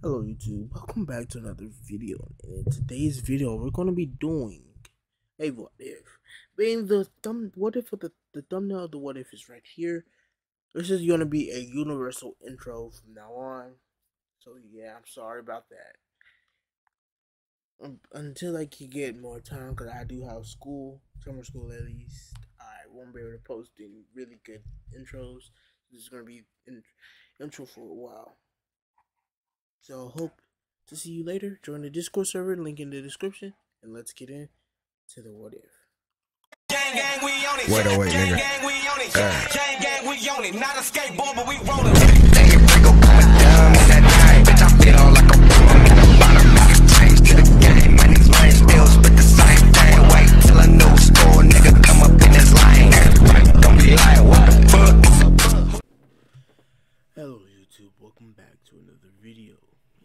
Hello YouTube, welcome back to another video. In today's video, we're gonna be doing a what if. Being the thumb, what if the the thumbnail of the what if is right here. This is gonna be a universal intro from now on. So yeah, I'm sorry about that. Um, until I can get more time, cause I do have school, summer school at least. I won't be able to post any really good intros. This is gonna be in, intro for a while. So hope to see you later. Join the Discord server, link in the description, and let's get in to the what if. Gang, gang, we on it. Wait, oh, wait, gang, nigga. gang, we on it. Uh. Gang, gang, we on it. Not a skateboard, but we rolling. Take it, break up, I'm a dumb that night. Bitch, I feel like a bum at the bottom. I can change to the game. Man, these lanes still spit the same thing. Wait till a new school nigga come up in this lane. Don't be lying, what the fuck? Hello YouTube, welcome back to another video.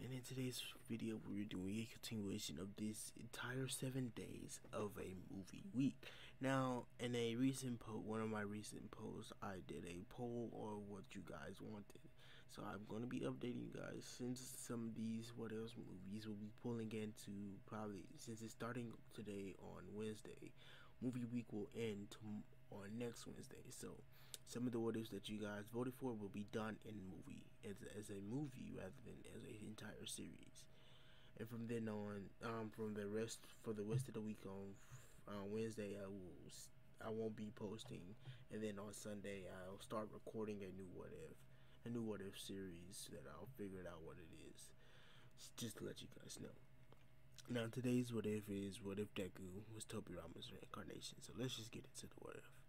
And in today's video, we're doing a continuation of this entire seven days of a movie week. Now, in a recent post, one of my recent posts, I did a poll or what you guys wanted. So I'm going to be updating you guys since some of these what else movies will be pulling into probably since it's starting today on Wednesday. Movie week will end on next Wednesday. So some of the ifs that you guys voted for will be done in movie as, as a movie rather than as an entire series. And from then on, um, from the rest for the rest of the week on uh, Wednesday, I will I won't be posting, and then on Sunday I'll start recording a new what if, a new what if series that I'll figure out what it is, just to let you guys know. Now today's what if is what if Deku was Tobirama's reincarnation. So let's just get into the what if.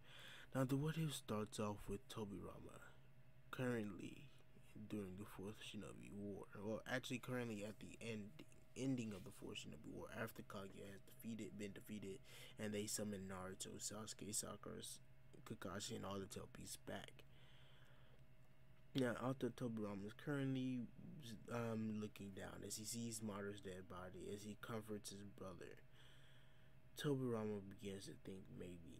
Now, the what if starts off with Tobirama currently during the Fourth Shinobi War. Well, actually, currently at the end ending of the Fourth Shinobi War, after Kaguya has defeated, been defeated, and they summon Naruto, Sasuke, Sakura, Kakashi, and all the Telpies back. Now, after Tobirama is currently um, looking down as he sees Madara's dead body, as he comforts his brother, Tobirama begins to think maybe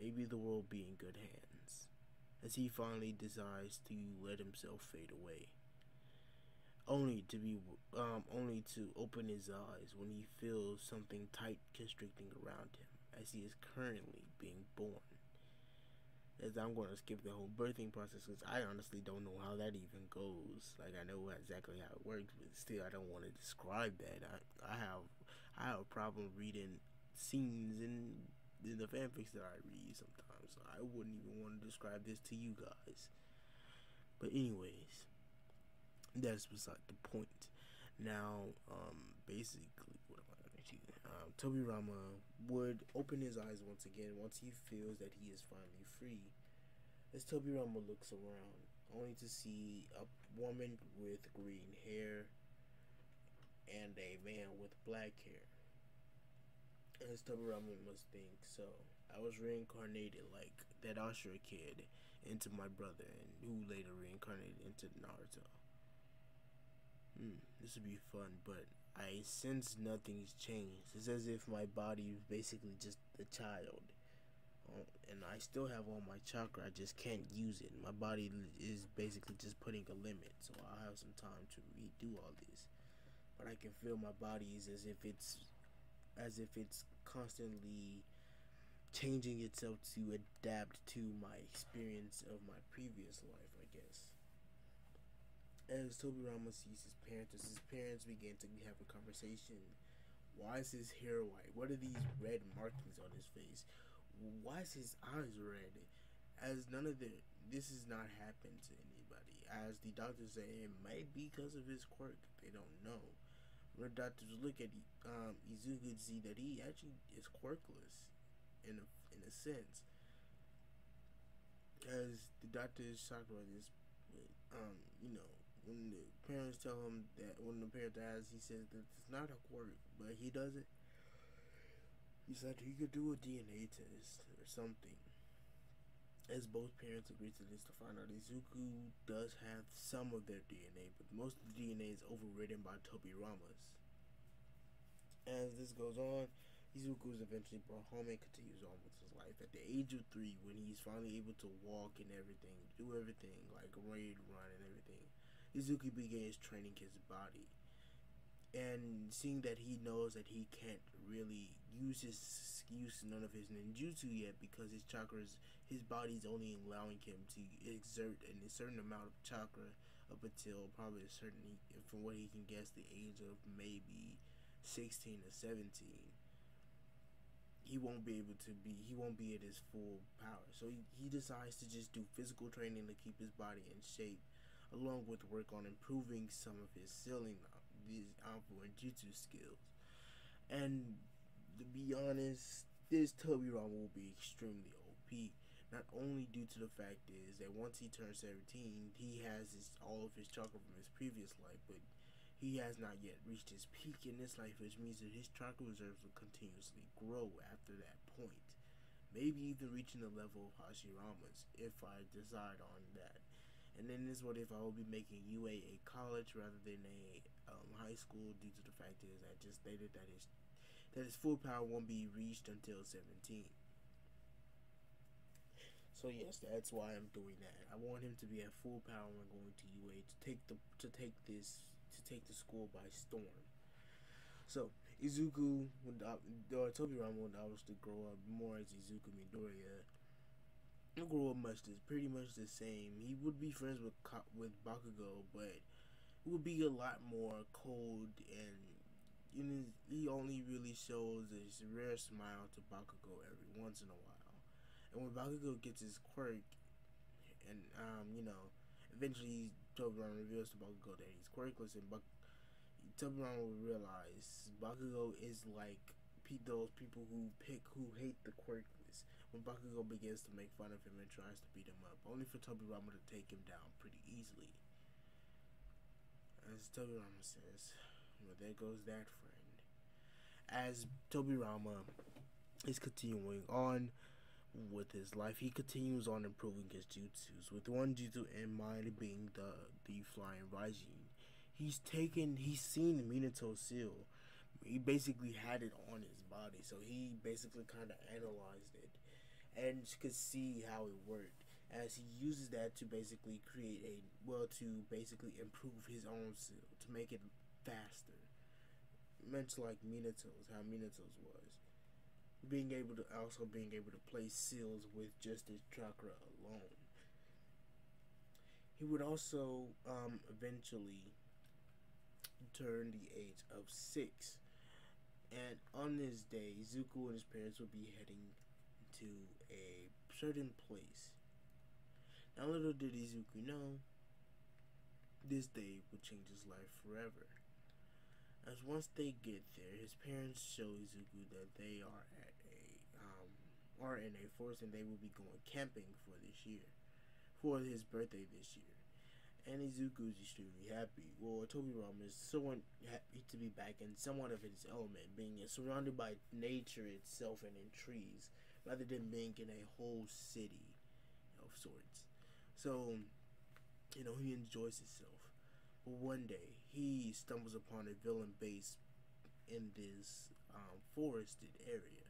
maybe the world be in good hands, as he finally decides to let himself fade away. Only to be, um, only to open his eyes when he feels something tight constricting around him, as he is currently being born. As I'm going to skip the whole birthing process, because I honestly don't know how that even goes. Like I know exactly how it works, but still I don't want to describe that. I, I have, I have a problem reading scenes in in the fanfics that I read sometimes. So I wouldn't even want to describe this to you guys. But anyways, that's beside the point. Now, um, basically, what am I gonna do? Um, Tobirama would open his eyes once again once he feels that he is finally free. As Tobirama looks around, only to see a woman with green hair and a man with black hair. As Tobirama must think, so I was reincarnated like that Ashura kid into my brother, and who later reincarnated into Naruto. Hmm, this would be fun, but I sense nothing's changed. It's as if my body is basically just a child. Oh, and I still have all my chakra, I just can't use it. My body is basically just putting a limit, so I'll have some time to redo all this. But I can feel my body is as if it's as if it's constantly changing itself to adapt to my experience of my previous life, I guess. As Tobirama sees his parents, as his parents begin to have a conversation, why is his hair white? What are these red markings on his face? Why is his eyes red? As none of the this has not happened to anybody. As the doctors say, it might be because of his quirk. They don't know. Doctors look at um, Izuku see that he actually is quirkless in a in a sense. As the doctor is shocked by this, um, you know, when the parents tell him that when the parent dies, he says that it's not a quirk, but he does it. He said he could do a DNA test or something. As both parents agree to this to find out Izuku does have some of their DNA, but most of the DNA is overridden by Tobirama's. As this goes on, Izuku is eventually brought home and continues on with his life. At the age of three, when he's finally able to walk and everything, do everything, like raid, run, and everything, Izuku begins training his body. And seeing that he knows that he can't really use his use none of his ninjutsu yet because his chakras his body's only allowing him to exert a certain amount of chakra up until probably a certain from what he can guess the age of maybe 16 or 17 he won't be able to be he won't be at his full power. So he, he decides to just do physical training to keep his body in shape along with work on improving some of his sealing these Anpu and Jutsu skills and to be honest this Toby Tobirama will be extremely OP not only due to the fact is that once he turns 17 he has his, all of his chakra from his previous life but he has not yet reached his peak in this life, which means that his chakra reserves will continuously grow after that point. Maybe even reaching the level of Hashirama's if I decide on that. And then this is what if I will be making UA a college rather than a um, high school due to the fact is I just stated that his that his full power won't be reached until 17. So yes, that's why I'm doing that. I want him to be at full power when going to UA to take the to take this to take the school by storm. So Izuku would uh, Tobirama would obviously grow up more as Izuku Midoriya. Grow up much this pretty much the same. He would be friends with with Bakugo, but would be a lot more cold and you know, he only really shows his rare smile to Bakugo every once in a while. And when Bakugo gets his quirk, and um, you know, eventually Tobirama reveals to Bakugo that he's quirkless, and Bak- Tobirama will realize Bakugo is like those people who pick who hate the quirkless. When Bakugo begins to make fun of him and tries to beat him up, only for Tobirama to take him down pretty easily. As Tobirama says, well, there goes that friend. As Tobirama is continuing on with his life. He continues on improving his jutsus, with one jutsu in mind being the the flying Raijin. He's taken, he's seen the Minato seal. He basically had it on his body, so he basically kind of analyzed it and could see how it worked. As he uses that to basically create a well, to basically improve his own seal, to make it faster. Much like Minato's, how Minato's was being able to also being able to place seals with just his chakra alone. He would also um, eventually turn the age of six, and on this day, Izuku and his parents would be heading to a certain place. Now, little did Izuku know, this day would change his life forever. As once they get there, his parents show Izuku that they are at a um, are in a forest and they will be going camping for this year, for his birthday this year. And Izuku is extremely happy. Well, Tobirama is somewhat happy to be back in somewhat of his element, being surrounded by nature itself and in trees, rather than being in a whole city of sorts. So, you know, he enjoys himself. But one day, he stumbles upon a villain base in this um, forested area.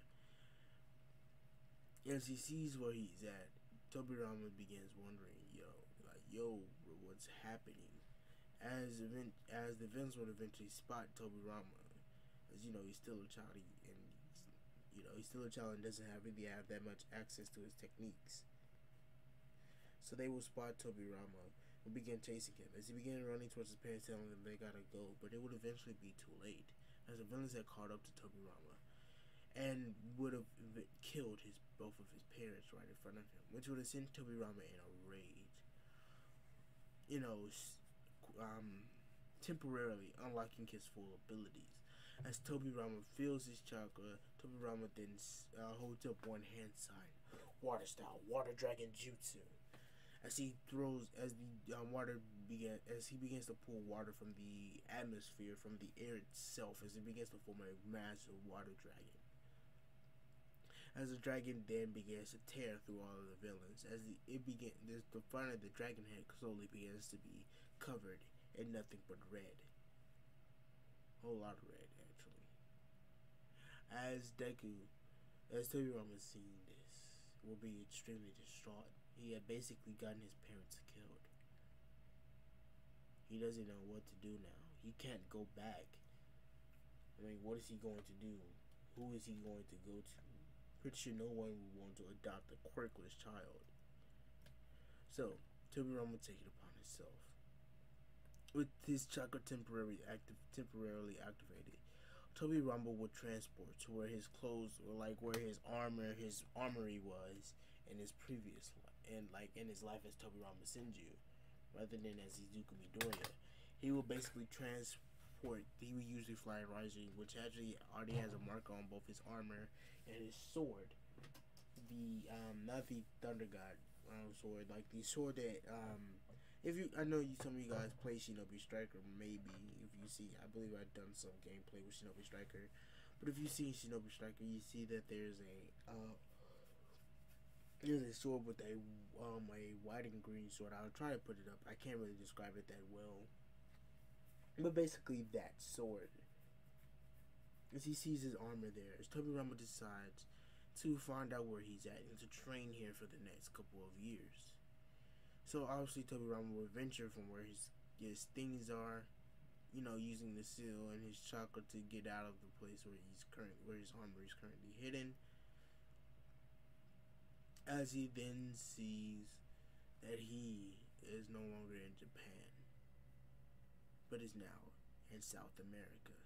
As he sees where he's at, Tobirama begins wondering, yo, like, yo, what's happening? As event, as the events would eventually spot Tobirama, as you know, he's still a child, and you know, he's still a child and doesn't have really have that much access to his techniques. So they will spot Tobirama and begin chasing him. As he began running towards his parents, telling them they gotta go, but it would eventually be too late, as the villains had caught up to Tobirama and would have killed his both of his parents right in front of him, which would have sent Tobirama in a rage. You know, um, temporarily unlocking his full abilities. As Tobirama feels his chakra, Tobirama then uh, holds up one hand sign, Water Style, Water Dragon Jutsu. As he throws as the um, water began as he begins to pull water from the atmosphere from the air itself as it begins to form a massive water dragon. As the dragon then begins to tear through all of the villains as the, it began the, front of the dragon head slowly begins to be covered in nothing but red. A whole lot of red as Deku as Tobirama seeing this will be extremely distraught he had basically gotten his parents killed. He doesn't know what to do now. He can't go back. I mean, what is he going to do? Who is he going to go to? Pretty sure no one would want to adopt a quirkless child. So, Tobirama will take it upon himself. With his chakra temporarily active, temporarily activated, Tobirama would transport to where his clothes were like where his armor, his armory was in his previous life, and like in his life as Tobirama Senju, rather than as Izuku Midoriya. He will basically transport. He would usually Flying Raijin, which actually already has a mark on both his armor and his sword. The um, not the Thunder God um, sword, like the sword that um, if you, I know you, some of you guys play Shinobi Striker. Maybe you see, I believe I've done some gameplay with Shinobi Striker. But if you see Shinobi Striker, you see that there's a uh, there's a sword with a um a white and green sword. I'll try to put it up. I can't really describe it that well. But basically, that sword. As he sees his armor there, as Tobirama decides to find out where he's at and to train here for the next couple of years. So obviously, Tobirama will venture from where his his things are, you know, using the seal and his chakra to get out of the place where he's current where his armor is currently hidden. As he then sees that he is no longer in Japan, but is now in South America.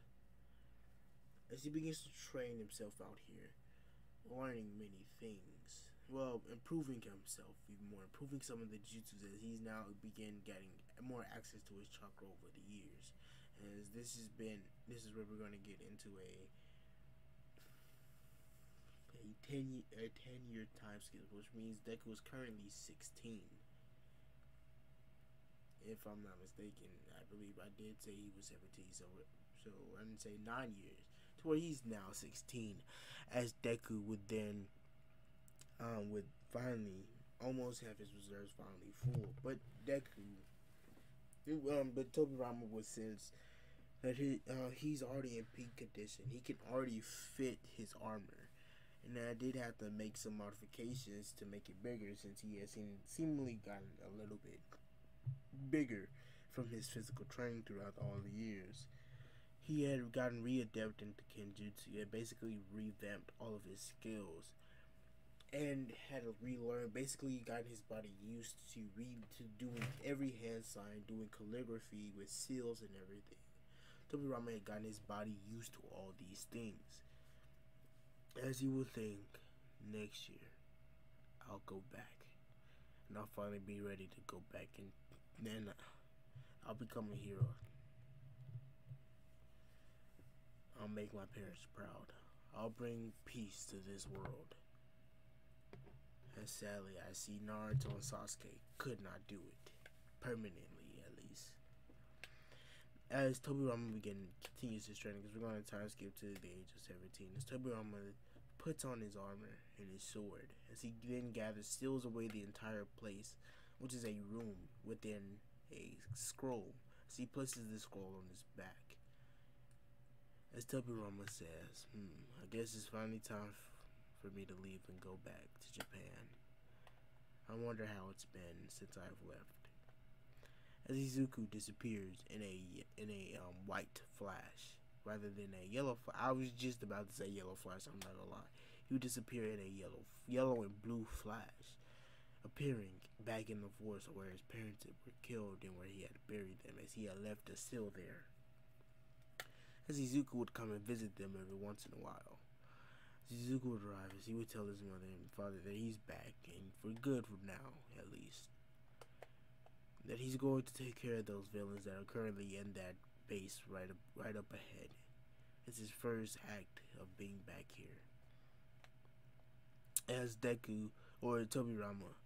As he begins to train himself out here, learning many things. Well, improving himself even more, improving some of the jutsus as he's now begin getting more access to his chakra over the years. As this has been, this is where we're going to get into a a ten ye- a ten year time scale, which means Deku is currently sixteen. If I'm not mistaken, I believe I did say he was seventeen, so so I didn't say nine years to where he's now 16 as Deku would then um would finally almost have his reserves finally full but Deku um but Tobirama was sense that he uh, he's already in peak condition he can already fit his armor and I did have to make some modifications to make it bigger since he has seem, seemingly gotten a little bit bigger from his physical training throughout all the years he had gotten readapted into Kenjutsu. He had basically revamped all of his skills and had to relearn. Basically, got his body used to read to doing every hand sign, doing calligraphy with seals and everything. Rama had gotten his body used to all these things. As you would think, next year I'll go back, and I'll finally be ready to go back, and then I'll become a hero. I'll make my parents proud. I'll bring peace to this world. And sadly, I see Naruto and Sasuke could not do it. Permanently. As Tobirama begin continues his training, because we're going to time skip to the age of 17, as Tobirama puts on his armor and his sword, as he then gathers, steals away the entire place, which is a room within a scroll. As he places the scroll on his back. As Tobirama says, hmm, I guess it's finally time for me to leave and go back to Japan. I wonder how it's been since I've left. As Izuku disappears in a in a um, white flash rather than a yellow. Fl- I was just about to say yellow flash. I'm not gonna lie. He would disappear in a yellow, yellow and blue flash, appearing back in the forest where his parents were killed and where he had buried them, as he had left a seal there as Izuku would come and visit them every once in a while. Izuku would arrive, as he would tell his mother and father that he's back, and for good for now, at least. That he's going to take care of those villains that are currently in that base right up, right up ahead. It's his first act of being back here. As Deku or Tobirama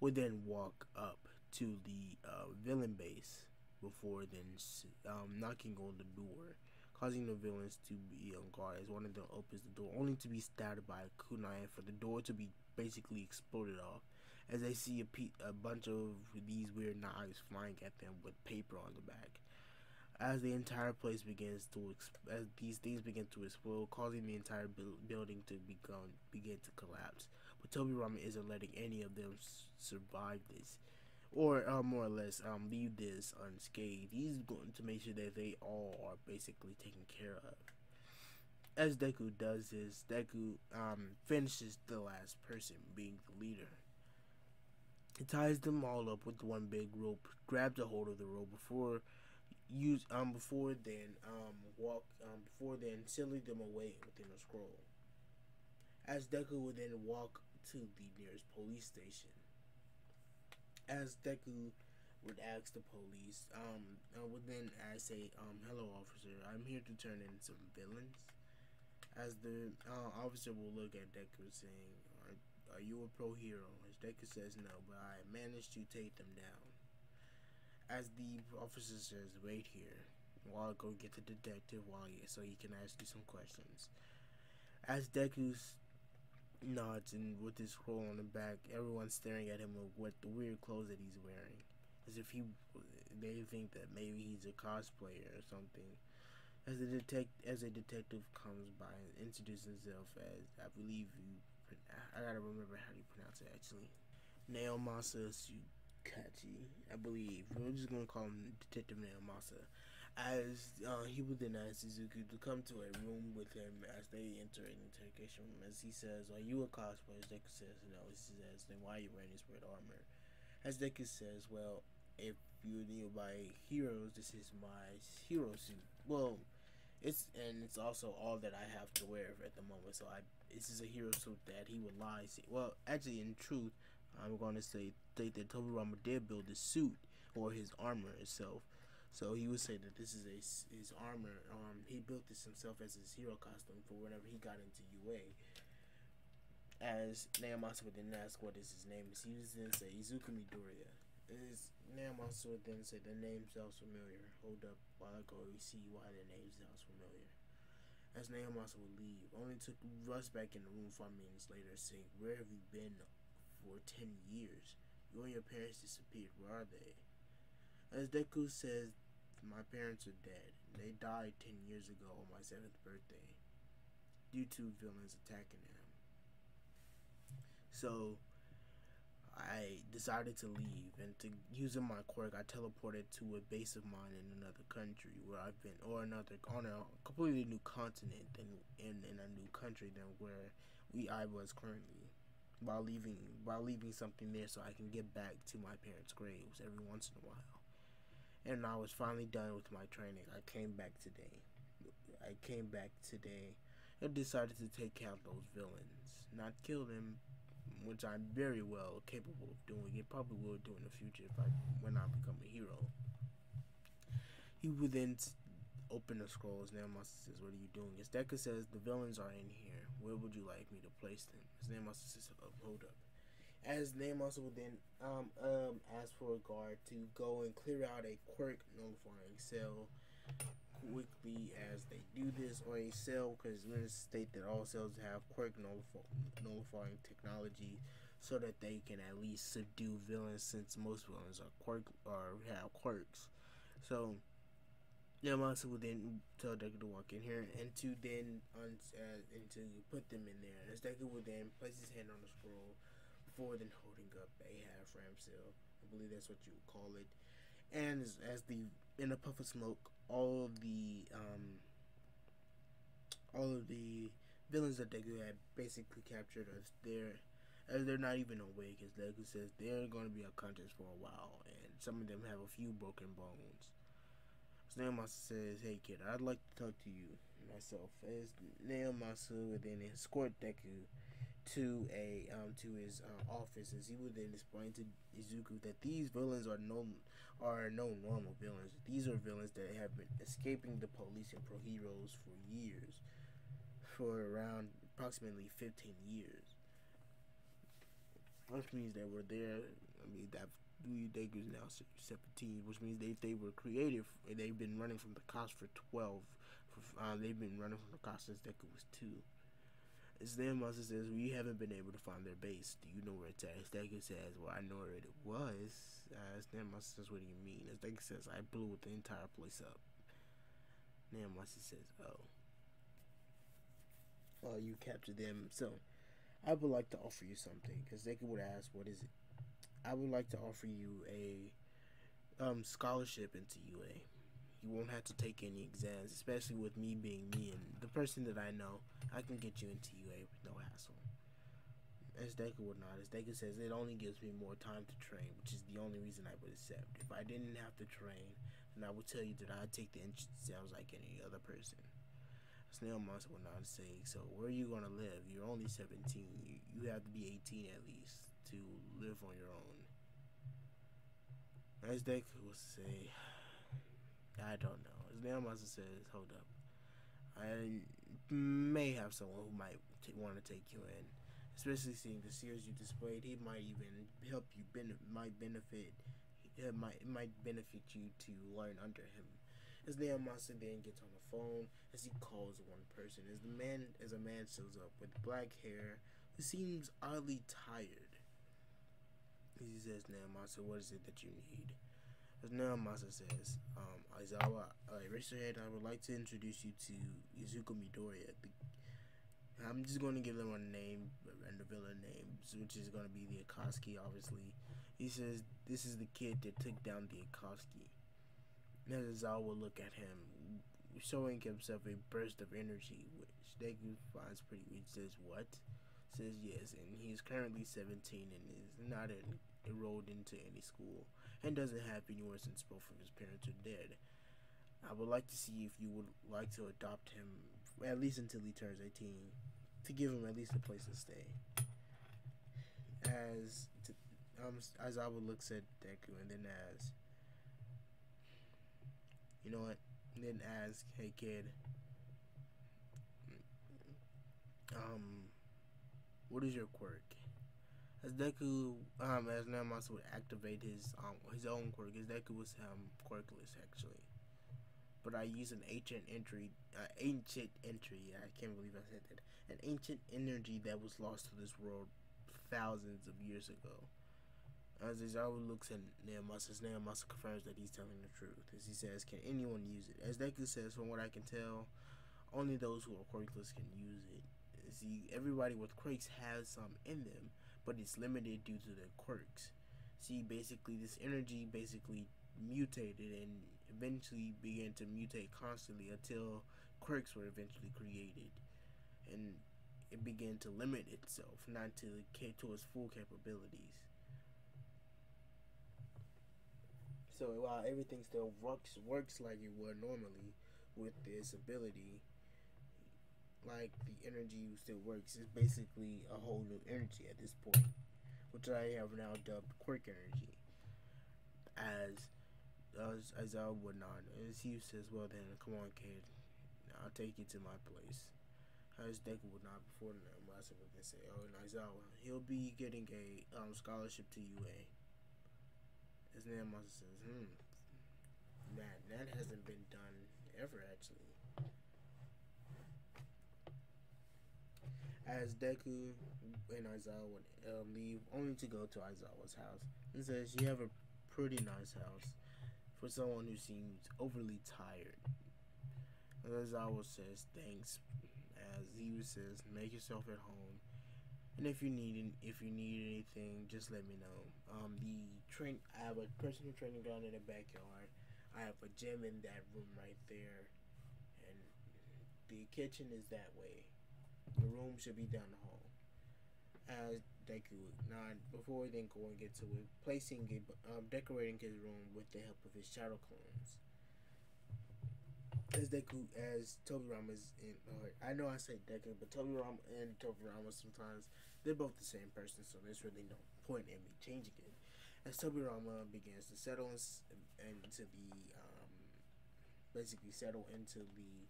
would then walk up to the uh, villain base before then um, knocking on the door causing the villains to be on guard as one of them opens the door, only to be stabbed by a kunai for the door to be basically exploded off. As they see a, pe- a bunch of these weird knives flying at them with paper on the back. As the entire place begins to, ex- as these things begin to explode, causing the entire buil- building to begin begin to collapse. But Tobirama isn't letting any of them s- survive this. or uh, more or less um, leave this unscathed. He's going to make sure that they all are basically taken care of. As Deku does this, Deku um, finishes the last person, being the leader. He ties them all up with one big rope, grabs a hold of the rope before use um before then um walk um before then sealing them away within a scroll. As Deku would then walk to the nearest police station. As Deku would ask the police, um, I would then ask, say, um, hello, officer, I'm here to turn in some villains. As the uh, officer will look at Deku saying, are, you a pro hero? As Deku says no, but I managed to take them down. As the officer says, wait here, while I go get the detective while so he can ask you some questions. As Deku's nods and with his scroll on the back, everyone's staring at him with the weird clothes that he's wearing, as if he they think that maybe he's a cosplayer or something. As the detect as a detective comes by and introduces himself as I believe you, I gotta remember how you pronounce it actually, Naomasa Sukachi, I believe. We're just gonna call him Detective Naomasa as uh, he would then ask Izuku to come to a room with him as they enter an interrogation room. As he says, "Are you a cosplayer?" As Deku says, "No." He says, "Then why are you wearing this red armor?" As Deku says, "Well, if you knew my heroes, this is my hero suit. Well, it's and it's also all that I have to wear at the moment. So I this is a hero suit that he would lie. Say, well, actually, in truth, I'm going to say think that Tobirama did build the suit or his armor itself." So he would say that this is a his armor. Um, he built this himself as his hero costume for whenever he got into UA. As would then ask what is his name, he would then say Izuku Midoriya. Is Naomasa would then say the name sounds familiar. Hold up while I go see why the name sounds familiar. As Naomasa would leave, only to rush back in the room five minutes later, saying, "Where have you been for ten years? You and your parents disappeared. Where are they?" As Deku says, my parents are dead. They died 10 years ago on my 7th birthday due to villains attacking them. So, I decided to leave and to using my quirk, I teleported to a base of mine in another country where I've been, or another on a completely new continent than in, in a new country than where we I was currently. While leaving, while leaving something there, so I can get back to my parents' graves every once in a while and I was finally done with my training. I came back today. I came back today and decided to take out those villains, not kill them, which I'm very well capable of doing. It probably will do in the future if I when I become a hero. He would then open the scrolls. Naomasa says, "What are you doing?" As Deku says, "The villains are in here. Where would you like me to place them?" As Naomasa says, oh, "Hold up." as Naomasa will then um, um, ask for a guard to go and clear out a quirk nullifying cell quickly as they do this, or a cell, because to state that all cells have quirk nullifying technology so that they can at least subdue villains since most villains are quirk or have quirks. So Naomasa will then tell Deku to walk in here and to then un- uh, and to put them in there. As Deku will then place his hand on the scroll before then holding up a half ram seal. I believe that's what you would call it. And as, as the in a puff of smoke, all of the um, all of the villains that Deku had basically captured us. They're as they're not even awake, as Deku says, they're going to be unconscious for a while, and some of them have a few broken bones. Naomasa says, "Hey kid, I'd like to talk to you myself." As Naomasa would then escort Deku to a um, to his uh, office, as he would then explain to Izuku that these villains are no are no normal villains. These are villains that have been escaping the police and pro heroes for years, for around approximately fifteen years. Which means that we're there. I mean that Deku is now seventeen, which means they they were creative. And they've been running from the cops for twelve. For, uh, they've been running from the cops since Deku was two. As Naomasa says, we haven't been able to find their base. Do you know where it's at? As says, well, I know where it was. Uh, as Naomasa says, what do you mean? Deku says, I blew the entire place up. Naomasa says, oh. Well, you captured them. So, I would like to offer you something. Because Deku would ask, what is it? I would like to offer you a um, scholarship into UA. You won't have to take any exams, especially with me being me and the person that I know. I can get you into UA with no hassle. As Deku would not. As Deku says, it only gives me more time to train, which is the only reason I would accept. If I didn't have to train, then I would tell you that I'd take the entrance exams like any other person. Snail Monster would not say, so where are you going to live? You're only 17. You, you have to be 18 at least to live on your own. As Deku would say, I don't know. Snail Monster says, hold up. I may have someone who might t- want to take you in especially seeing the series you displayed, he might even help you. Ben- might benefit. It might it might benefit you to learn under him. As Monster then gets on the phone as he calls one person, as the man as a man shows up with black hair who seems oddly tired. He says, Monster, what is it that you need? As Neo says, um, Aizawa, uh, head, I would like to introduce you to Izuku Midoriya, the I'm just going to give them a name and the villain names, which is going to be the Akatsuki, obviously. He says this is the kid that took down the Akatsuki. Nezazawa will look at him, showing himself a burst of energy, which Deku finds pretty weird. Says, What? Says, Yes, and he's currently 17 and is not en- enrolled into any school and doesn't have anywhere since both of his parents are dead. I would like to see if you would like to adopt him at least until he turns 18 to give him at least a place to stay. As to, um, Aizawa looks at Deku and then as "You know what?" And then ask, "Hey kid, um, what is your quirk?" As Deku, um, as Naomasa would activate his um his own quirk, as Deku was um quirkless actually but I use an ancient entry, uh, ancient entry. I can't believe I said that. An ancient energy that was lost to this world thousands of years ago. As Aizawa looks at Naomasa, Naomasa confirms that he's telling the truth. As he says, "Can anyone use it?" As Deku says, "From what I can tell, only those who are quirkless can use it." See, everybody with quirks has some in them, but it's limited due to the quirks. See, basically, this energy basically mutated and eventually began to mutate constantly until quirks were eventually created and it began to limit itself not to to its full capabilities so while everything still works works like it would normally with this ability like the energy still works it's basically a whole new energy at this point which i have now dubbed quirk energy as as Aizawa would not. As he says, "Well then, come on, kid, I'll take you to my place." As Deku would not before them, Wasa would then say, "Oh, Aizawa, he'll be getting a um, scholarship to UA." His name also says, "Hmm, that that hasn't been done ever actually." As Deku and Aizawa would um, leave, only to go to Aizawa's house, and says, "You have a pretty nice house." for someone who seems overly tired. As Aizawa says, thanks. As he says, make yourself at home. And if you need if you need anything, just let me know. Um, the train I have a personal training ground in the backyard. I have a gym in that room right there, and the kitchen is that way. The room should be down the hall. As Deku, now before we then go and get to it, placing a, um, decorating his room with the help of his shadow clones. As Deku, as Tobirama's in, or I know I say Deku, but Tobirama and Tobirama sometimes they're both the same person, so there's really no point in me changing it. As Tobirama begins to settle in, into the, um, basically settle into the,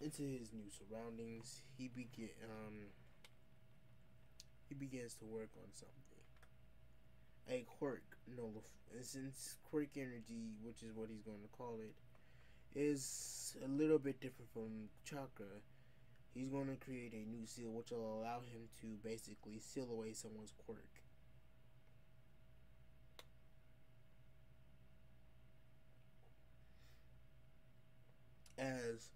into his new surroundings, he begin, um, he begins to work on something. A quirk, no, since quirk energy, which is what he's going to call it, is a little bit different from chakra. He's going to create a new seal, which will allow him to basically seal away someone's quirk. As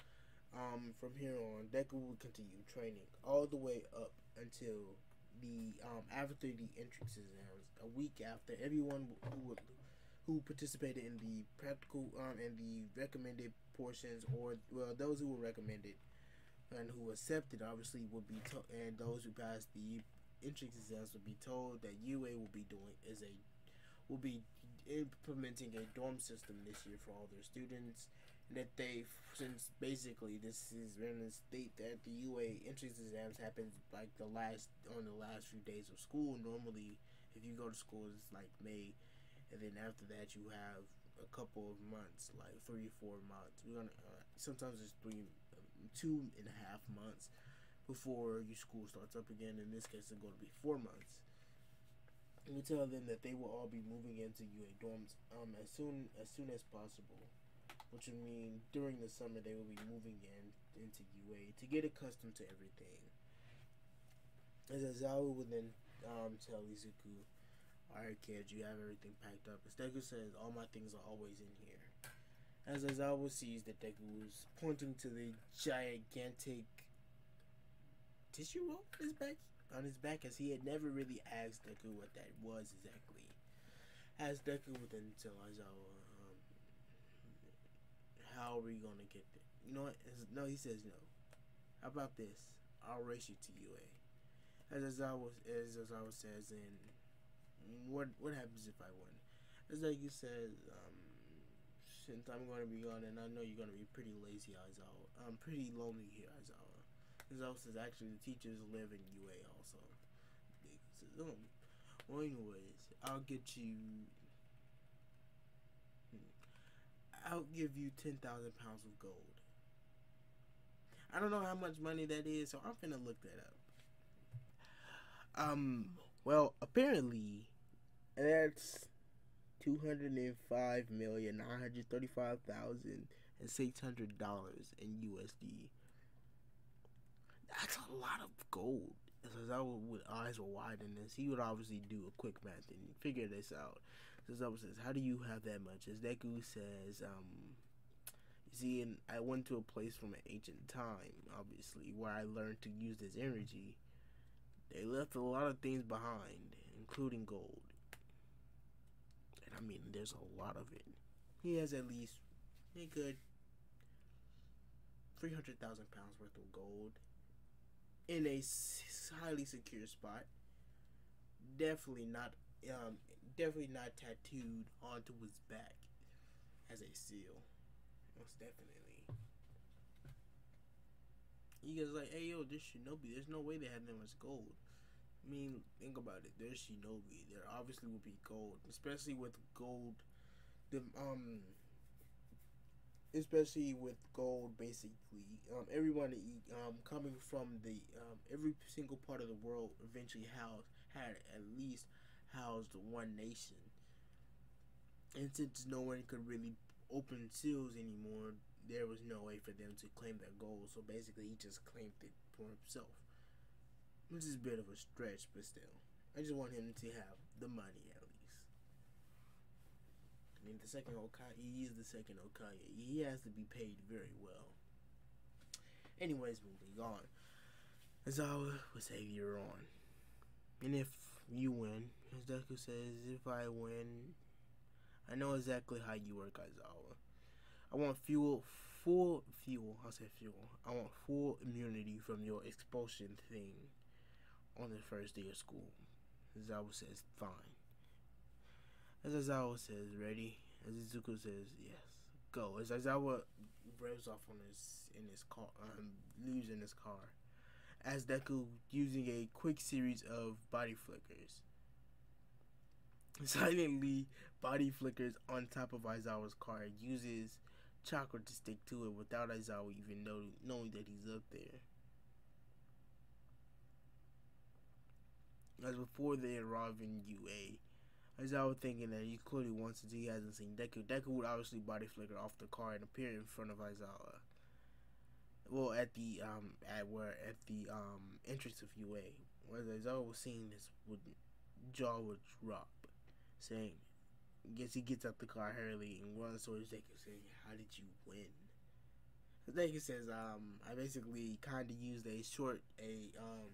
um, from here on, Deku will continue training all the way up until the um, after the entrance exams, a week after everyone who who participated in the practical um, and the recommended portions, or well, those who were recommended and who accepted, obviously would be to- and those who passed the entrance exams would be told that UA will be doing is a will be implementing a dorm system this year for all their students that they since basically this is in the state that the UA entrance exams happens like the last on the last few days of school. Normally, if you go to school, it's like May, and then after that you have a couple of months, like three four months. We're gonna uh, sometimes it's three, two and a half months before your school starts up again. In this case, it's going to be four months. We tell them that they will all be moving into UA dorms um as soon as soon as possible which would mean during the summer they will be moving in into UA to get accustomed to everything. As Aizawa would then um, tell Izuku, Alright kids, you have everything packed up. As Deku says, all my things are always in here. As Aizawa sees that Deku was pointing to the gigantic tissue roll on his back on his back as he had never really asked Deku what that was exactly. As Deku would then tell Aizawa, how are we gonna get there? You know what? No, he says no. How about this? I'll race you to UA. As Aizawa, as says, and what what happens if I win? As like you said, um, since I'm going to be gone, and I know you're going to be pretty lazy, Aizawa. I'm pretty lonely here, Aizawa. Aizawa says actually the teachers live in UA also. Um, well, anyways, I'll get you I'll give you ten thousand pounds of gold. I don't know how much money that is, so I'm finna look that up. Um, well, apparently, that's two hundred and five million nine hundred thirty-five thousand and six hundred dollars in USD. That's a lot of gold. As I would, eyes were wide this, he would obviously do a quick math and figure this out. Zazawa says, "How do you have that much?" As Deku says, um, "You see, and I went to a place from an ancient time, obviously, where I learned to use this energy. They left a lot of things behind, including gold, and I mean, there's a lot of it. He has at least a good three hundred thousand pounds worth of gold." In a highly secure spot, definitely not um, definitely not tattooed onto his back as a seal. Most definitely. You guys like, hey yo, this Shinobi. There's no way they had that much gold. I mean, think about it. There's Shinobi. There obviously will be gold, especially with gold. The um, especially with gold, basically, um, everyone um coming from the um every single part of the world eventually housed had at least housed one nation. And since no one could really open seals anymore, there was no way for them to claim their gold. So basically, he just claimed it for himself. Which is a bit of a stretch, but still. I just want him to have the money at least. I mean, the second Hokage, he is the second Hokage. He has to be paid very well. Anyways, moving on. As I say, you're on. And if you win, Deku says, if I win, I know exactly how you work, Aizawa. I want fuel, full fuel. I'll say fuel. I want full immunity from your expulsion thing on the first day of school. Aizawa says, fine. As Aizawa says, ready? As Izuku says, yes. Go. As Aizawa revs off on his in his car, um, leaves in his car. As Deku using a quick series of body flickers silently body flickers on top of Aizawa's car and uses chakra to stick to it without Aizawa even know, knowing that he's up there. As before they arrive in UA, Aizawa thinking that he clearly wants to, he hasn't seen Deku. Deku would obviously body flicker off the car and appear in front of Aizawa. Well, at the um at where at the um entrance of UA, where Aizawa was seeing this, would jaw would drop saying, guess he gets out the car hurriedly and runs towards Deku saying, How did you win? Deku says, um, I basically kind of used a short, a, um,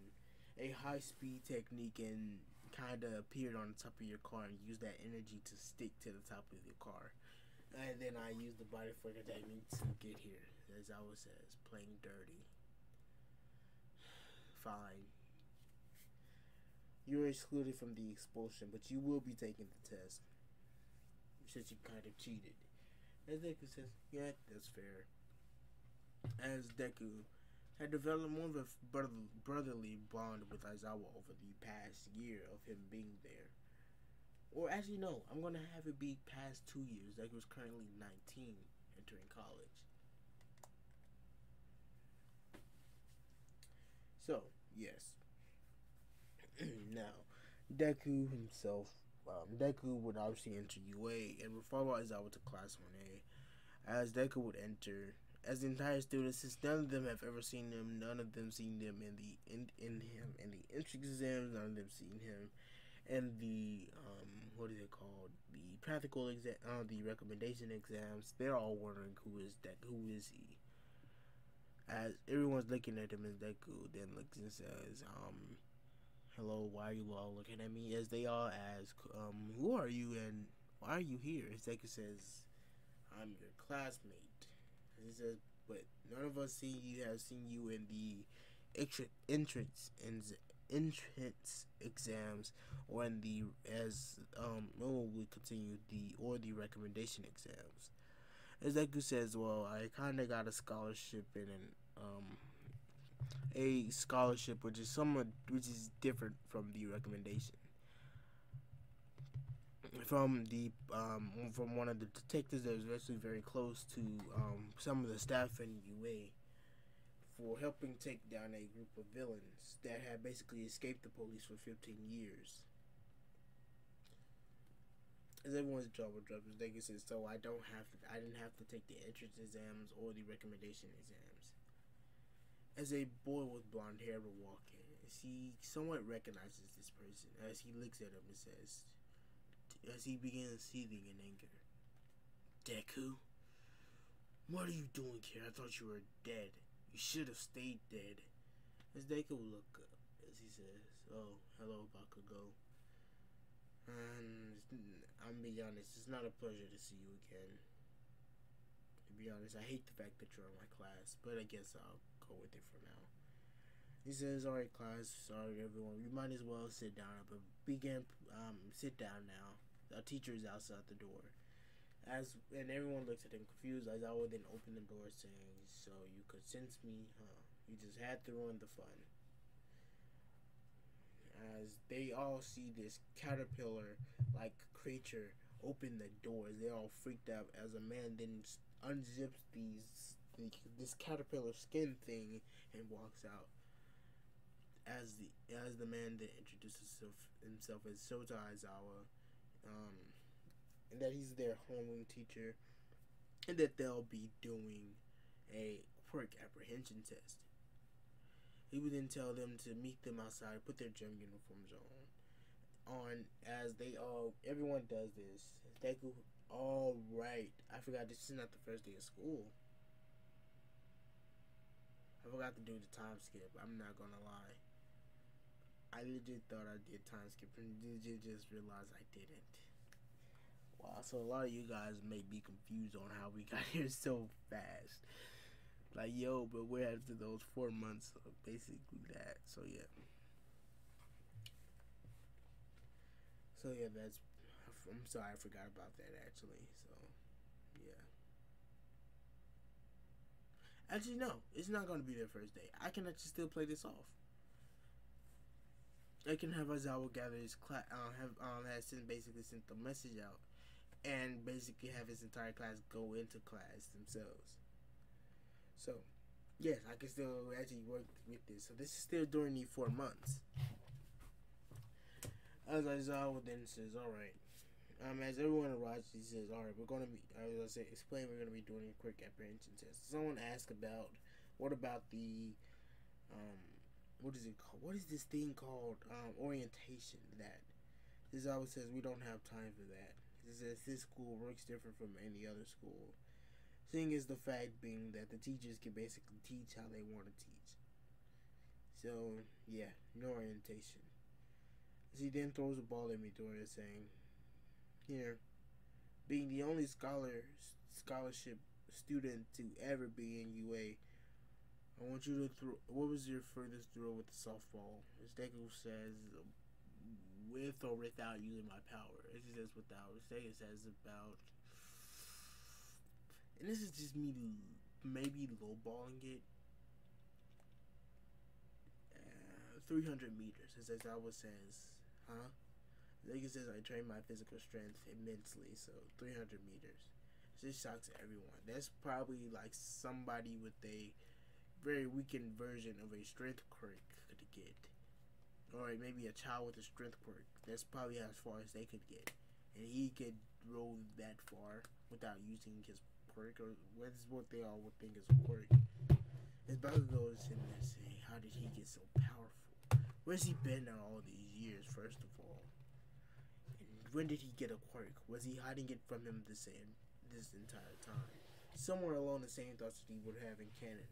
a high speed technique and kind of appeared on the top of your car and used that energy to stick to the top of your car. And then I used the body flicker technique to get here, as I was says, playing dirty. Fine. You're excluded from the expulsion, but you will be taking the test. Since you kind of cheated. As Deku says, yeah, that's fair. As Deku had developed more of a brotherly bond with Aizawa over the past year of him being there. Or actually, no, I'm going to have it be past two years. Deku was currently 19, entering college. So, yes. now, Deku himself, um, Deku would obviously enter UA and would follow Aizawa to Class 1A. As Deku would enter, as the entire students, since none of them have ever seen him, none of them seen them in the in, in him in the entrance exams, none of them seen him in the um what is it called the practical exam, uh, the recommendation exams. They're all wondering who is that, who is he? As everyone's looking at him as Deku, then looks and says, um, "Hello, why are you all looking at me?" As they all ask, um, "Who are you and why are you here?" As Deku says, "I'm your classmate." He says, but none of us see you have seen you in the entr- entrance and entrance exams or in the as um oh, we continue the or the recommendation exams. As Deku says, well, I kind of got a scholarship in an um a scholarship which is somewhat which is different from the recommendation from the um from one of the detectives that was actually very close to um some of the staff in UA for helping take down a group of villains that had basically escaped the police for 15 years. As everyone's jaw drops, they says, "So I don't have to. I didn't have to take the entrance exams or the recommendation exams." As a boy with blonde hair will walk in, he somewhat recognizes this person as he looks at him and says, as he begins seething in anger. Deku? What are you doing here? I thought you were dead. You should have stayed dead. As Deku will look up as he says, Oh, hello, Bakugo. And I'm be honest, it's not a pleasure to see you again. To be honest, I hate the fact that you're in my class, but I guess I'll go with it for now. He says, "All right, class. Sorry, everyone. You might as well sit down. But begin. Um, sit down now. The teacher is outside the door." As and everyone looks at him confused. As I would then open the door, saying, "So you could sense me, huh? You just had to ruin the fun." As they all see this caterpillar-like creature open the doors, they're all freaked out. As a man then unzips these this caterpillar skin thing and walks out as the as the man that introduces himself, himself as Shota Aizawa, um, and that he's their homeroom teacher, and that they'll be doing a quirk apprehension test. He would then tell them to meet them outside, put their gym uniforms on, on as they all everyone does this. Deku, all right, I forgot this is not the first day of school. I forgot to do the time skip. I'm not gonna lie. I legit thought I did time skip and legit just realized I didn't. Wow, so a lot of you guys may be confused on how we got here so fast. Like, yo, but we're after those four months of basically that. So, yeah. So, yeah, that's. I'm sorry, I forgot about that actually. So, yeah. Actually, no, it's not going to be their first day. I can actually still play this off. I can have Aizawa gather his class, uh, have um, has sent basically sent the message out, and basically have his entire class go into class themselves. So, yes, I can still actually work with this. So this is still during the four months. As Aizawa then says, "All right." Um, as everyone arrives, he says, "All right, we're gonna be." As I say, explain. We're gonna be doing a quirk apprehension test. Someone asked about what about the, um, what is it called? What is this thing called? Um, orientation. That this always says we don't have time for that. It says this school works different from any other school. Thing is the fact being that the teachers can basically teach how they want to teach. So yeah, no orientation. As he then throws a ball at me, Midoriya, saying, "Here, being the only scholar scholarship student to ever be in UA, I want you to throw. What was your furthest throw with the softball?" As Deku says, "With or without using my power." As he says, "Without." Deku says about. And this is just me maybe lowballing it. Uh, 300 meters, as Aizawa says, huh? Like says, I train my physical strength immensely, so 300 meters. It just shocks everyone. That's probably like somebody with a very weakened version of a strength quirk could get. Or maybe a child with a strength quirk. That's probably as far as they could get. And he could roll that far without using his quirk, or what's what they all would think is a quirk. His Bakugo is sitting there saying, How did he get so powerful? Where's he been all these years, first of all? When did he get a quirk? Was he hiding it from him the same this entire time? Somewhere along the same thoughts that he would have in canon.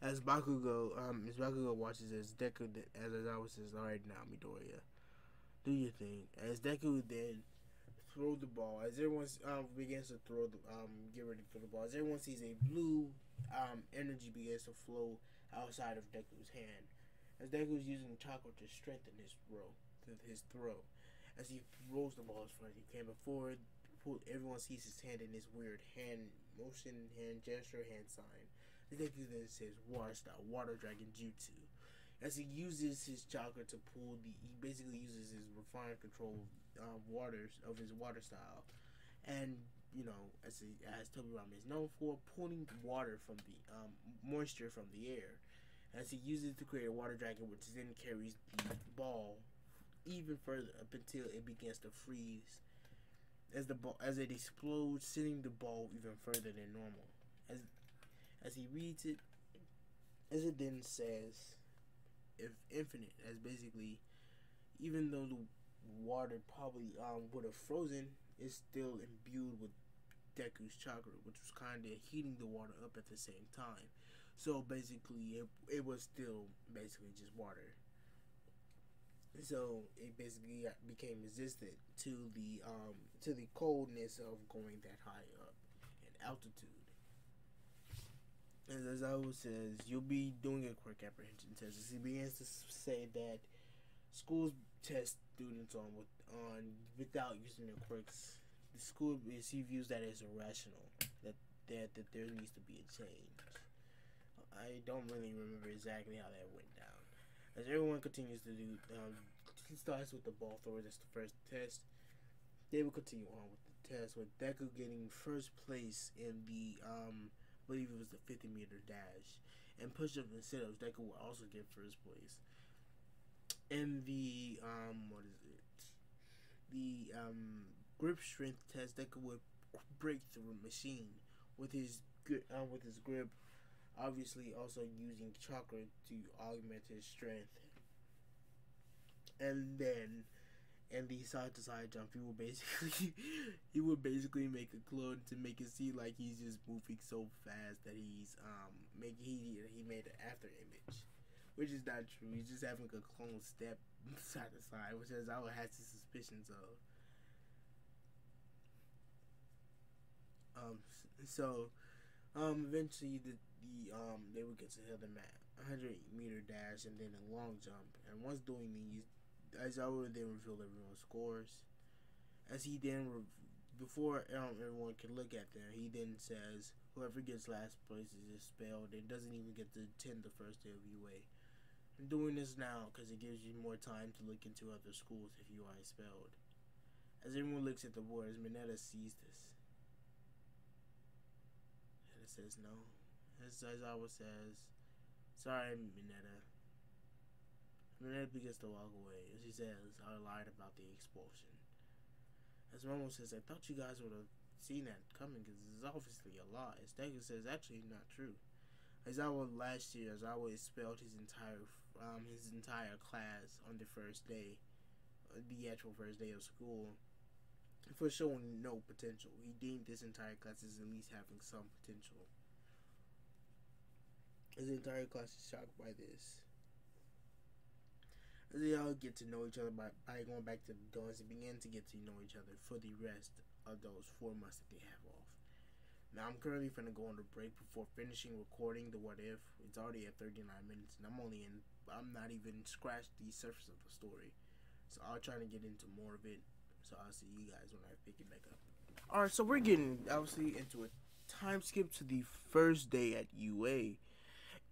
As Bakugo, um, as Bakugo watches as Deku, as Aizawa says, "Alright now, Midoriya, do your thing." As Deku then throw the ball, as everyone um, begins to throw the um, get ready for the ball, as everyone sees a blue um, energy begins to flow outside of Deku's hand, as Deku's using chakra to strengthen his throw, his throw, as he throws the ball as far as he can before pull, everyone sees his hand in this weird hand motion, hand gesture, hand sign. Deku then says water style, water dragon jutsu. As he uses his chakra to pull the, he basically uses his refined control um, waters of his water style, and you know, as he, as Tobirama is known for, pulling water from the um, moisture from the air. As he uses to create a water dragon, which then carries the ball even further up until it begins to freeze. As the ball, as it explodes, sending the ball even further than normal. As as he reads it, as it then says, if infinite, as basically, even though the water probably um, would have frozen, it's still imbued with Deku's chakra, which was kind of heating the water up at the same time. So basically, it, it was still basically just water. So it basically became resistant to the um, to the coldness of going that high up in altitude. And as Aizawa says, you'll be doing a quirk apprehension test. He begins to say that schools test students on with on without using their quirks. The school is he views that as irrational. That that that there needs to be a change. I don't really remember exactly how that went down. As everyone continues to do, um, starts with the ball thrower. That's the first test. They will continue on with the test with Deku getting first place in the um, I believe it was the 50 meter dash, and push-ups and sit-ups. Deku will also get first place. In the um, what is it? The um, grip strength test, Deku would break through a machine with his uh, with his grip obviously also using chakra to augment his strength. And then and the side to side jump he will basically he would basically make a clone to make it seem like he's just moving so fast that he's um make he he made an after image. Which is not true. He's just having a clone step side to side, which is I would have some suspicions of. Um so um eventually the the um they would get to hit them at 100 meter dash and then a long jump. And once doing these, Aizawa then revealed everyone's scores. As he then re- before um, everyone can look at them, he then says whoever gets last place is expelled and doesn't even get to attend the first day of UA. I'm doing this now because it gives you more time to look into other schools if you are expelled. As everyone looks at the board, as Mineta sees this, says no. As Aizawa says, Sorry, Mineta. Mineta begins to walk away. As he says, I lied about the expulsion. As Momo says, I thought you guys would have seen that coming because it's obviously a lie. As Deku says, actually not true. Aizawa last year, Aizawa expelled his entire um, his entire class on the first day, uh, the actual first day of school, for showing no potential. He deemed this entire class as at least having some potential. His entire class is shocked by this. They all get to know each other by, by going back to the dorms and begin to get to know each other for the rest of those four months that they have off. Now I'm currently gonna go on a break before finishing recording the what if. It's already at 39 minutes and I'm only in I'm not even scratched the surface of the story. So I'll try to get into more of it. So I'll see you guys when I pick it back up. Alright, so we're getting obviously into a time skip to the first day at UA.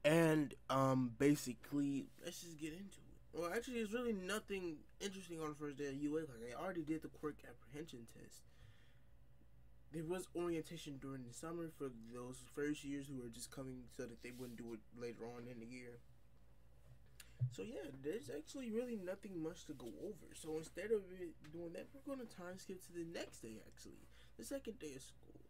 And um basically let's just get into it. Well actually there's really nothing interesting on the first day at UA. Like I already did the quirk apprehension test there was orientation during the summer for those first years who were just coming so that they wouldn't do it later on in the year. So yeah, there's actually really nothing much to go over. So instead of doing that, we're going to time skip to the next day. Actually, the second day of school.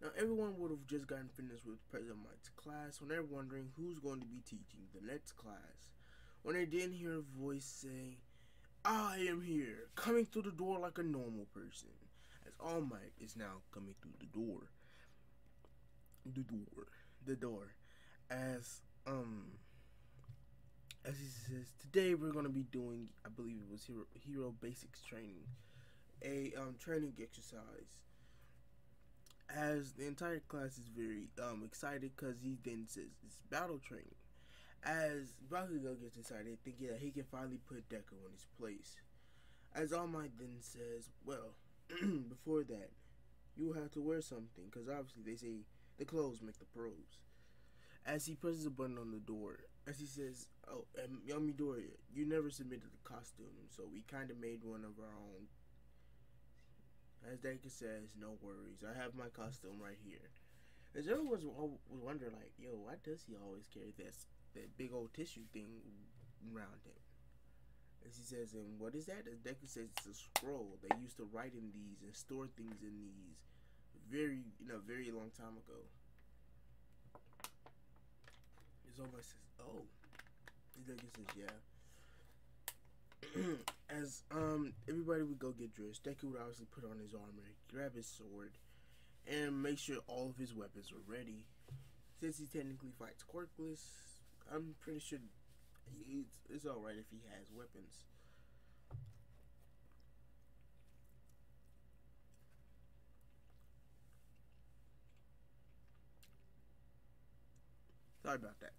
Now everyone would have just gotten finished with Present Mic's class when they're wondering who's going to be teaching the next class. When they didn't hear a voice say, "I am here," coming through the door like a normal person as All Might is now coming through the door. The door. The door. As um as he says, today we're gonna be doing I believe it was hero hero basics training. A um training exercise. As the entire class is very um excited because he then says it's battle training. As Bakugo gets excited, thinking that he can finally put Deku in his place. As All Might then says, well, before that, you have to wear something because obviously they say the clothes make the pros. As he presses a button on the door, as he says, "Oh, um, Young Midoriya, you never submitted the costume, so we kind of made one of our own." As Deku says, "No worries, I have my costume right here." As everyone was, wondering, like, "Yo, why does he always carry this that big old tissue thing around him?" As he says, and what is that? As Deku says, it's a scroll. They used to write in these and store things in these very, you know, very long time ago. Zoma says, oh. Deku says, yeah. As um everybody would go get dressed, Deku would obviously put on his armor, grab his sword, and make sure all of his weapons are ready. Since he technically fights quirkless, I'm pretty sure it's, it's alright if he has weapons. Sorry about that.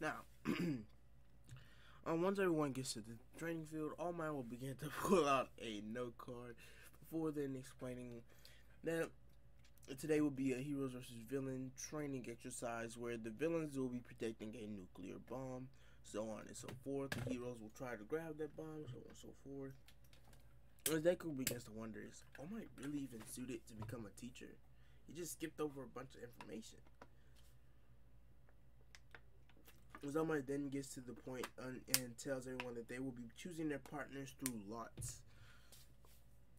Now, um, once everyone gets to the training field, All Might will begin to pull out a note card before then explaining that today will be a heroes versus villain training exercise where the villains will be protecting a nuclear bomb, so on and so forth. The heroes will try to grab that bomb, so on and so forth. As Deku begins to wonder, is All Might really even suited to become a teacher? He just skipped over a bunch of information. Might then gets to the point and, tells everyone that they will be choosing their partners through lots.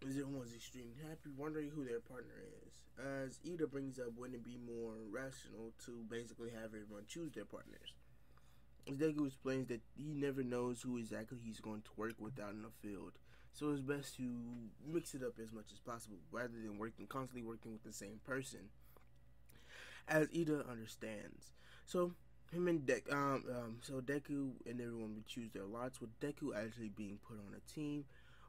Everyone's extremely happy, wondering who their partner is. As Ida brings up, wouldn't it be more rational to basically have everyone choose their partners? Deku explains that he never knows who exactly he's going to work with out in the field, so it's best to mix it up as much as possible rather than working constantly working with the same person. As Ida understands, so him and Deku, um, um, so Deku and everyone would choose their lots, with Deku actually being put on a team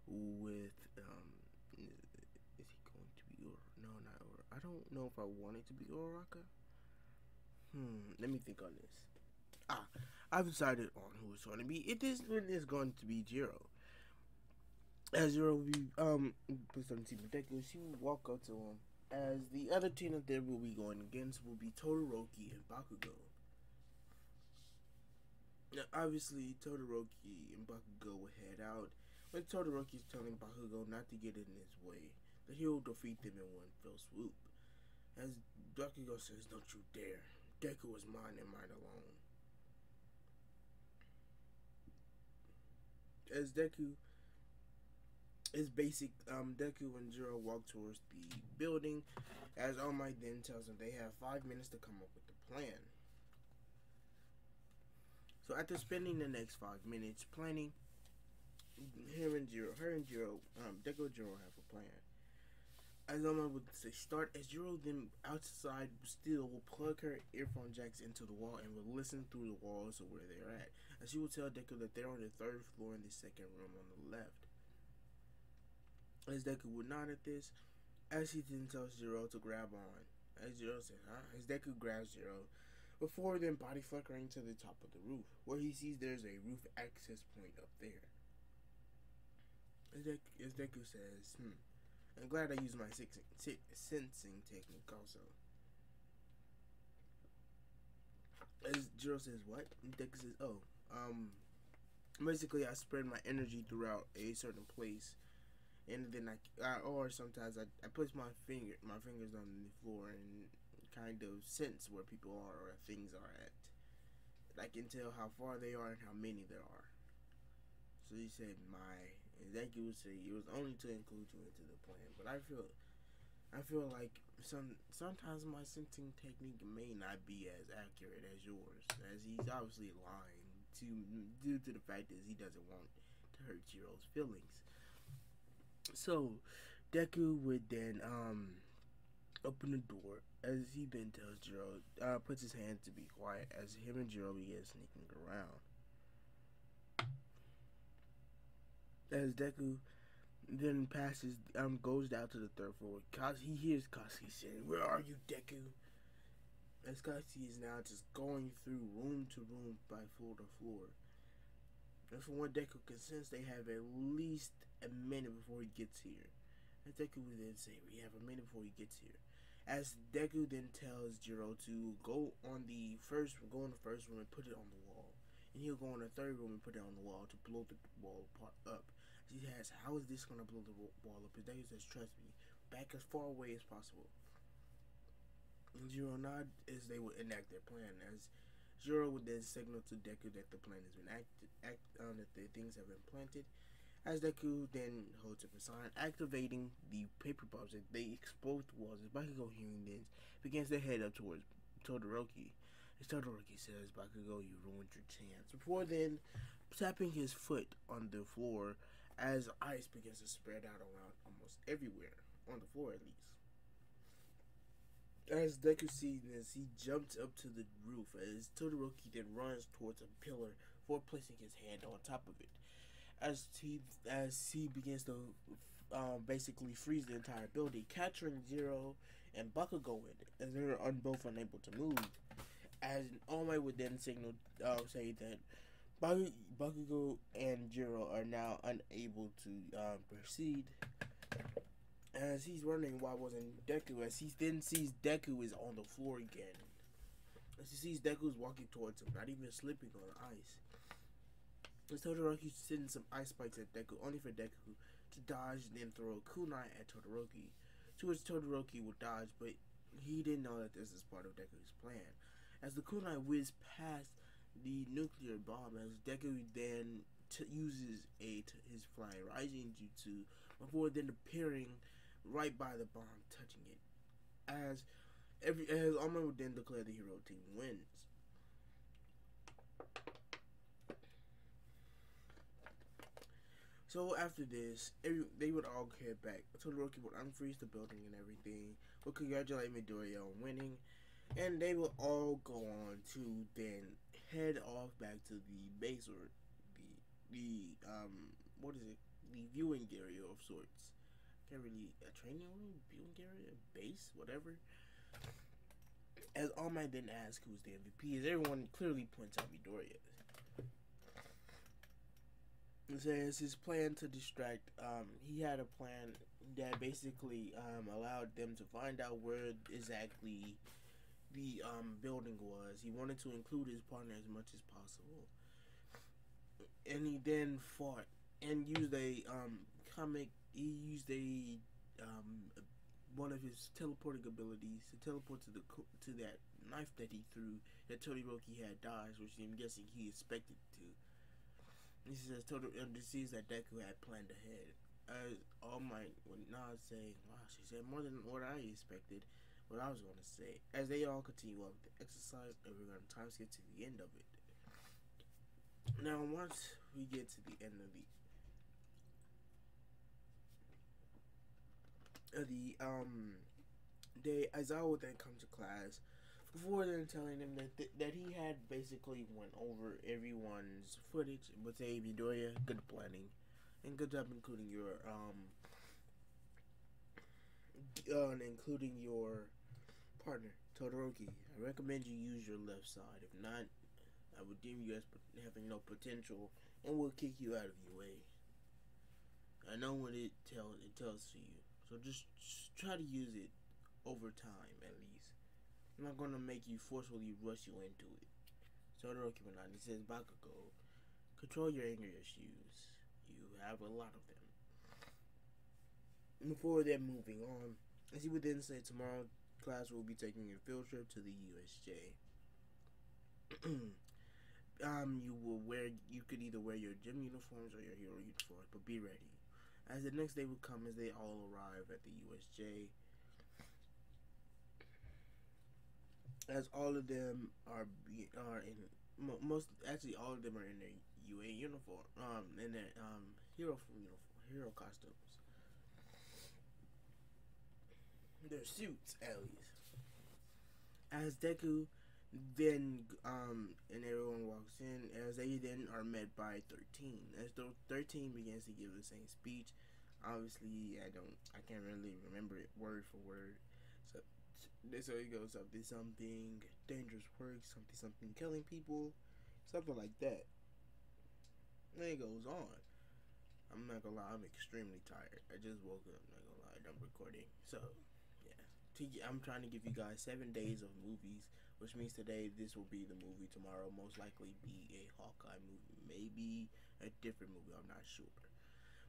with um, is, he going to be or no, not or I don't know if I want it to be Uraraka. Hmm, let me think on this. Ah, I've decided on who it's going to be. It is is going to be Jiro. As Jiro will be um based on Team Ridiculous, she will walk up to him. As the other team that they will be going against will be Todoroki and Bakugo. Now, obviously, Todoroki and Bakugo head out, but is telling Bakugo not to get in his way, that he'll defeat them in one fell swoop. As Bakugo says, don't you dare. Deku is mine and mine alone. As Deku is basic, um, Deku and Jiro walk towards the building. As All Might then tells them they have five minutes to come up with the plan. So after spending the next five minutes planning, her and Jiro, her and Jiro, um, Jiro have a plan. as All Might would say, start as Jiro then outside still will plug her earphone jacks into the wall and will listen through the walls of where they're at. And she will tell Deku that they're on the third floor in the second room on the left. As Deku would nod at this, as he then tells Jiro to grab on. As Jiro says, huh? As Deku grabs Jiro, before then body flickering to the top of the roof, where he sees there's a roof access point up there. As as Deku says, hmm, I'm glad I used my sensing, sensing technique also. As Jiro says, what? And Deku says, oh, um, basically I spread my energy throughout a certain place and then I, I or sometimes I, I place my finger my fingers on the floor and kind of sense where people are or things are at. I can tell how far they are and how many there are. So he said my and would say it was only to include you into the plan, but I feel I feel like some sometimes my sensing technique may not be as accurate as yours, as he's obviously lying to due to the fact that he doesn't want to hurt Jiro's feelings. So, Deku would then um open the door as he then tells Jiro, uh, puts his hand to be quiet as him and Jiro begin sneaking around. As Deku then passes, um, goes down to the third floor. Cause he hears Katsuki saying, "Where are you, Deku?" As Katsuki is now just going through room to room by floor to floor. And from what Deku can sense, they have at least a minute before he gets here. And Deku would then say, We have a minute before he gets here. As Deku then tells Jiro to go on the first go in the first room and put it on the wall. And he'll go in the third room and put it on the wall to blow the wall part up. He asks, How is this gonna blow the wall up? And Deku says, Trust me, back as far away as possible. And Jiro nod as they would enact their plan as Jiro would then signal to Deku that the plan has been acted, act, um, that the things have been planted. As Deku then holds up a sign, activating the paper bombs that they explode the walls, as Bakugo hearing this, begins to head up towards Todoroki. As Todoroki says, Bakugo, you ruined your chance. Before then, tapping his foot on the floor as ice begins to spread out around almost everywhere, on the floor at least. As Deku sees this, he jumps up to the roof as Todoroki then runs towards a pillar before placing his hand on top of it. As he as he begins to um, basically freeze the entire building, capturing Jiro and Bakugo in as they're un- both unable to move. As All Might would then signal, uh, say that Baku- Bakugo and Jiro are now unable to um, proceed as he's wondering why wasn't Deku, as he then sees Deku is on the floor again. As he sees Deku's walking towards him, not even slipping on the ice. As Todoroki sends some ice spikes at Deku, only for Deku to dodge and then throw a kunai at Todoroki. To which Todoroki would dodge, but he didn't know that this is part of Deku's plan. As the kunai whizzes past the nuclear bomb, as Deku then uses a his Flying Raijin jutsu before then appearing right by the bomb, touching it. As every as All Might would then declare the hero team wins. So after this, every, they would all head back. Todoroki would unfreeze the building and everything. Would congratulate Midoriya on winning, and they will all go on to then head off back to the base or the the um what is it the viewing area of sorts can't really a training room, viewing area, base, whatever. As All Might then ask who's the MVP, as everyone clearly points out Midoriya. Says his plan to distract. Um, he had a plan that basically um, allowed them to find out where exactly the um, building was. He wanted to include his partner as much as possible, and he then fought and used a um, comic he used a um, one of his teleporting abilities to teleport to the to that knife that he threw that Todoroki had dodged, which I'm guessing he expected to. He says Todoroki and sees that Deku had planned ahead. As All Might would not say, "Wow, she said more than what I expected." What I was going to say, as they all continue up the exercise, and we're going to time skip to the end of it. Now, once we get to the end of the uh, the um they Aizawa then comes to class before then telling him that th- that he had basically went over everyone's footage with say Midoriya, good planning and good job including your um uh, including your partner Todoroki. I recommend you use your left side. If not, I would deem you as having no potential and will kick you out of your way. I know what it tells it tells to you, so just, just try to use it over time at least. I'm not gonna make you forcefully rush you into it. Todoroki. He says, Bakugo, control your anger issues. You have a lot of them. Before then, moving on, as he would then say, tomorrow class will be taking a field trip to the USJ. um, you will wear. You could either wear your gym uniforms or your hero uniforms, but be ready. As the next day would come, as they all arrive at the USJ, as all of them are are in most actually all of them are in their UA uniform, um, in their um hero from uniform, hero costumes. Their suits, at least. As Deku then um and everyone walks in as they then are met by 13 as though 13 begins to give the same speech obviously i don't i can't really remember it word for word so so it goes something something dangerous work something something killing people something like that and it goes on i'm not gonna lie i'm extremely tired i just woke up I'm not gonna lie i'm recording so yeah i'm trying to give you guys seven days of movies which means today this will be the movie. Tomorrow, most likely be a Hawkeye movie, maybe a different movie. I'm not sure.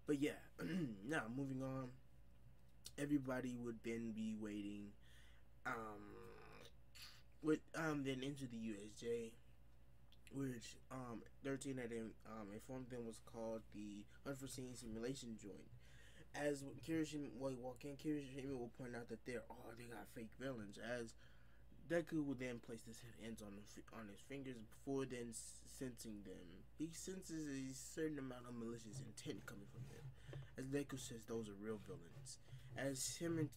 But yeah, now moving on. Everybody would then be waiting. Um, with um then into the USJ, which um 13 had um informed them was called the Unforeseen Simulation Joint. As Kirishima will walk in, Kirishima will point out that they're oh they got fake villains. As Deku will then place his hands on on his fingers before then sensing them. He senses a certain amount of malicious intent coming from them. As Deku says, those are real villains. As him and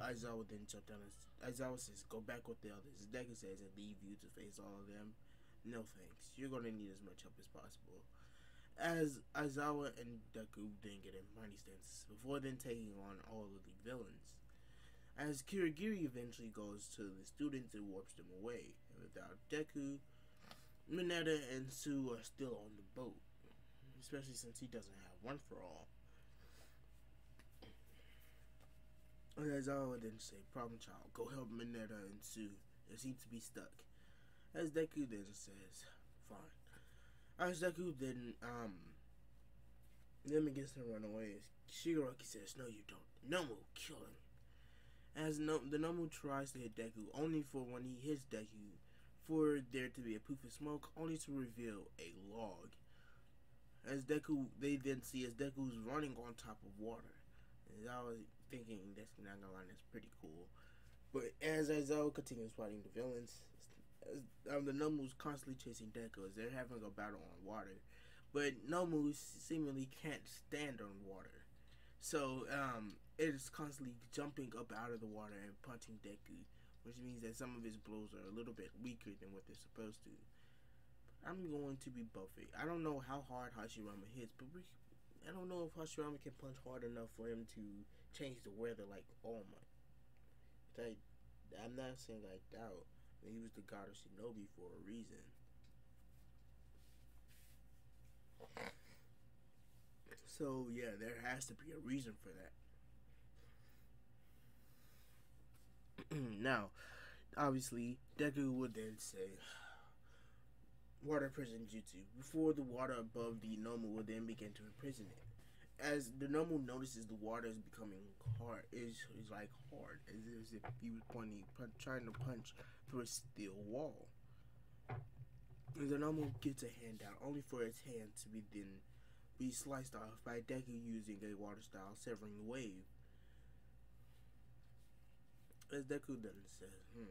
Aizawa then jump down, Aizawa says, "Go back with the others." Deku says, "I leave you to face all of them." No thanks. You're gonna need as much help as possible. As Aizawa and Deku then get in mighty stances before then taking on all of the villains. As Kurogiri eventually goes to the students and warps them away. And without Deku, Mineta and Tsu are still on the boat. Especially since he doesn't have one for all. And as would then say, problem child, go help Mineta and Tsu. They seem to be stuck. As Deku then says, fine. As Deku then, um, then begins to run away. Shigaraki says, no you don't. Nomu, kill him. As no, the Nomu tries to hit Deku, only for when he hits Deku, for there to be a poof of smoke, only to reveal a log. As Deku, they then see as Deku's running on top of water. And I was thinking, that's not gonna lie, that's pretty cool. But as Aizawa continues fighting the villains, um, the Nomu's constantly chasing Deku as they're having a battle on water. But Nomu seemingly can't stand on water. So um, it is constantly jumping up out of the water and punching Deku, which means that some of his blows are a little bit weaker than what they're supposed to. I'm going to be buffing. I don't know how hard Hashirama hits, but we, I don't know if Hashirama can punch hard enough for him to change the weather like All Might. I, I'm not saying I doubt that he was the god of Shinobi for a reason. So yeah, there has to be a reason for that. now, obviously, Deku would then say, "Water prison jutsu." Before the water above the Nomu would then begin to imprison it. As the Nomu notices the water is becoming hard, is is like hard, as if he was pointing, trying to punch through a steel wall. And the Nomu gets a hand out, only for its hand to be then be sliced off by Deku using a water style severing wave. As Deku then says, hmm.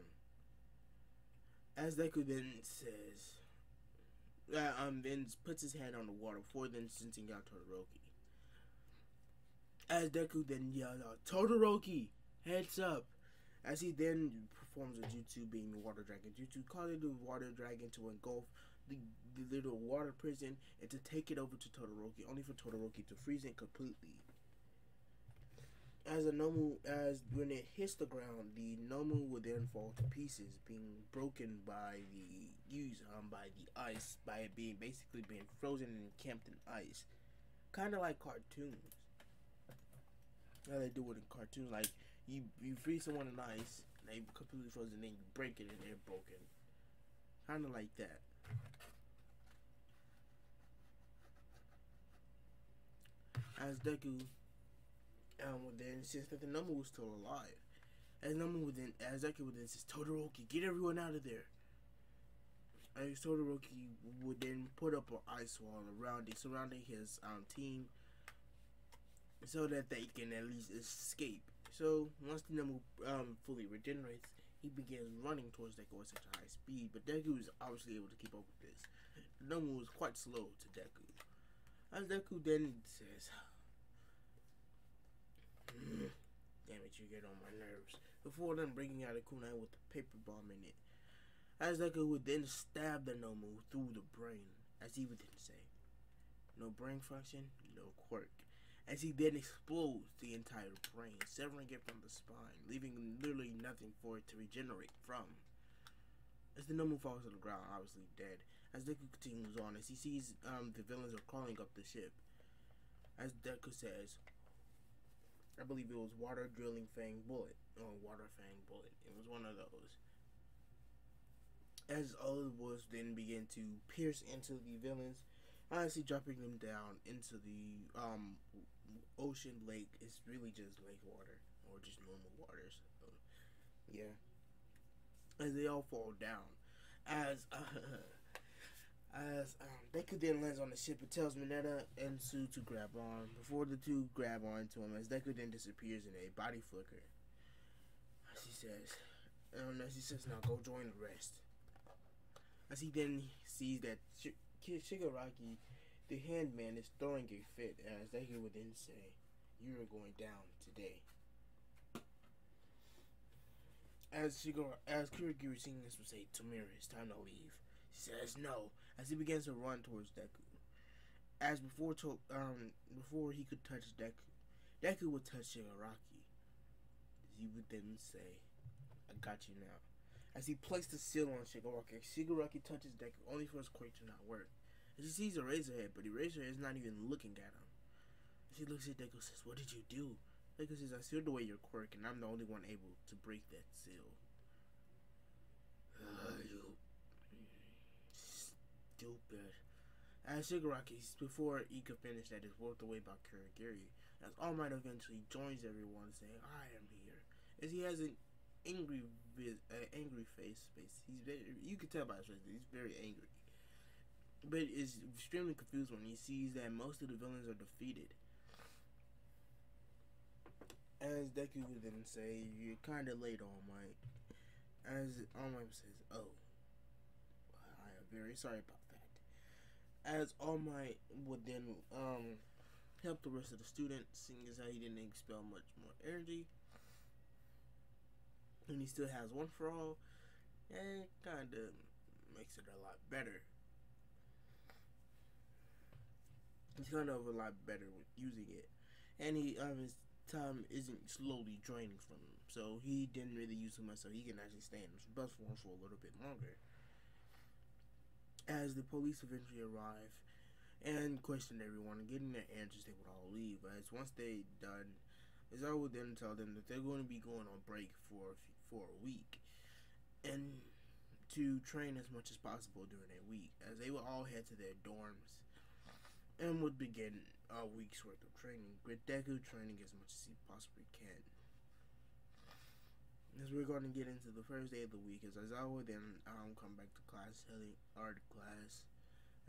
As Deku then says, uh, um, then puts his hand on the water before then sensing out Todoroki. As Deku then yells out, Todoroki, Heads up! As he then performs a jutsu being the water dragon jutsu, calling the water dragon to engulf the, the little water prison and to take it over to Todoroki, only for Todoroki to freeze it completely. As a Nomu, as when it hits the ground, the Nomu would then fall to pieces, being broken by the use um by the ice, by it being basically being frozen and encamped in ice, kind of like cartoons. How they do it in cartoons, like you you freeze someone in ice, and they completely frozen, then you break it and they're broken, kind of like that. As Deku um, then insist that the number was still alive. As number would then, as Deku would then says, Todoroki, get everyone out of there. As Todoroki would then put up an ice wall around surrounding his um, team, so that they can at least escape. So once the number um, fully regenerates, he begins running towards Deku at such a high speed. But Deku is obviously able to keep up with this. The number was quite slow to Deku. As Deku then says, "Mm, Damn it, you get on my nerves. Before then bringing out a kunai with a paper bomb in it. As Deku would then stab the Nomu through the brain, as he would then say, No brain function, no quirk. As he then explodes the entire brain, severing it from the spine, leaving literally nothing for it to regenerate from. As the Nomu falls to the ground, obviously dead, as Deku continues on, as he sees um, the villains are crawling up the ship, as Deku says, I believe it was Water Drilling Fang Bullet, or Water Fang Bullet. It was one of those. As all the was then begin to pierce into the villains, honestly dropping them down into the um ocean lake. It's really just lake water or just normal waters. So, yeah. As they all fall down, as uh, as um, Deku then lands on the ship, it tells Mineta and Tsu to grab on. Before the two grab on to him, as Deku then disappears in a body flicker. As he says, um, as he says, now go join the rest. As he then sees that Sh- Shigaraki, the handman, is throwing a fit, as Deku would then say, "You are going down today." As Shigar, as seeing this would say, "Tamira, it's time to leave." He says no, as he begins to run towards Deku. As before, to, um, before he could touch Deku, Deku would touch Shigaraki. He would then say, "I got you now." As he placed the seal on Shigaraki, Shigaraki touches Deku only for his quake to not work. As he sees Eraserhead, but Eraserhead is not even looking at him. He looks at Deku and says, What did you do? Deku says, I sealed away your quirk, and I'm the only one able to break that seal. Ah, you stupid. As Shigaraki, before he could finish that, is walked away by Kurogiri. As All Might eventually joins everyone, saying, I am here. As he has an angry, uh, angry face, face. He's very, you can tell by his face, he's very angry. But is extremely confused when he sees that most of the villains are defeated. As Deku would then say, You're kind of late, All Might. As All Might says, Oh, I am very sorry about that. As All Might would then um, help the rest of the students, seeing as how he didn't expel much more energy. And he still has one for all, it kind of makes it a lot better. He's kind of a lot better with using it, and he um his time isn't slowly draining from him, so he didn't really use it much, so he can actually stay in his best form for a little bit longer. As the police eventually arrive and question everyone, getting their answers, they would all leave. As once they done, Azar would then tell them that they're going to be going on break for for a week, and to train as much as possible during a week. As they would all head to their dorms and would begin a week's worth of training. With Deku training as much as he possibly can. As we're going to get into the first day of the week, as Aizawa then um, come back to class, heading art class.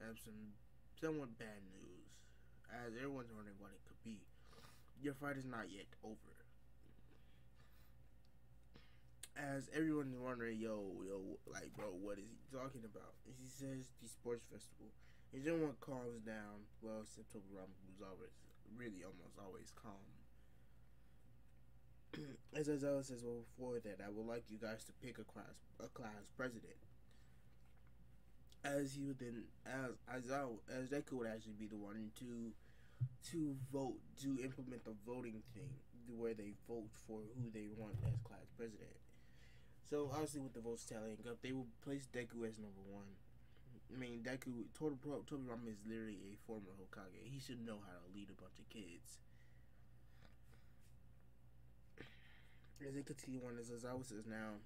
I have some somewhat bad news, as everyone's wondering what it could be. Your fight is not yet over. As everyone's wondering, yo, yo, like, bro, what is he talking about? He says the sports festival. If everyone calms down, well, except Togurama, who's always, really almost always calm. as Aizawa says well before that, I would like you guys to pick a class a class president. As he would then as Aizawa as Deku would actually be the one to to vote to implement the voting thing where they vote for who they want as class president. So obviously with the votes tallying up, they will place Deku as number one. I mean, Deku, Toby, Tobirama is literally a former Hokage. He should know how to lead a bunch of kids. As they continue on, as Aizawa says now,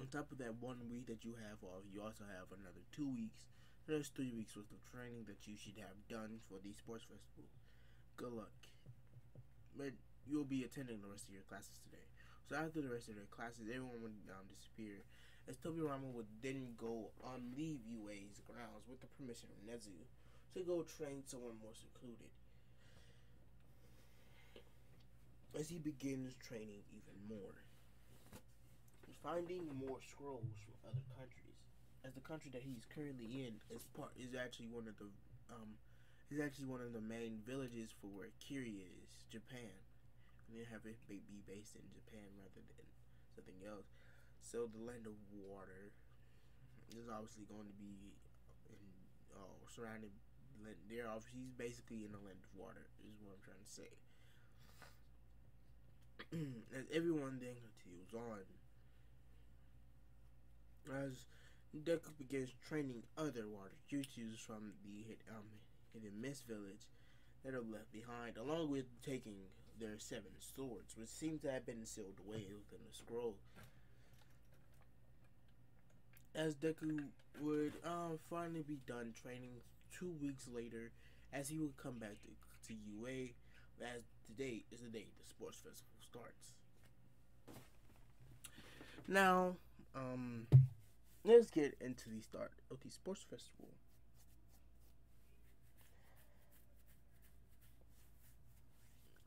on top of that one week that you have off, you also have another two weeks. There's three weeks worth of training that you should have done for the sports festival. Good luck. But you'll be attending the rest of your classes today. So after the rest of their classes, everyone would um, disappear. As Tobirama would then go on leave UA's grounds with the permission of Nezu to go train someone more secluded. As he begins training even more, finding more scrolls from other countries. As the country that he's currently in is part is actually one of the um is actually one of the main villages for where Kiri is, Japan. And they have it be based in Japan rather than something else. So the land of water is obviously going to be in oh surrounded. They're obviously he's basically in the land of water is what I'm trying to say. As everyone then continues on, as Deku begins training other water jutsus from the um, hidden mist village that are left behind, along with taking their seven swords, which seem to have been sealed away within the scroll. As Deku would um, finally be done training two weeks later, as he would come back to, to UA, as today is the day the sports festival starts. Now, um, let's get into the start of the sports festival.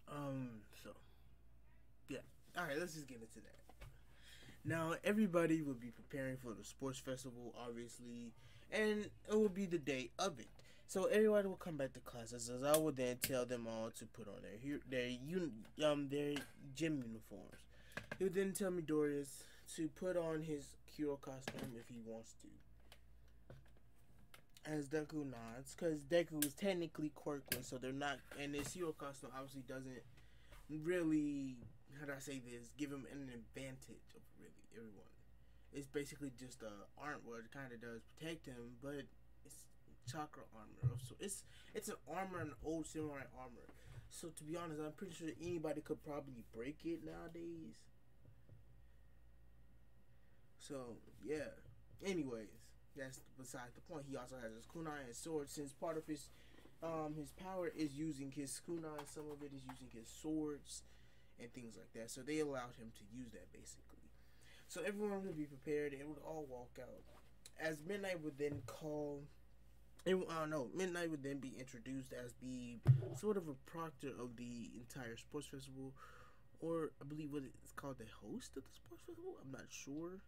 Um, so yeah, all right, let's just get into that. Now, everybody will be preparing for the sports festival, obviously, and it will be the day of it. So everybody will come back to classes, as I will then tell them all to put on their their un, um their gym uniforms. He would then tell Midoriya to put on his hero costume if he wants to. As Deku nods, because Deku is technically quirkless, so they're not, and his hero costume obviously doesn't really, how do I say this, give him an advantage of everyone. It's basically just a arm, well, it kind of does protect him, but it's chakra armor. So it's it's an armor, an old samurai armor. So to be honest, I'm pretty sure anybody could probably break it nowadays. So yeah. Anyways, that's beside the point. He also has his kunai and sword. Since part of his um his power is using his kunai, some of it is using his swords and things like that. So they allowed him to use that basically. So everyone would be prepared and would all walk out. As Midnight would then call I don't know. Midnight would then be introduced as the sort of a proctor of the entire sports festival, or I believe what it's called the host of the sports festival. I'm not sure.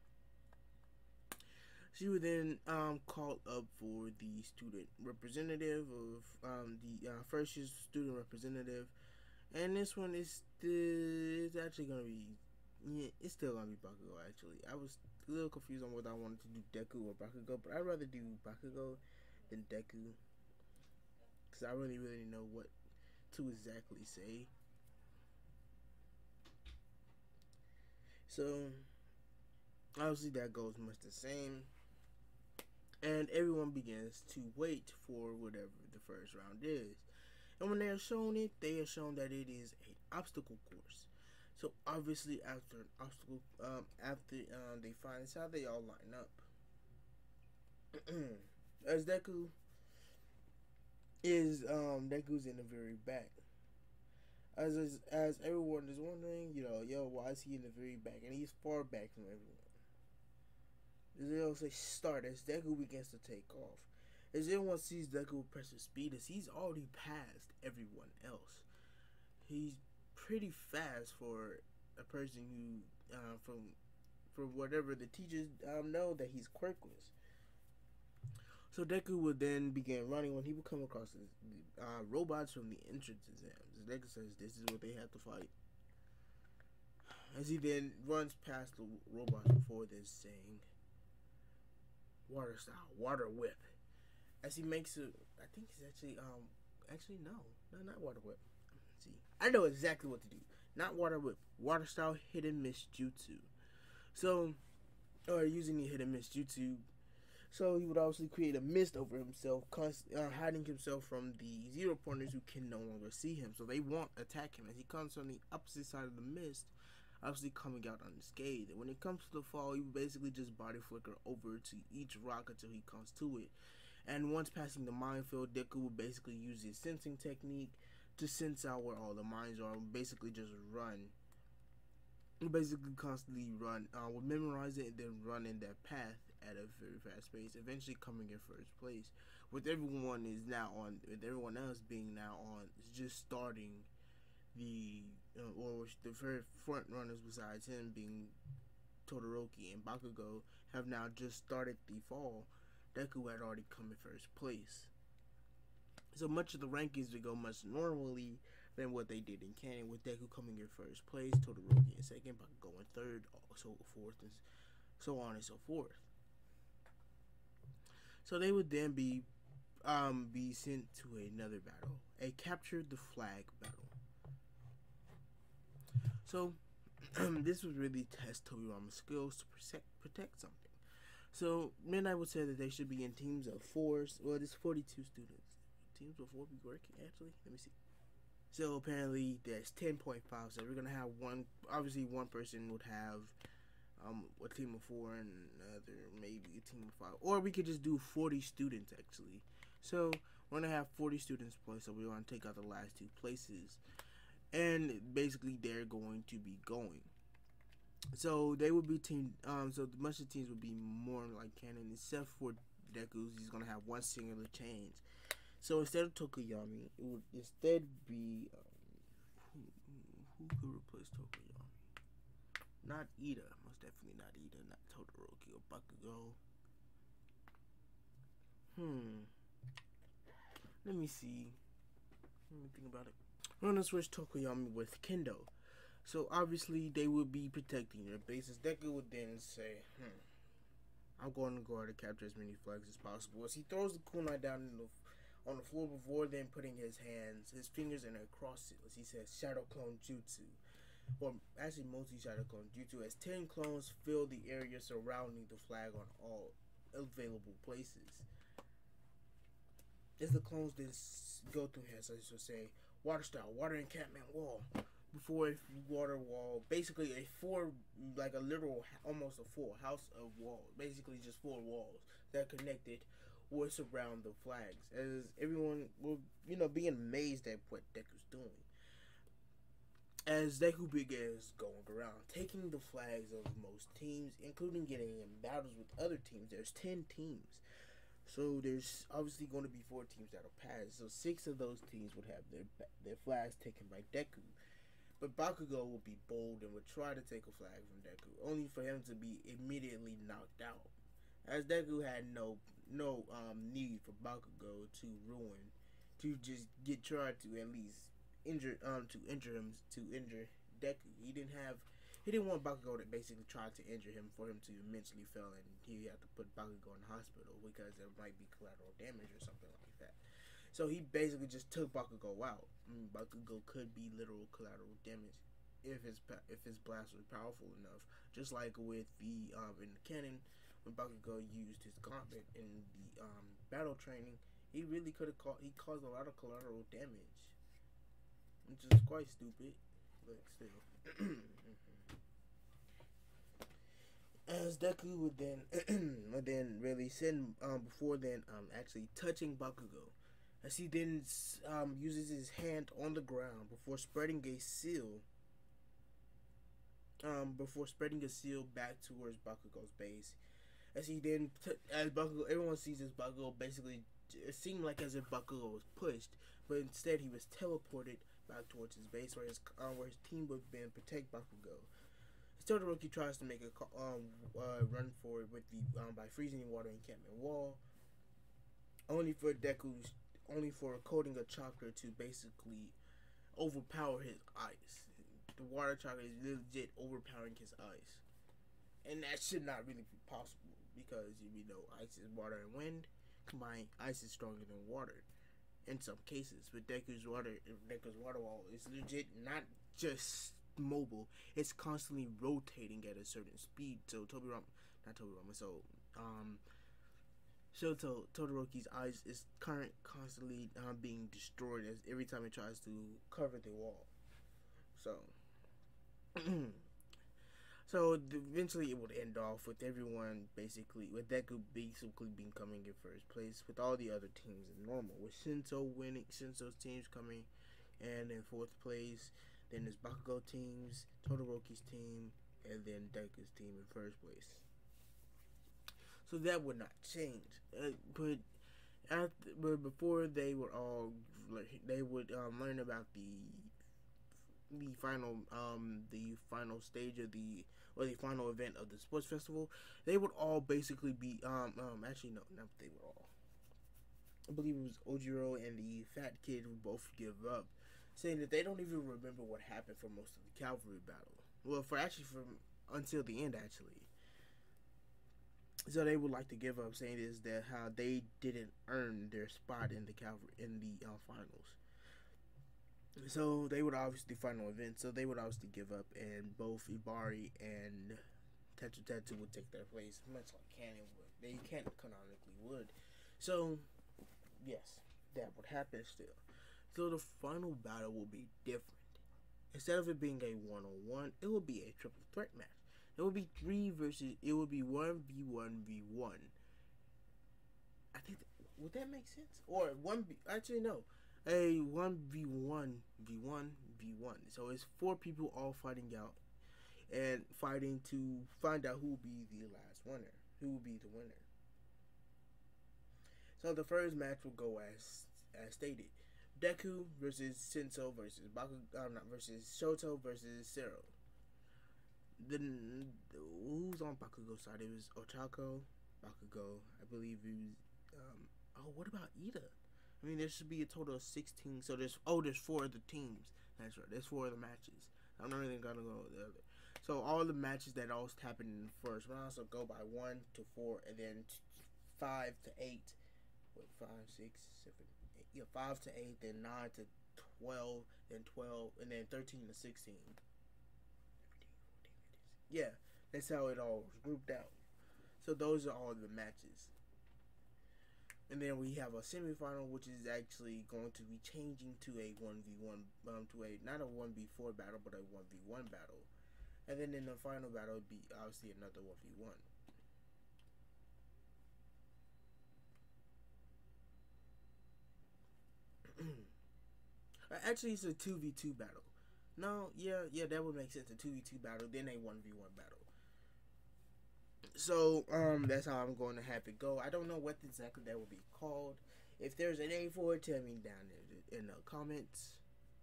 She would then um, call up for the student representative of um, the uh, first year student representative, and this one is the it's actually gonna be yeah, it's still gonna be Bakugo. Actually, I was a little confused on whether I wanted to do Deku or Bakugo, but I'd rather do Bakugo than Deku because I really really know what to exactly say. So obviously that goes much the same and everyone begins to wait for whatever the first round is. And when they are shown it, they are shown that it is an obstacle course. So obviously, after an obstacle, um, after um, they find this out, they all line up. As Deku is um Deku's in the very back. As, as as everyone is wondering, you know, yo, why is he in the very back? And he's far back from everyone. Zero say start as Deku begins to take off. As everyone sees Deku press his speed as he's already passed everyone else. He's pretty fast for a person who uh, from for whatever the teachers um, know that he's quirkless. So Deku would then begin running when he would come across the uh, robots from the entrance exams. Deku says this is what they have to fight. as he then runs past the robots before then saying, "Water style, water whip." As he makes a, I think he's actually um actually no, no, not water whip. See, I know exactly what to do. Not water whip, water style hidden mist jutsu. So, or using the hidden mist jutsu. So he would obviously create a mist over himself, uh, hiding himself from the zero pointers who can no longer see him. So they won't attack him as he comes on the opposite side of the mist, obviously coming out unscathed. And when it comes to the fall, he would basically just body flicker over to each rock until he comes to it. And once passing the minefield, Deku will basically use his sensing technique to sense out where all the mines are and basically just run. Basically constantly run, uh, will memorize it and then run in that path at a very fast pace, eventually coming in first place. With everyone is now on, with everyone else being now on, just starting the, uh, or the very front runners besides him being Todoroki and Bakugo have now just started the fall. Deku had already come in first place. So much of the rankings would go much normally than what they did in canon, with Deku coming in first place, Todoroki in second, Bakugo in third, so forth, and so on and so forth. So they would then be um, be sent to another battle, a capture the flag battle. So this would really test Tobirama's skills to protect protect something. So Midnight would say that they should be in teams of fours. Well, there's 42 students. Teams of four be working actually. Let me see. So apparently there's 10.5. So we're gonna have one. Obviously, one person would have um, a team of four and another maybe a team of five, or we could just do 40 students actually. So we're gonna have 40 students play. So we're gonna take out the last two places, and basically they're going to be going. So they would be team. Um, so much of the teams would be more like canon, except for Deku's. He's gonna have one singular change. So instead of Tokoyami, it would instead be um, who, who could replace Tokoyami? Not Ida, most definitely not Ida, not Todoroki or Bakugo. Hmm. Let me see. Let me think about it. We're gonna switch Tokoyami with Kendo. So obviously they would be protecting their bases. Deku would then say, "Hmm, I'm going to go out to capture as many flags as possible." As he throws the kunai down in the, on the floor before then putting his hands, his fingers in a cross. As he says, "Shadow Clone Jutsu," or actually multi Shadow Clone Jutsu. As ten clones fill the area surrounding the flag on all available places. As the clones then go through his, I should say, water style, water encampment wall before a water wall, basically a four, like a literal, almost a full house of walls, basically just four walls that are connected would surround the flags, as everyone will, you know, be amazed at what Deku's doing. As Deku begins going around, taking the flags of most teams, including getting in battles with other teams. There's ten teams. So there's obviously going to be four teams that'll pass. So six of those teams would have their their flags taken by Deku. But Bakugo will be bold and would try to take a flag from Deku, only for him to be immediately knocked out. As Deku had no no um, need for Bakugo to ruin, to just get tried to at least injure um to injure him to injure Deku. He didn't have he didn't want Bakugo to basically try to injure him for him to mentally fail and he had to put Bakugo in the hospital because there might be collateral damage or something like that. So he basically just took Bakugo out. I mean, Bakugo could be literal collateral damage if his if his blast was powerful enough. Just like with the um in the canon when Bakugo used his gauntlet in the um battle training, he really could have caused he caused a lot of collateral damage, which is quite stupid, but still. As Deku would then would then really send um before then um actually touching Bakugo as he then um, uses his hand on the ground before spreading a seal. Um, before spreading a seal back towards Bakugo's base, as he then as Bakugo, everyone sees as Bakugo basically. It seemed like as if Bakugo was pushed, but instead he was teleported back towards his base, where his uh, where his team would then protect Bakugo. Todoroki tries to make a um uh, run for it with the um, by freezing the water encampment wall, only for Deku's only for coating a chakra to basically overpower his ice. the water chakra is legit overpowering his ice, and that should not really be possible because you know ice is water and wind combined. Ice is stronger than water in some cases, but Deku's water Deku's water wall is legit not just mobile; it's constantly rotating at a certain speed. So Toby Ram, not Toby Rama, so um. Shoto Todoroki's eyes is current constantly um, being destroyed as every time he tries to cover the wall. So, so eventually it would end off with everyone basically with Deku basically being coming in first place with all the other teams in normal with Shinso winning Shinso's teams coming and in fourth place. Then there's Bakugo teams, Todoroki's team, and then Deku's team in first place. So that would not change. Uh, but after, but before they were all, they would um, learn about the the final um the final stage of the or the final event of the sports festival they would all basically be um um actually no not they were all. I believe it was Ojiro and the fat kid would both give up saying that they don't even remember what happened for most of the cavalry battle. Well for actually from until the end actually. So they would like to give up saying is that how they didn't earn their spot in the cavalry in the uh, finals so they would obviously final event so they would obviously give up and both Ibara and Tetsutetsu would take their place much like canon would they can't canonically would so yes that would happen still so the final battle will be different instead of it being a one-on-one it will be a triple threat match it would be three versus. It would be one v one v one. I think. Would that make sense? Or one? V, actually, no. A one v one v one v one. So it's four people all fighting out, and fighting to find out who will be the last winner. Who will be the winner? So the first match will go as as stated. Deku versus Shinso versus Baku, uh, not versus Shoto versus Sero Then who's on Bakugo side? It was Ochako, Bakugo. I believe it was. Um, oh, what about Ida? I mean, there should be a total of sixteen. So there's oh, there's four of the teams. That's right. There's four of the matches. I'm not even gonna go the other. So all the matches that always happen in the first round also go by one to four, and then five to eight. What five, six, seven, eight? Yeah, five to eight, then nine to twelve, then twelve, and then thirteen to sixteen yeah, that's how it all was grouped out. So those are all the matches. And then we have a semifinal, which is actually going to be changing to a one v one, um, to a not a one v four battle, but a one v one battle. And then in the final battle, it'd be obviously another one v one. Actually, it's a two v two battle. No, yeah, yeah, that would make sense. A two v two battle, then a one v one battle. So um, that's how I'm going to have it go. I don't know what exactly that will be called. If there's an a name for it, tell me down in the comments.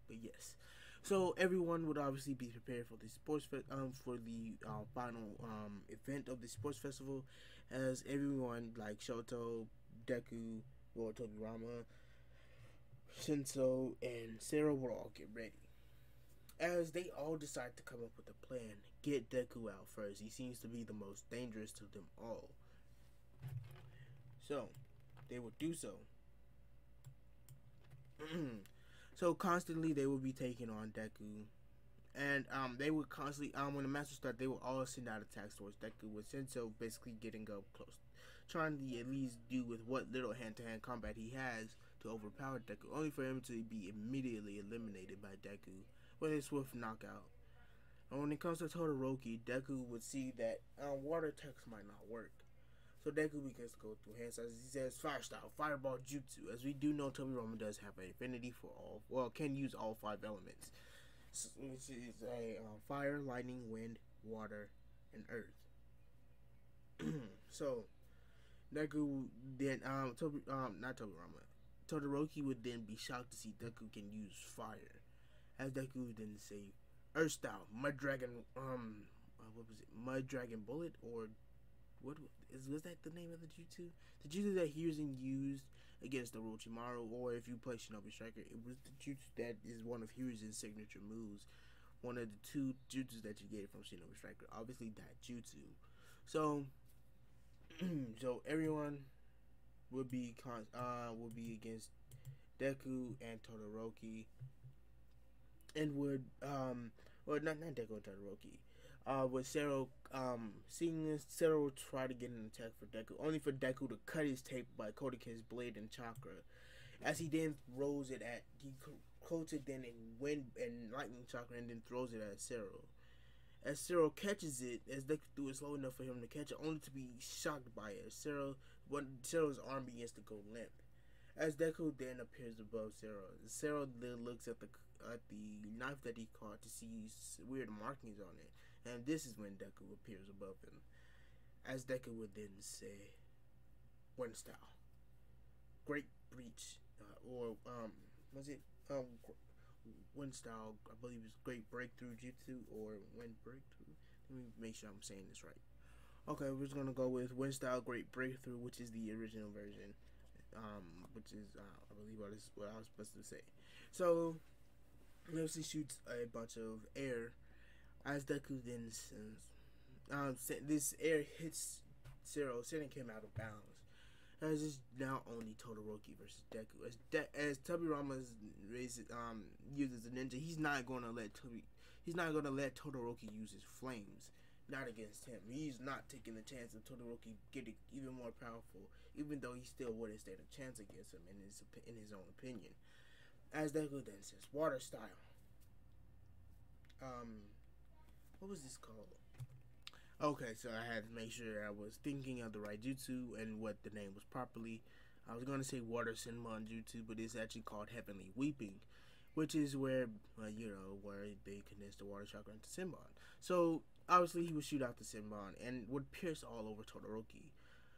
But yes, so everyone would obviously be prepared for the sports um for the uh, final um event of the sports festival, as everyone like Shoto, Deku, Lord Tobirama, Shinso, and Sero will all get ready as they all decide to come up with a plan, get Deku out first. He seems to be the most dangerous to them all. So, they will do so. so constantly they will be taking on Deku. And um, they would constantly um when the master start they will all send out attacks towards Deku with Shinso basically getting up close. Trying to at least do with what little hand to hand combat he has to overpower Deku, only for him to be immediately eliminated by Deku with a swift knockout. And when it comes to Todoroki, Deku would see that um, water attacks might not work. So Deku begins to go through hand signs. He says fire style, fireball jutsu. As we do know, Tobirama does have an affinity for all, well, can use all five elements. Which is a uh, fire, lightning, wind, water, and earth. so, Deku then, um, Tobi, um, not Tobirama, Todoroki would then be shocked to see Deku can use fire as Deku didn't say, Style, Mud Dragon, um, uh, what was it, Mud Dragon Bullet, or what is was that the name of the jutsu? The jutsu that Hiruzen used against the Orochimaru, or if you play Shinobi Striker, it was the jutsu that is one of Hiruzen's signature moves, one of the two jutsus that you get from Shinobi Striker. Obviously, that jutsu. So, so everyone would be con- uh would be against Deku and Todoroki, and would um well not not Deku and Todoroki. Uh, with Sero um seeing this, try to get an attack for Deku, only for Deku to cut his tape by Kodaken's blade and chakra. As he then throws it at he co- coats it then in wind and lightning chakra and then throws it at Sero. As Sero catches it, as Deku threw it slow enough for him to catch it, only to be shocked by it. Sero, when Sero's arm begins to go limp. As Deku then appears above Sero, Sero then looks at the at the knife that he caught to see weird markings on it, and this is when Deku appears above him. As Deku would then say, "One style, great breach, uh, or um, was it um, one style? I believe it's great breakthrough jutsu or wind breakthrough. Let me make sure I'm saying this right. Okay, we're just gonna go with wind style great breakthrough, which is the original version, um, which is uh, I believe what is what I was supposed to say. So, Lucy shoots a bunch of air, as Deku then sends. Um, this air hits Sero, sending him out of bounds. As it's now only Todoroki versus Deku. As De- as Tobirama raises um uses a ninja, he's not gonna let Tobi he's not gonna let Todoroki use his flames. Not against him. He's not taking the chance of Todoroki getting even more powerful, even though he still wouldn't stand a chance against him in his in his own opinion. As Deku says, water style. Um, what was this called? Okay, so I had to make sure I was thinking of the right jutsu and what the name was properly. I was going to say Water Senbon Jutsu, but it's actually called Heavenly Weeping, which is where, uh, you know, where they condense the water chakra into Senbon. So, obviously, he would shoot out the Senbon and would pierce all over Todoroki.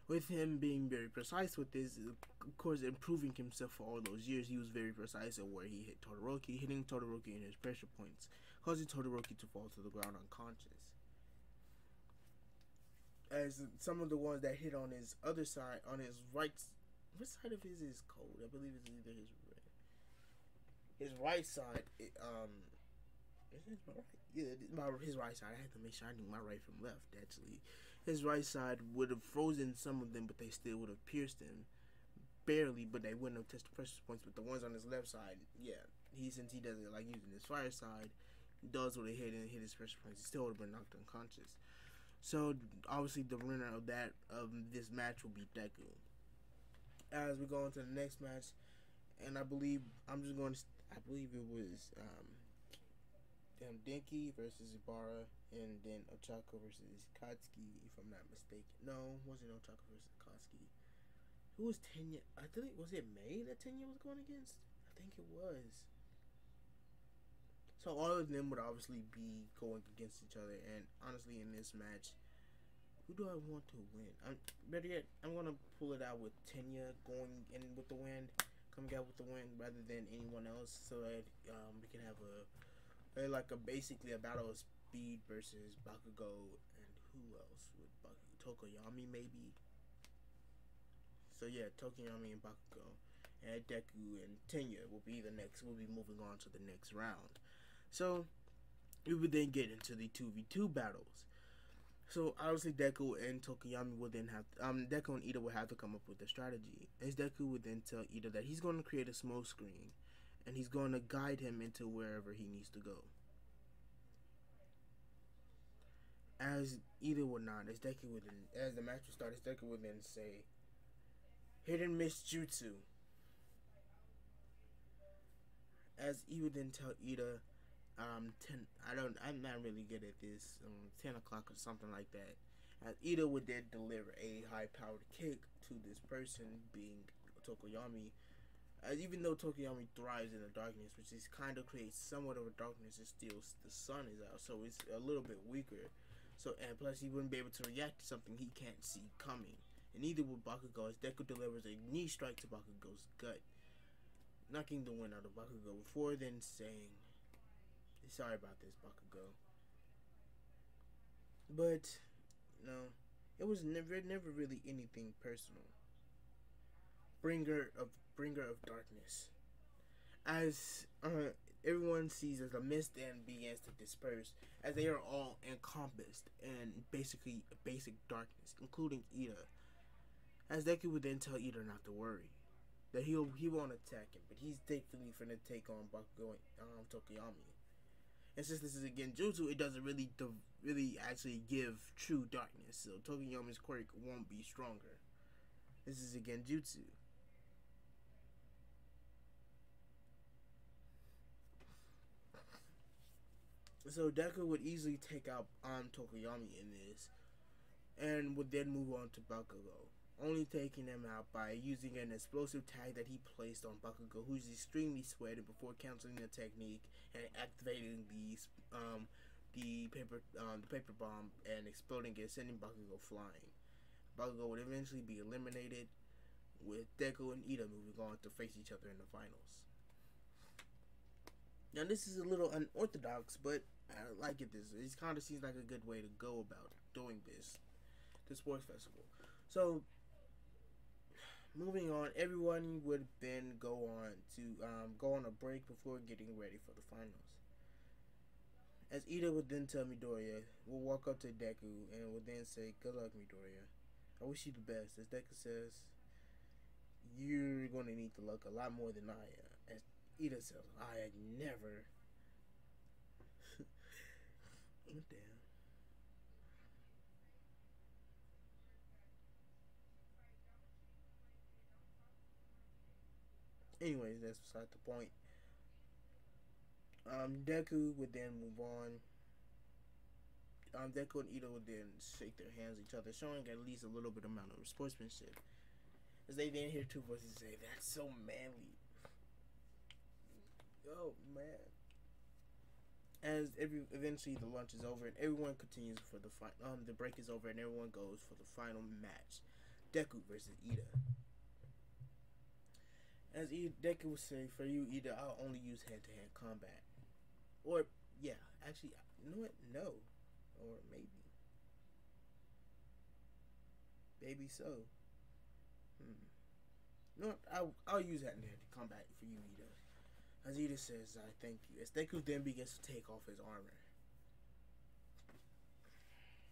With him being very precise with this, of course, improving himself for all those years, he was very precise at where he hit Todoroki, hitting Todoroki in his pressure points, causing Todoroki to fall to the ground unconscious as some of the ones that hit on his other side, on his right, what side of his is cold? I believe it's either his right, his right side. It, um, is my right? Yeah, my his right side. I had to make sure I knew my right from left. Actually, his right side would have frozen some of them, but they still would have pierced him barely. But they wouldn't have touched the pressure points. But the ones on his left side, yeah, he since he doesn't like using his fire side, does what it hit and hit his pressure points. He still would have been knocked unconscious. So obviously the winner of that of this match will be Deku. As we go into the next match, and I believe I'm just going to I believe it was um damn Denki versus Ibara and then Ochako versus Katsuki if I'm not mistaken. No, wasn't Ochako versus Katsuki. Who was Tenya? I think was it Mei that Tenya was going against? I think it was. So all of them would obviously be going against each other, and honestly, in this match, who do I want to win? I'm better yet, I'm gonna pull it out with Tenya going in with the win, coming out with the win, rather than anyone else, so that um, we can have a, a like a basically a battle of speed versus Bakugo, and who else would Bakugo? Tokoyami maybe. So yeah, Tokoyami and Bakugo, and Deku and Tenya will be the next. We'll be moving on to the next round. So we would then get into the two v two battles. So obviously Deku and Tokoyami would then have um Deku and Ida would have to come up with a strategy. As Deku would then tell Ida that he's going to create a smoke screen, and he's going to guide him into wherever he needs to go. As Ida would not, as Deku would as the match would start, as Deku would then say, "Hidden Mist Jutsu." As he would then tell Ida, um, ten. I don't. I'm not really good at this. Um, ten o'clock or something like that. As Ida would then deliver a high-powered kick to this person, being Tokoyami. As even though Tokoyami thrives in the darkness, which is kind of creates somewhat of a darkness, it still the sun is out, so it's a little bit weaker. So and plus he wouldn't be able to react to something he can't see coming. And neither would Bakugo as Deku delivers a knee strike to Bakugo's gut, knocking the wind out of Bakugo before then saying, Sorry about this, Bakugo. But no, it was never never really anything personal. Bringer of bringer of darkness. As uh, everyone sees as the mist then begins to disperse as they are all encompassed in basically basic darkness, including Ida. As Deku would then tell Ida not to worry, that he'll he won't attack him, but he's definitely finna take on Bakugo and um. And since this is again Jutsu, it doesn't really really actually give true darkness, so Tokoyami's quirk won't be stronger. This is again Genjutsu. So Deku would easily take out um, Tokoyami in this, and would then move on to Bakugo, only taking him out by using an explosive tag that he placed on Bakugo, who's extremely sweaty before canceling the technique and activating the um, the paper um, the paper bomb and exploding it, sending Bakugo flying. Bakugo would eventually be eliminated, with Deku and Ida moving on to face each other in the finals. Now this is a little unorthodox, but I like it. This it kind of seems like a good way to go about doing this, the sports festival. So moving on, everyone would then go on to um, go on a break before getting ready for the finals. As Ida would then tell Midoriya, we'll walk up to Deku and would then say, "Good luck, Midoriya. I wish you the best." As Deku says, "You're going to need the luck a lot more than I am." As Ida says, "I never." Damn. Anyways, that's beside the point. Um, Deku would then move on. Um, Deku and Ida would then shake their hands at each other, showing at least a little bit amount of sportsmanship. As they then hear two voices say, "That's so manly." Oh man. As every eventually the lunch is over and everyone continues for the fi- um the break is over and everyone goes for the final match, Deku versus Ida. As Ida, Deku would say, for you, Ida, I'll only use hand to hand combat. Or, yeah, actually, you know what? No. Or maybe. Maybe so. Hmm. No, I'll, I'll use hand to hand combat for you, Ida. As Ida says, I thank you. As Deku then begins to take off his armor.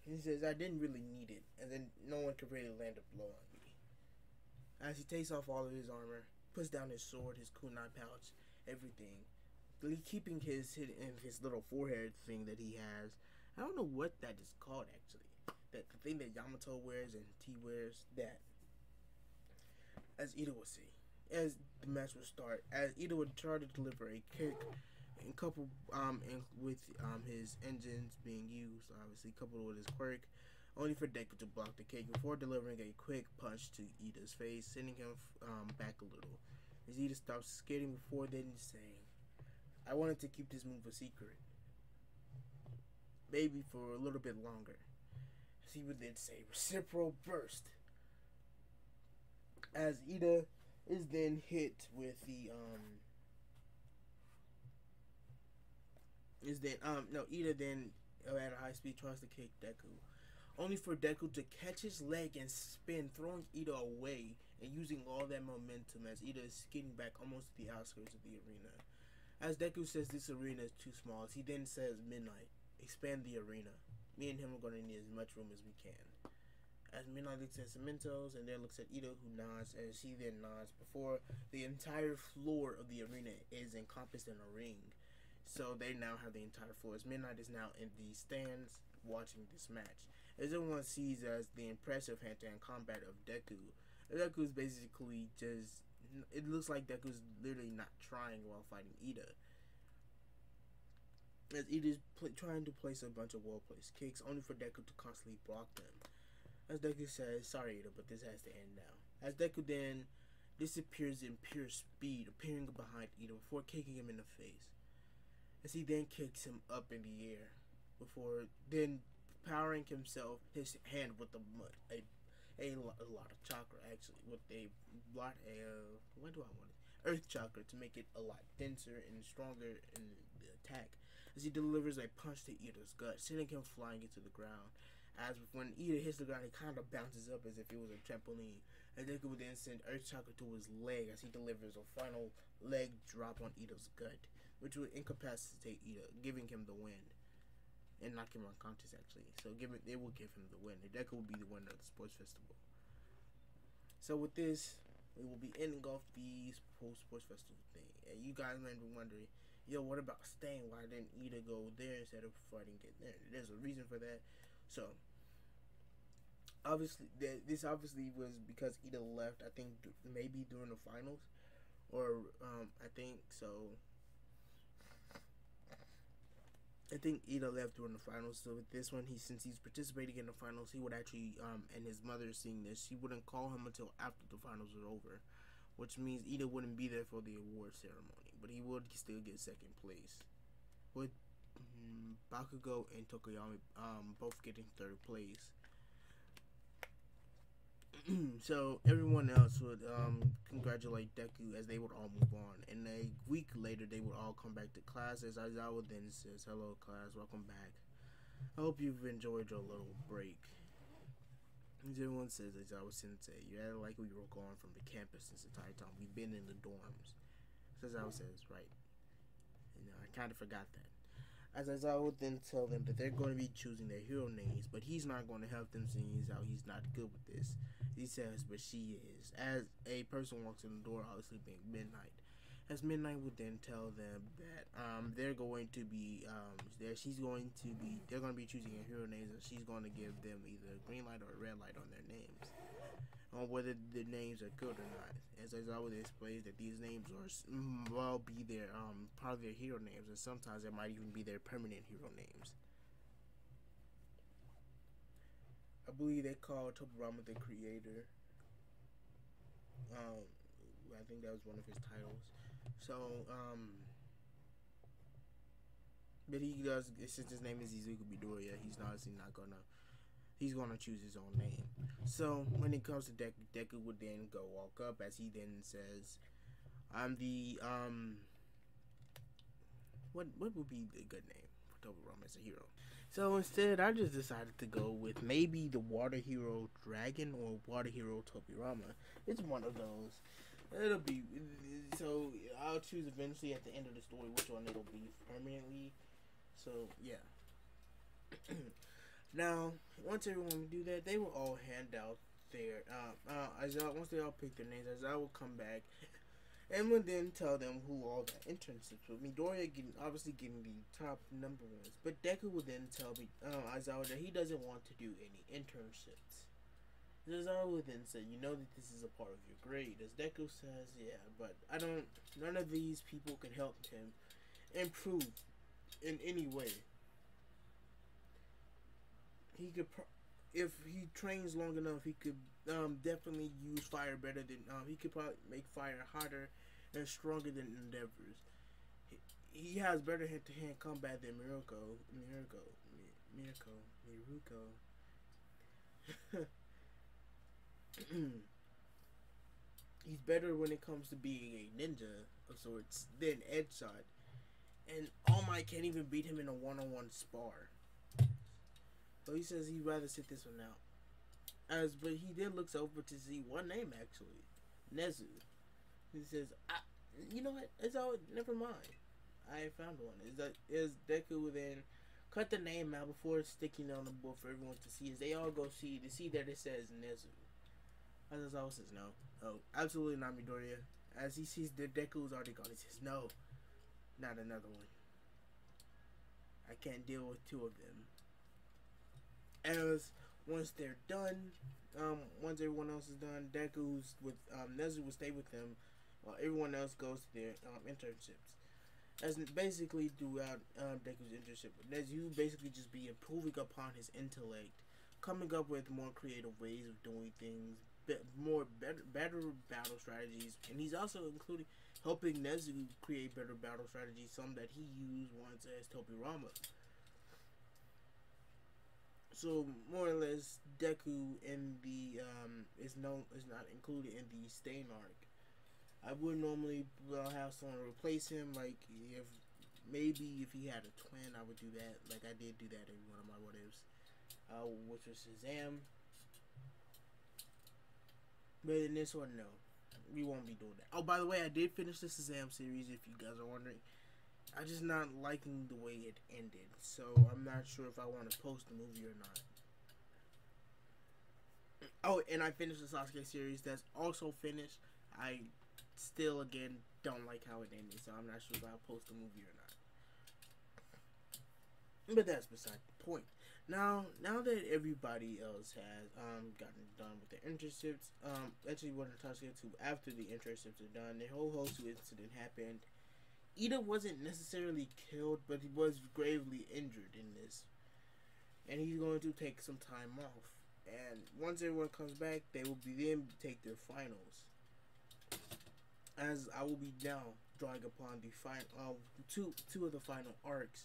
He says, I didn't really need it, and then no one could really land a blow on me. As he takes off all of his armor, puts down his sword, his kunai pouch, everything, keeping his his little forehead thing that he has. I don't know what that is called actually. That the thing that Yamato wears and T wears. That, as Ida will say, as the match would start, as Ida would try to deliver a kick, and couple um and with um his engines being used, obviously coupled with his quirk, only for Deku to block the kick before delivering a quick punch to Ida's face, sending him um, back a little. As Ida stops skating before then saying, I wanted to keep this move a secret. Maybe for a little bit longer. As he would then say, Recipro Burst. As Ida is then hit with the um is then um no Ida then at a high speed tries to kick Deku only for Deku to catch his leg and spin, throwing Ida away and using all that momentum as Ida is skating back almost to the outskirts of the arena. As Deku says this arena is too small, he then says, Midnight, expand the arena. Me and him are going to need as much room as we can. As Midnight looks at Cementos and then looks at Ida, who nods, as she then nods before the entire floor of the arena is encompassed in a ring. So they now have the entire floor. As Midnight is now in the stands watching this match. As everyone sees as the impressive hand-to-hand combat of Deku, Deku is basically just. It looks like Deku's literally not trying while fighting Ida. As Ida's pl- trying to place a bunch of well placed kicks, only for Deku to constantly block them. As Deku says, Sorry, but this has to end now. As Deku then disappears in pure speed, appearing behind Ida before kicking him in the face. As he then kicks him up in the air before then powering himself his hand with a a, a, a lot of chakra actually with a lot a uh, what do I want earth chakra to make it a lot denser and stronger in the attack as he delivers a punch to Ida's gut sending him flying into the ground as when Ida hits the ground he kind of bounces up as if it was a trampoline and Deku would then send earth chakra to his leg as he delivers a final leg drop on Ida's gut which would incapacitate Ida, giving him the win, and knock him unconscious actually. So give it, it will give him the win. Deku will be the winner of the sports festival. So with this, we will be ending off the post sports festival thing, and you guys might be wondering, yo, what about Stain? Why didn't Ida go there instead of fighting it there? There's a reason for that. So obviously this obviously was because Ida left. I think maybe during the finals, or um, I think so. I think Ida left during the finals. So with this one, he since he's participating in the finals, he would actually um, and his mother seeing this, she wouldn't call him until after the finals are over, which means Ida wouldn't be there for the award ceremony, but he would still get second place, with mm, Bakugo and Tokoyami um, both getting third place. so everyone else would um, congratulate Deku as they would all move on. And a week later, they would all come back to class as Aizawa then says, "Hello, class, welcome back. I hope you've enjoyed your little break." As everyone says, Aizawa Sensei, you acted like we were gone from the campus this entire time. We've been in the dorms. So Aizawa says, "Right." You know, I kind of forgot that. As Aizawa would then tell them that they're going to be choosing their hero names, but he's not going to help them seeing as how he's not good with this. He says, but she is. As a person walks in the door, obviously being Midnight. As Midnight would then tell them that um, they're going to be, um, there she's going to be, they're going to be choosing their hero names, and she's going to give them either a green light or a red light on their names, on whether the names are good or not. As I always explains that these names are mm, well be their um part of their hero names, and sometimes it might even be their permanent hero names. I believe they call Tobirama the creator. Um, I think that was one of his titles. So, um, but he does since his name is Izuku Midoriya, he's obviously not gonna. He's gonna choose his own name. So when it comes to Deku, Deku would then go walk up as he then says, "I'm the um." What what would be a good name for Tobirama as a hero? So instead, I just decided to go with maybe the Water Hero Dragon or Water Hero Tobirama. It's one of those. It'll be so. I'll choose eventually at the end of the story which one it'll be permanently. So yeah. now, once everyone would do that, they will all hand out their uh, uh, Aizawa, once they all pick their names, Aizawa will come back and would then tell them who all the internships with Midoriya getting obviously getting the top number ones. But Deku will then tell me uh, Aizawa that he doesn't want to do any internships. Aizawa will then say, "You know that this is a part of your grade." As Deku says, "Yeah, but I don't. None of these people can help him improve in any way. He could." If he trains long enough, he could um, definitely use fire better than um, he could probably make fire hotter and stronger than Endeavors. He, he has better hand to hand combat than Miruko. Miruko. Miruko. Miruko. He's better when it comes to being a ninja of sorts than Edgeshot. And All Might can't even beat him in a one on one spar. So he says he'd rather sit this one out. As but he then looks over to see one name actually, Nezu. He says, I, "You know what? It's all never mind. I found one. Is that is Deku then cut the name out before sticking it on the board for everyone to see? As they all go see to see that it says Nezu. As Aizawa says no, oh, absolutely not Midoriya. As he sees that Deku's already gone, he says no, not another one. I can't deal with two of them as once they're done, um, once everyone else is done, Deku's with um, Nezu will stay with them while everyone else goes to their um, internships. As basically throughout um, Deku's internship, Nezu basically just be improving upon his intellect, coming up with more creative ways of doing things, be- more better, better battle strategies, and he's also including helping Nezu create better battle strategies, some that he used once as Tobirama. So more or less, Deku in the um is no is not included in the Stain arc. I would normally well, have someone replace him, like if maybe if he had a twin, I would do that. Like I did do that in one of my what ifs, uh, which was Shazam. But in this one, no, we won't be doing that. Oh, by the way, I did finish the Shazam series. If you guys are wondering, I just not liking the way it ended. So I'm not sure if I want to post the movie or not. Oh, and I finished the Sasuke series. That's also finished. I still again don't like how it ended, so I'm not sure if I'll post the movie or not. But that's beside the point. Now, now that everybody else has um gotten done with their internships, um, actually, what I'm talking to after the internships are done, the whole Hosu incident happened. Iida wasn't necessarily killed, but he was gravely injured in this, and he's going to take some time off. And once everyone comes back, they will be then take their finals. As I will be now drawing upon the final, uh, two two of the final arcs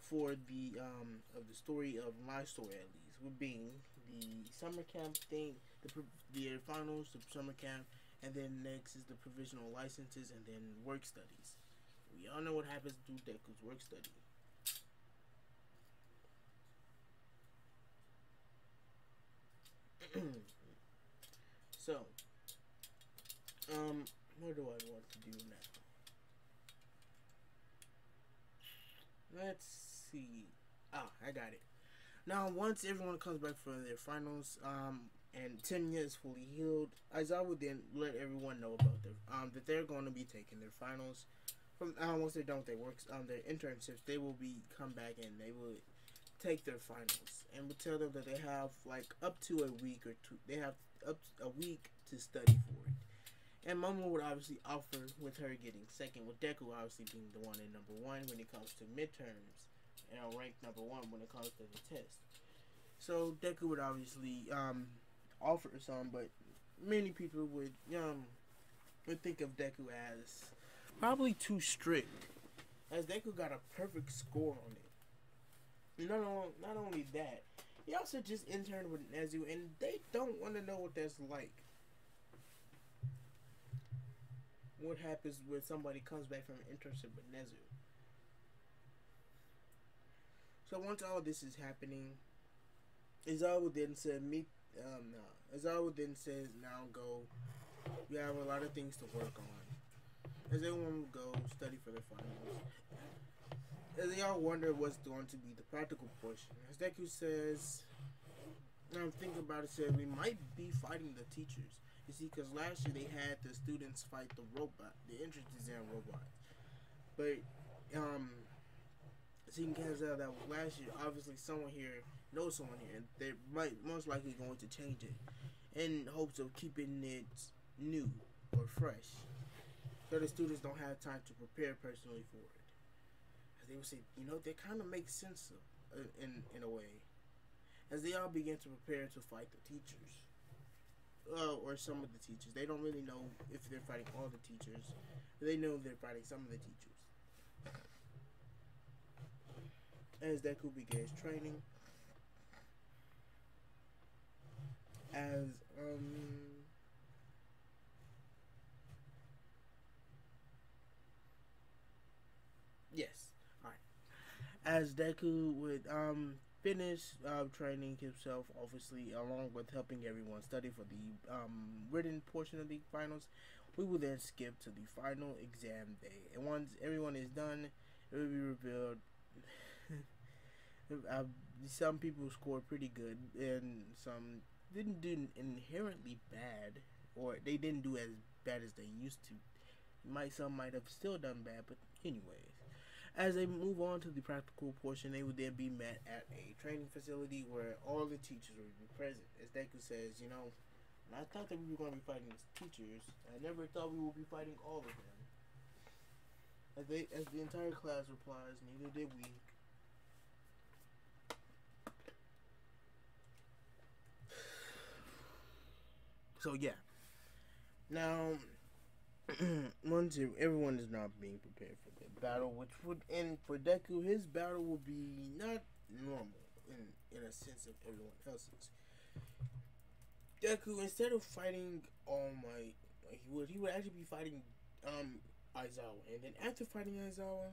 for the um of the story of my story at least, with being the summer camp thing, the the finals, the summer camp, and then next is the provisional licenses, and then work studies. We all know what happens to Deku's work study. so, um, what do I want to do now? Let's see. Ah, I got it. Now, once everyone comes back from their finals, um, and Tenya is fully healed, Aizawa would then let everyone know about their um that they're going to be taking their finals. From um, once they're done with their works, um, their internships, they will be come back and they will take their finals, and we'll tell them that they have like up to a week or two. They have up a week to study for it. And Momo would obviously offer with her getting second, with Deku obviously being the one in number one when it comes to midterms, and ranked number one when it comes to the test. So Deku would obviously um, offer some, but many people would um would think of Deku as probably too strict, as Deku got a perfect score on it. Not on, not only that, he also just interned with Nezu, and they don't want to know what that's like. What happens when somebody comes back from an internship with Nezu? So once all this is happening, Aizawa then said, "Meet." Um, no. Aizawa then says, "Now go. We have a lot of things to work on." As everyone will go study for their finals. As they all wonder what's going to be the practical portion, as Deku says, now I'm thinking about it, said we might be fighting the teachers. You see, because last year they had the students fight the robot, the entrance exam robot. But, um, seeing as how that last year, obviously someone here knows someone here, and they might most likely going to change it in hopes of keeping it new or fresh. So the students don't have time to prepare personally for it. As they would say, you know, they kind of make sense of, uh, in in a way. As they all begin to prepare to fight the teachers, uh, or some of the teachers, they don't really know if they're fighting all the teachers. They know they're fighting some of the teachers. As Deku begins training, as um. Yes. Alright. As Deku would um finish uh, training himself, obviously, along with helping everyone study for the um, written portion of the finals, we will then skip to the final exam day. And once everyone is done, it will be revealed. uh, some people scored pretty good, and some didn't do inherently bad, or they didn't do as bad as they used to. Might some might have still done bad, but anyways. As they move on to the practical portion, they would then be met at a training facility where all the teachers would be present. As Deku says, you know, I thought that we were going to be fighting teachers. I never thought we would be fighting all of them. As they, as the entire class replies, neither did we. So yeah. Now, once everyone is not being prepared for battle, which would end for Deku, his battle will be not normal in in a sense of everyone else's. Deku, instead of fighting All Might, like he would he would actually be fighting um Aizawa, and then after fighting Aizawa,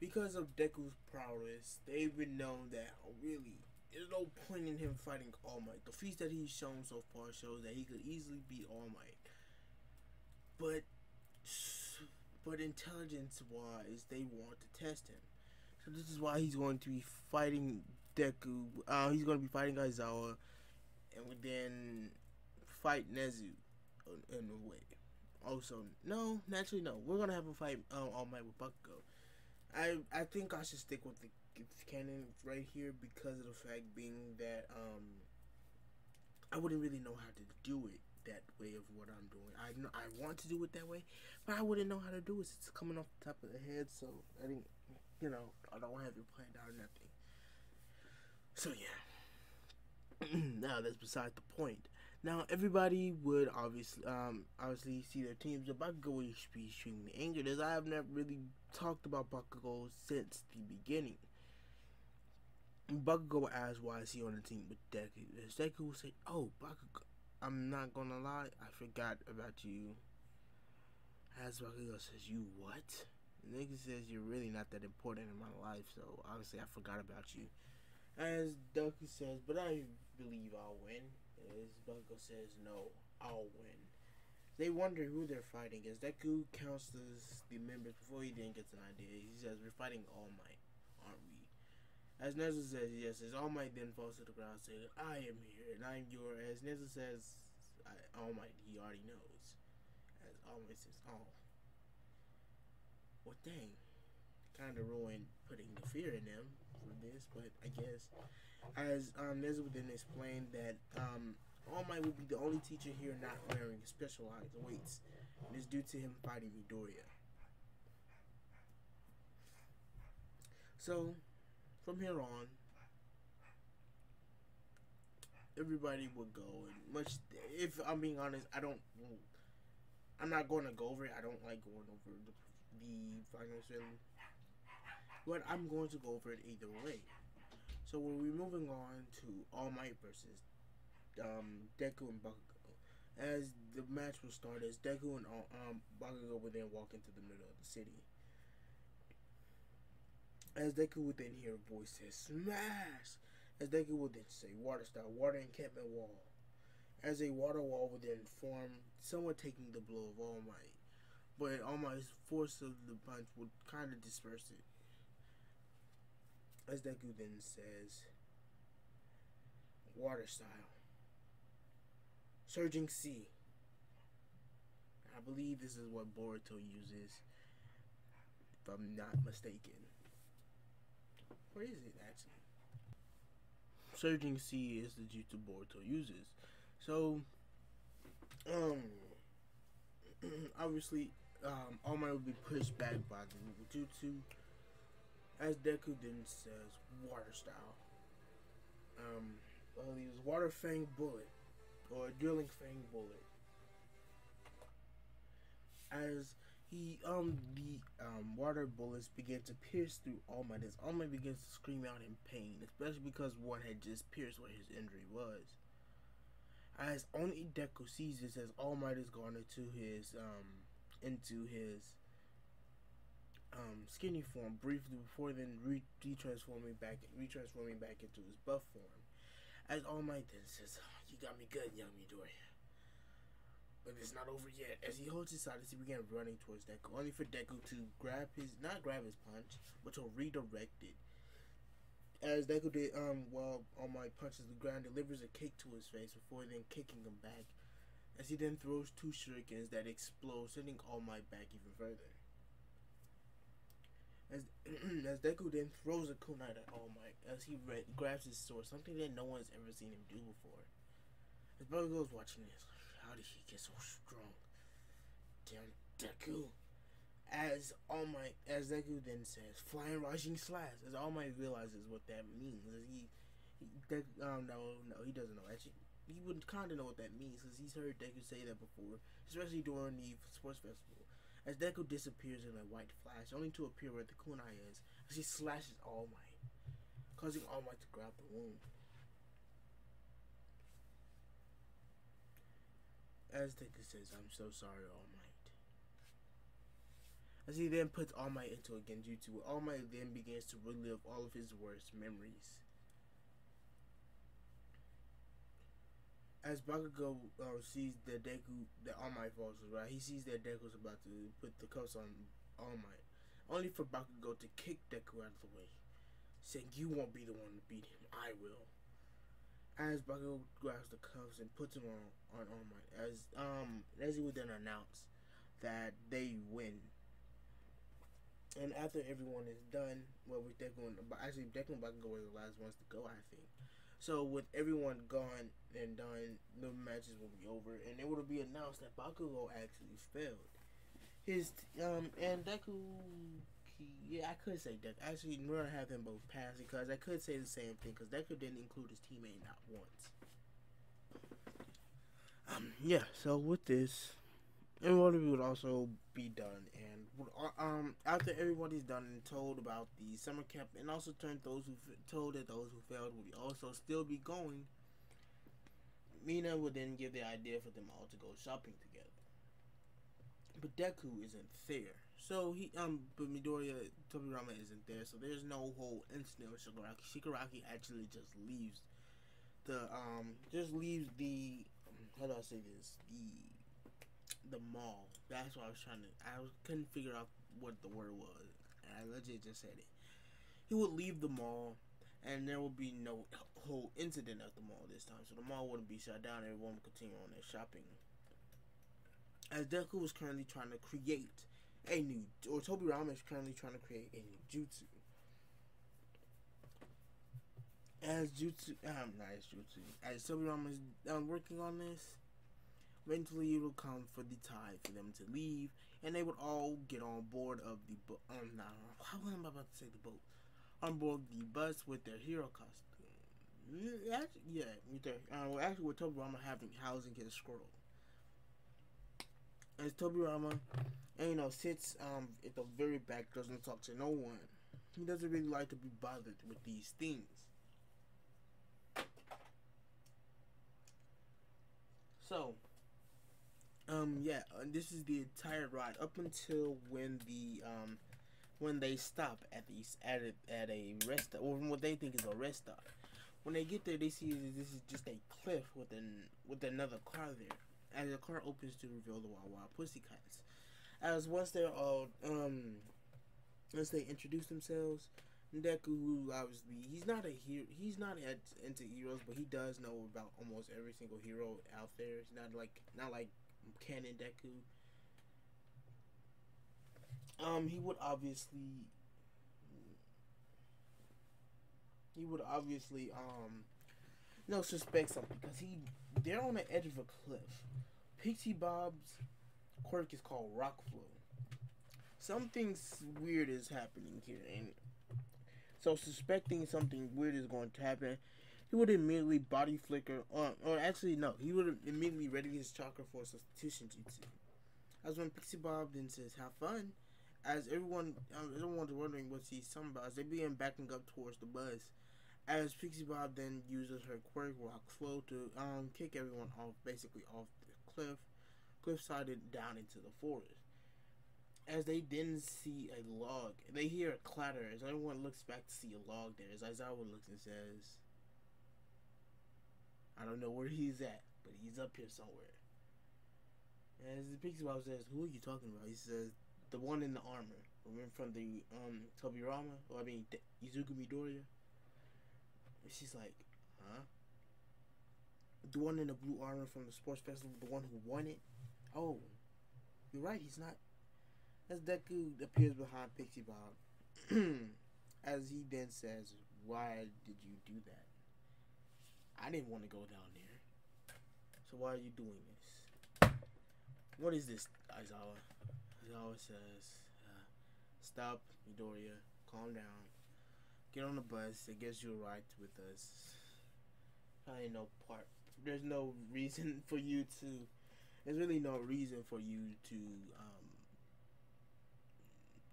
because of Deku's prowess, they've been known that really there's no point in him fighting All Might. The feats that he's shown so far shows that he could easily beat All Might. But but intelligence wise, they want to test him. So this is why he's going to be fighting Deku. Uh, he's going to be fighting Aizawa, and then fight Nezu in- in a way. Also, no, naturally no. We're gonna have a fight um, All Might with Bakugo. I I think I should stick with the canon right here because of the fact being that um I wouldn't really know how to do it that way of what I'm doing. I know I want to do it that way, but I wouldn't know how to do it. It's coming off the top of the head, so I didn't, you know, I don't have it planned out or nothing. So yeah. now that's beside the point. Now everybody would obviously, um, obviously see their teams. The Bakugo would be extremely angered, as I have never really talked about Bakugo since the beginning. Bakugo asks why is he on the team with Deku. As Deku will say, "Oh, Bakugo, I'm not gonna lie, I forgot about you." As Bakugo says, "You what?" Nigga says, "You're really not that important in my life, so obviously I forgot about you." As Deku says, "But I believe I'll win." As Bakugo says, "No, I'll win." They wonder who they're fighting. As Deku counts the, the members before he then gets an idea. He says, "We're fighting All Might, aren't we?" As Nezu says yes, as All Might then falls to the ground saying, I am here and I'm your as Nezu says I, All Might he already knows. As All Might says, Oh Well dang. Kinda ruined putting the fear in them for this, but I guess as um Nezu then explained that um All Might would be the only teacher here not wearing specialized weights. And it's due to him fighting Midoriya. So from here on, everybody would go and much. If I'm being honest, I don't. I'm not going to go over it. I don't like going over the the finals film, but I'm going to go over it either way. So we're moving on to All Might versus um, Deku and Bakugo. As the match will start, as Deku and um, Bakugo will then walk into the middle of the city. As Deku would then hear a voice say, Smash! As Deku would then say, Water style, water encampment wall. As a water wall would then form, somewhat taking the blow of All Might. But All Might's force of the punch would kind of disperse it. As Deku then says, Water style. Surging Sea. I believe this is what Boruto uses, if I'm not mistaken. Where is it actually? Surging Sea is the jutsu Boruto uses. So, um, obviously, um, All Might will be pushed back by the jutsu. As Deku then says, water style. Um, well, he was Water Fang Bullet, or Drilling Fang Bullet. As he um the um water bullets begin to pierce through All Might as All Might begins to scream out in pain, especially because one had just pierced where his injury was. As only Deku sees this as All Might is gone into his um into his um skinny form briefly before then re- retransforming back retransforming back into his buff form. As All Might then says, "Oh, "You got me good, young Midoriya." But it's not over yet. As he holds his side as he began running towards Deku, only for Deku to grab his not grab his punch, but to redirect it. As Deku did um while All Might punches the ground, delivers a kick to his face before then kicking him back. As he then throws two shurikens that explode, sending All Might back even further. As as Deku then throws a kunai at All Might, as he grabs his sword, something that no one's ever seen him do before. As Bakugo's watching this, how did he get so strong? Damn Deku. As All Might, as Deku then says, Flying Raijin slash. As All Might realizes what that means, he, he Deku, um, no, no, he doesn't know. Actually, he would kind of know what that means because he's heard Deku say that before, especially during the sports festival. As Deku disappears in a white flash, only to appear where the kunai is, as he slashes All Might, causing All Might to grab the wound. As Deku says, I'm so sorry, All Might. As he then puts All Might into a Genjutsu, All Might then begins to relive all of his worst memories. as Bakugo uh, sees that Deku, that All Might falls right, he sees that Deku's about to put the cuffs on All Might, only for Bakugo to kick Deku out of the way, saying, "You won't be the one to beat him. I will." As Bakugo grabs the cuffs and puts them on on All Might, as um he would then announce that they win. And after everyone is done, well, with Deku and actually Deku and Bakugo were the last ones to go, I think. So with everyone gone and done, the matches will be over, and it will be announced that Bakugo actually failed. His um and Deku, yeah, I could say Deku. Actually, I'm gonna have them both pass because I could say the same thing because Deku didn't include his teammate not once. Um, yeah. So with this, everybody would also be done, and uh, um after everybody's done and told about the summer camp, and also turned those who told that those who failed would also still be going. Mina would then give the idea for them all to go shopping together. But Deku isn't there. So he um but Midoriya Tobirama isn't there, so there's no whole incident with Shigaraki. Shigaraki actually just leaves the um just leaves the how do I say this? The the mall. That's what I was trying to I couldn't figure out what the word was. And I legit just said it. He would leave the mall and there would be no whole incident at the mall this time. So the mall wouldn't be shut down. Everyone would continue on their shopping. As Deku was currently trying to create a new, or Tobirama is currently trying to create a new jutsu. As jutsu, um, not as jutsu, as Tobirama is um, working on this, eventually it will come for the time for them to leave, and they would all get on board of the boat. Um, no, how am I about to say the boat? On board the bus with their hero costume. Yeah, actually, yeah, with their, uh, well, actually with Tobirama having housing his scroll. As Tobirama, and you know, sits um at the very back, doesn't talk to no one. He doesn't really like to be bothered with these things. So, um, yeah, uh, this is the entire ride up until when the um when they stop at these at a, at a rest stop, or what they think is a rest stop. When they get there, they see this is just a cliff with an with another car there. As the car opens to reveal the Wild Wild Pussycats. As once they're all um once they introduce themselves, Deku, who obviously he's not a hero, he's not at, into heroes, but he does know about almost every single hero out there. It's not like not like canon Deku. Um, he would obviously he would obviously um you know suspect something because he they're on the edge of a cliff. Pixie Bob's quirk is called Rock Flow. Something weird is happening here, and so suspecting something weird is going to happen, he would immediately body flicker, or, or actually no, he would immediately ready his chakra for a substitution jutsu. As when Pixie Bob then says, "Have fun," as everyone, um, everyone's wondering what he's talking about, as they begin backing up towards the bus. As Pixie Bob then uses her quirk Rock Flow to um kick everyone off, basically off the cliff, cliffsided down into the forest. As they then see a log, they hear a clatter. As everyone looks back to see a log there, as Aizawa looks and says, "I don't know where he's at, but he's up here somewhere." As the Pixie Bob says, "Who are you talking about?" He says, "The one in the armor, remember from the um Tobirama, or I mean D- Izuku Midoriya." And she's like, "Huh?" The one in the blue armor from the sports festival, the one who won it. Oh, you're right. He's not. As Deku appears behind Pixie Bob, as he then says, "Why did you do that? I didn't want to go down there. So why are you doing this? What is this, Aizawa?" Aizawa says, uh, "Stop, Midoriya. Calm down. Get on the bus. It gives you a ride with us. Ain't no part. There's no reason for you to. There's really no reason for you to um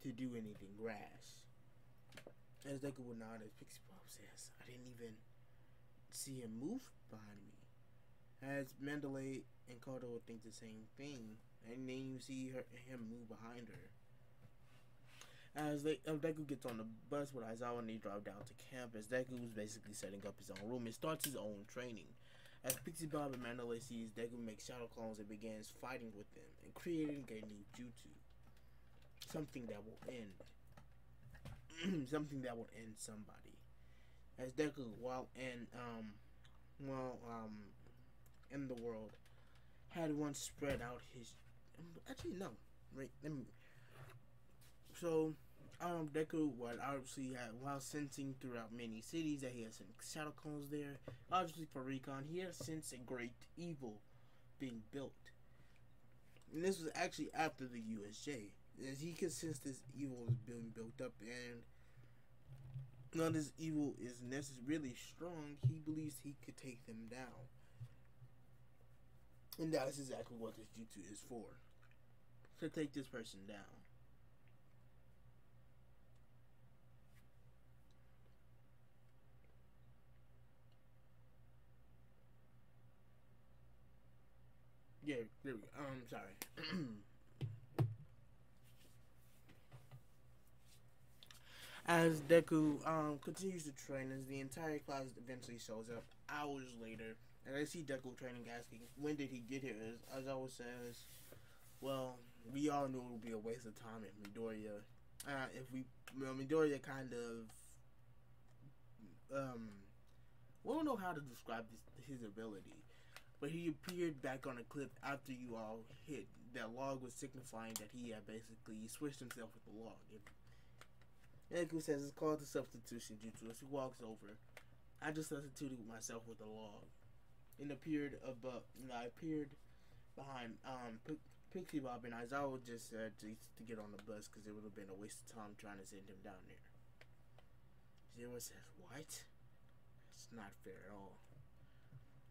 to do anything rash. As Deku would nod, as Pixie Bob says, I didn't even see him move behind me. As Mandalay and would think the same thing, and then you see her, him move behind her. As they, um, Deku gets on the bus with Aizawa and they drive down to campus, Deku is basically setting up his own room and starts his own training. As Pixie Bob and Mandalay sees Deku make shadow clones and begins fighting with them and creating a new jutsu. Something that will end. something that will end somebody. As Deku, while in um, well um, in the world, had once spread out his. Actually, no. Wait, let me. So, um, Deku would obviously had while sensing throughout many cities that he has sent shadow clones there. Obviously, for Recon, he has sensed a great evil being built. And this was actually after the USJ. As he could sense this evil is being built up, and none this evil is necessarily strong, he believes he could take them down. And that's exactly what this jutsu is for. To take this person down. Yeah, there we go. Um, sorry. As Deku um, continues to train, as the entire class eventually shows up hours later, and I see Deku training, asking, "When did he get here?" As, Aizawa says, "Well, we all knew it would be a waste of time if Midoriya, uh, if we, well, Midoriya kind of, um, we don't know how to describe this, his ability." But he appeared back on a cliff after you all hit. That log was signifying that he had basically switched himself with the log. Deku says it's called the substitution jutsu. As he walks over, I just substituted myself with the log. And appeared above, know, I appeared behind um Pixie Bob and Aizawa just said to, to get on the bus because it would have been a waste of time trying to send him down there. Sero says, "What? It's not fair at all."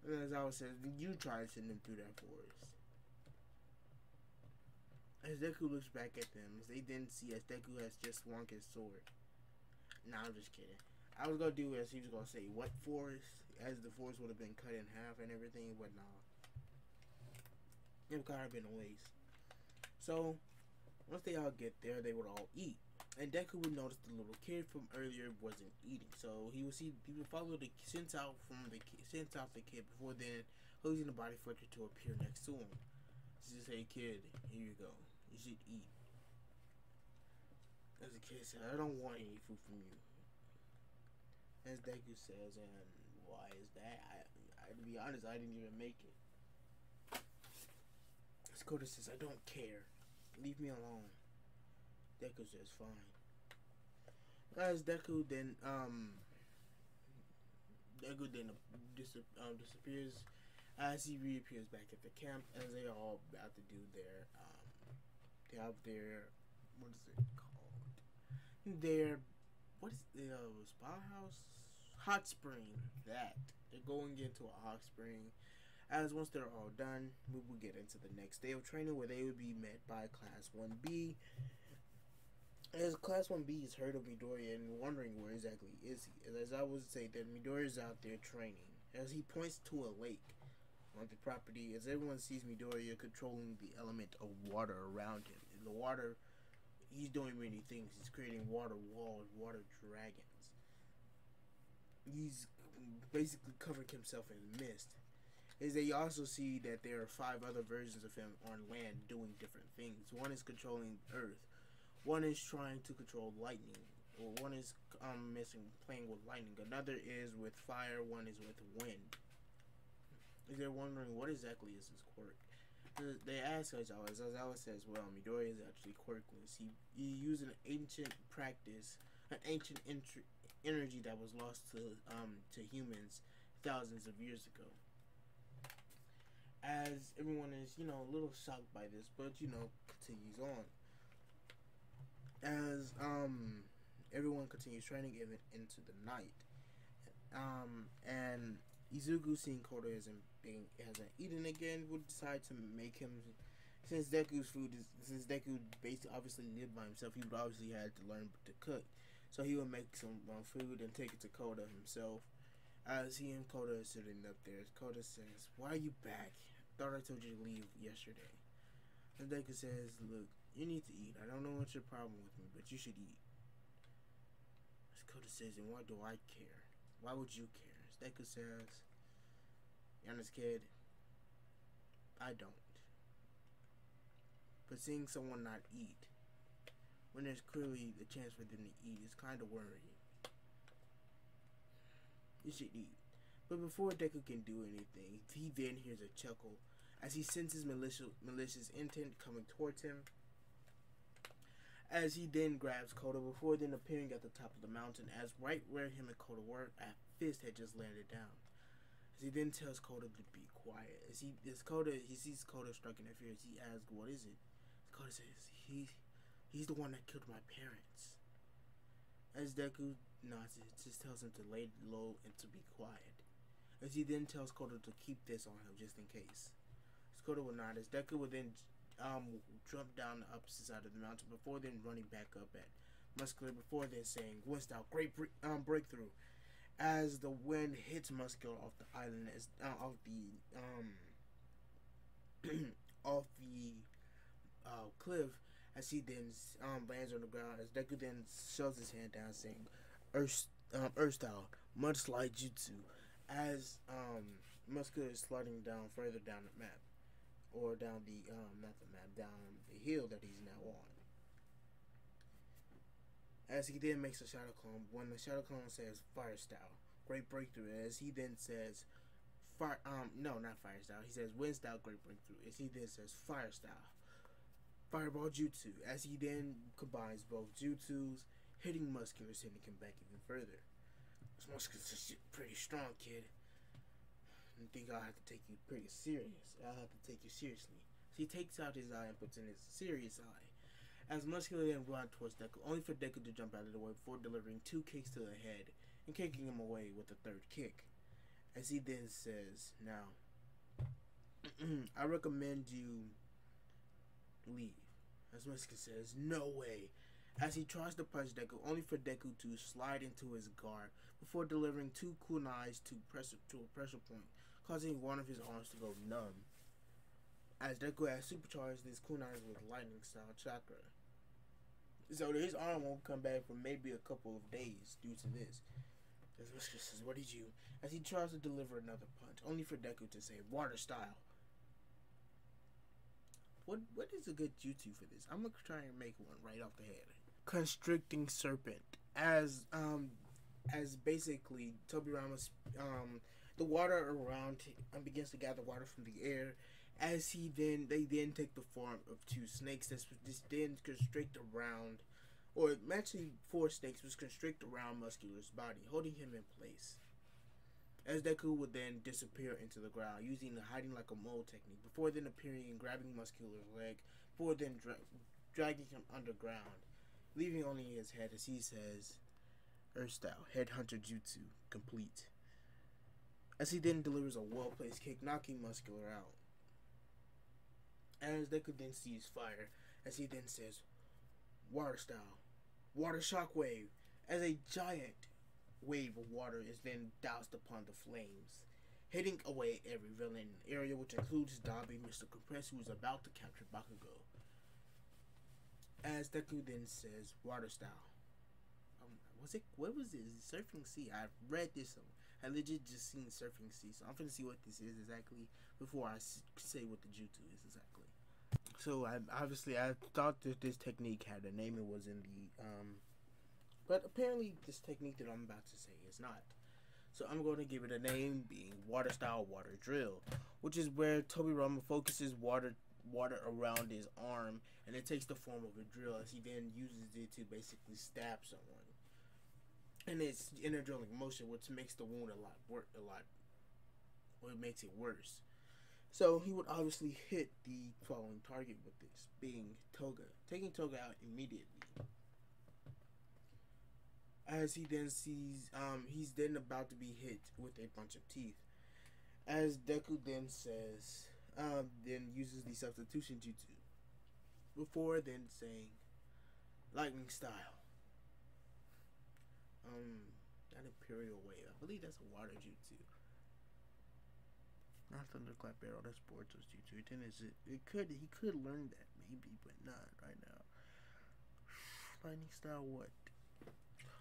And was saying, "You try to send them through that forest." As Deku looks back at them, as they didn't see as Deku has just swung his sword. Nah, I'm just kidding. I was gonna do as he was gonna say what forest, as the forest would have been cut in half and everything, but nah. It would kind of been a waste. So, once they all get there, they would all eat. And Deku would notice the little kid from earlier wasn't eating. So he would see he would follow the sense out from the sense out the kid before then losing the body flicker to appear next to him. Just say, kid, here you go. You should eat. As the kid said, I don't want any food from you. As Deku says, and why is that? I, I to be honest, I didn't even make it. As says, I don't care. Leave me alone. Deku says, fine. As Deku then, um, Deku then dis- um, disappears as he reappears back at the camp as they all about to do their um they have their what is it called? Their what is the uh, spa house? Hot spring that. They're going into a hot spring. As once they're all done we will get into the next day of training where they will be met by class 1b as class 1b is heard of midoriya and wondering where exactly is he as i would say that midoriya is out there training as he points to a lake on the property as everyone sees Midoriya controlling the element of water around him. In the water, he's doing many things. He's creating water walls, water dragons. He's basically covering himself in mist. As they also see that there are five other versions of him on land doing different things. One is controlling Earth. One is trying to control lightning. Or one is um missing playing with lightning. Another is with fire. One is with wind they're wondering what exactly is his quirk. They ask Aizawa, Aizawa says, well, Midoriya is actually quirkless. He, he used an ancient practice, an ancient energy that was lost to um to humans thousands of years ago. As everyone is, you know, a little shocked by this, but you know, continues on. As um everyone continues training even into the night. Um and Izuku seeing Kota isn't being hasn't eaten again would decide to make him since Deku's food is since Deku basically obviously lived by himself, he would obviously had to learn to cook. So he would make some um, food and take it to Kota himself. As he and Kota are sitting up there, Kota says, Why are you back? Thought I told you to leave yesterday. And Deku says, Look, you need to eat. I don't know what's your problem with me, but you should eat. Kota says, and why do I care? Why would you care? As Deku says, you're honest kid, I don't. But seeing someone not eat when there's clearly the chance for them to eat is kind of worrying. You should eat. But before Deku can do anything, he then hears a chuckle as he senses malicious, malicious intent coming towards him. As he then grabs Kota before then appearing at the top of the mountain, as right where him and Kota were, a fist had just landed down. As he then tells Kota to be quiet. As he as Kota he sees Kota striking at fear, he asks, What is it? Kota says, He he's the one that killed my parents. As Deku nods, it just tells him to lay low and to be quiet. As he then tells Kota to keep this on him just in case. As will nod, as Deku will then um, jump down the opposite side of the mountain before then running back up at Muscular before then saying, Wind style, great bre- um, breakthrough. As the wind hits Muscular off the island, as uh, off the um, off the uh, cliff, as he then um, lands on the ground, as Deku then shoves his hand down, saying, "Earth, um, Earth style, mudslide jutsu." As um, Muscular is sliding down further down the map, or down the um, not the map, down the hill that he's now on. As he then makes a shadow clone, when the shadow clone says fire style, great breakthrough. As he then says fire, um, no, not fire style. He says wind style, great breakthrough. As he then says fire style, fireball jutsu. As he then combines both jutsus, hitting muscular, sending him back even further. This muscular's pretty strong, kid. I think I'll have to take you pretty serious. I'll have to take you seriously. So he takes out his eye and puts in his serious eye. As Muscular then run towards Deku, only for Deku to jump out of the way before delivering two kicks to the head and kicking him away with a third kick. As he then says, Now, I recommend you leave. As Muscular says, No way. As he tries to punch Deku, only for Deku to slide into his guard before delivering two kunais to pressure to a pressure point, causing one of his arms to go numb. As Deku has supercharged his kunais with lightning style chakra. So his arm won't come back for maybe a couple of days due to this. As Whisker says, What did you? As he tries to deliver another punch, only for Deku to say, Water style. What what is a good jutsu for this? I'm gonna try and make one right off the head. Constricting serpent. As um as basically Tobirama's um the water around him begins to gather water from the air as he then they then take the form of two snakes that's just then constrict around or actually four snakes which constrict around Muscular's body, holding him in place. As Deku would then disappear into the ground using the hiding like a mole technique, before then appearing and grabbing Muscular's leg, before then dra- dragging him underground, leaving only his head as he says, Earth style, Headhunter Jutsu, complete. As he then delivers a well placed kick, knocking Muscular out. As Deku then sees fire, as he then says, Water style, Water shockwave, as a giant wave of water is then doused upon the flames, hitting away every villain in the area, which includes Dabi, Mr. Compress, who is about to capture Bakugo. As Deku then says, Water style. Um, was it, what was it? Surfing Sea. I've read this, I legit just seen Surfing Sea, so I'm gonna see what this is exactly before I say what the jutsu is exactly. So I obviously I thought that this technique had a name. It was in the um, but apparently this technique that I'm about to say is not. So I'm going to give it a name, being water style water drill, which is where Tobirama focuses water water around his arm, and it takes the form of a drill as he then uses it to basically stab someone. And it's inner drilling motion, which makes the wound a lot wor- a lot, or it makes it worse. So he would obviously hit the following target with this, being Toga, taking Toga out immediately. As he then sees, um, he's then about to be hit with a bunch of teeth. As Deku then says, um, then uses the substitution jutsu. Before then saying, lightning style. Um, imperial wave. I believe that's a water jutsu. Not thunderclap arrow. That's Boruto's jutsu. Then is it? It could. He could learn that maybe, but not right now. Lightning style what?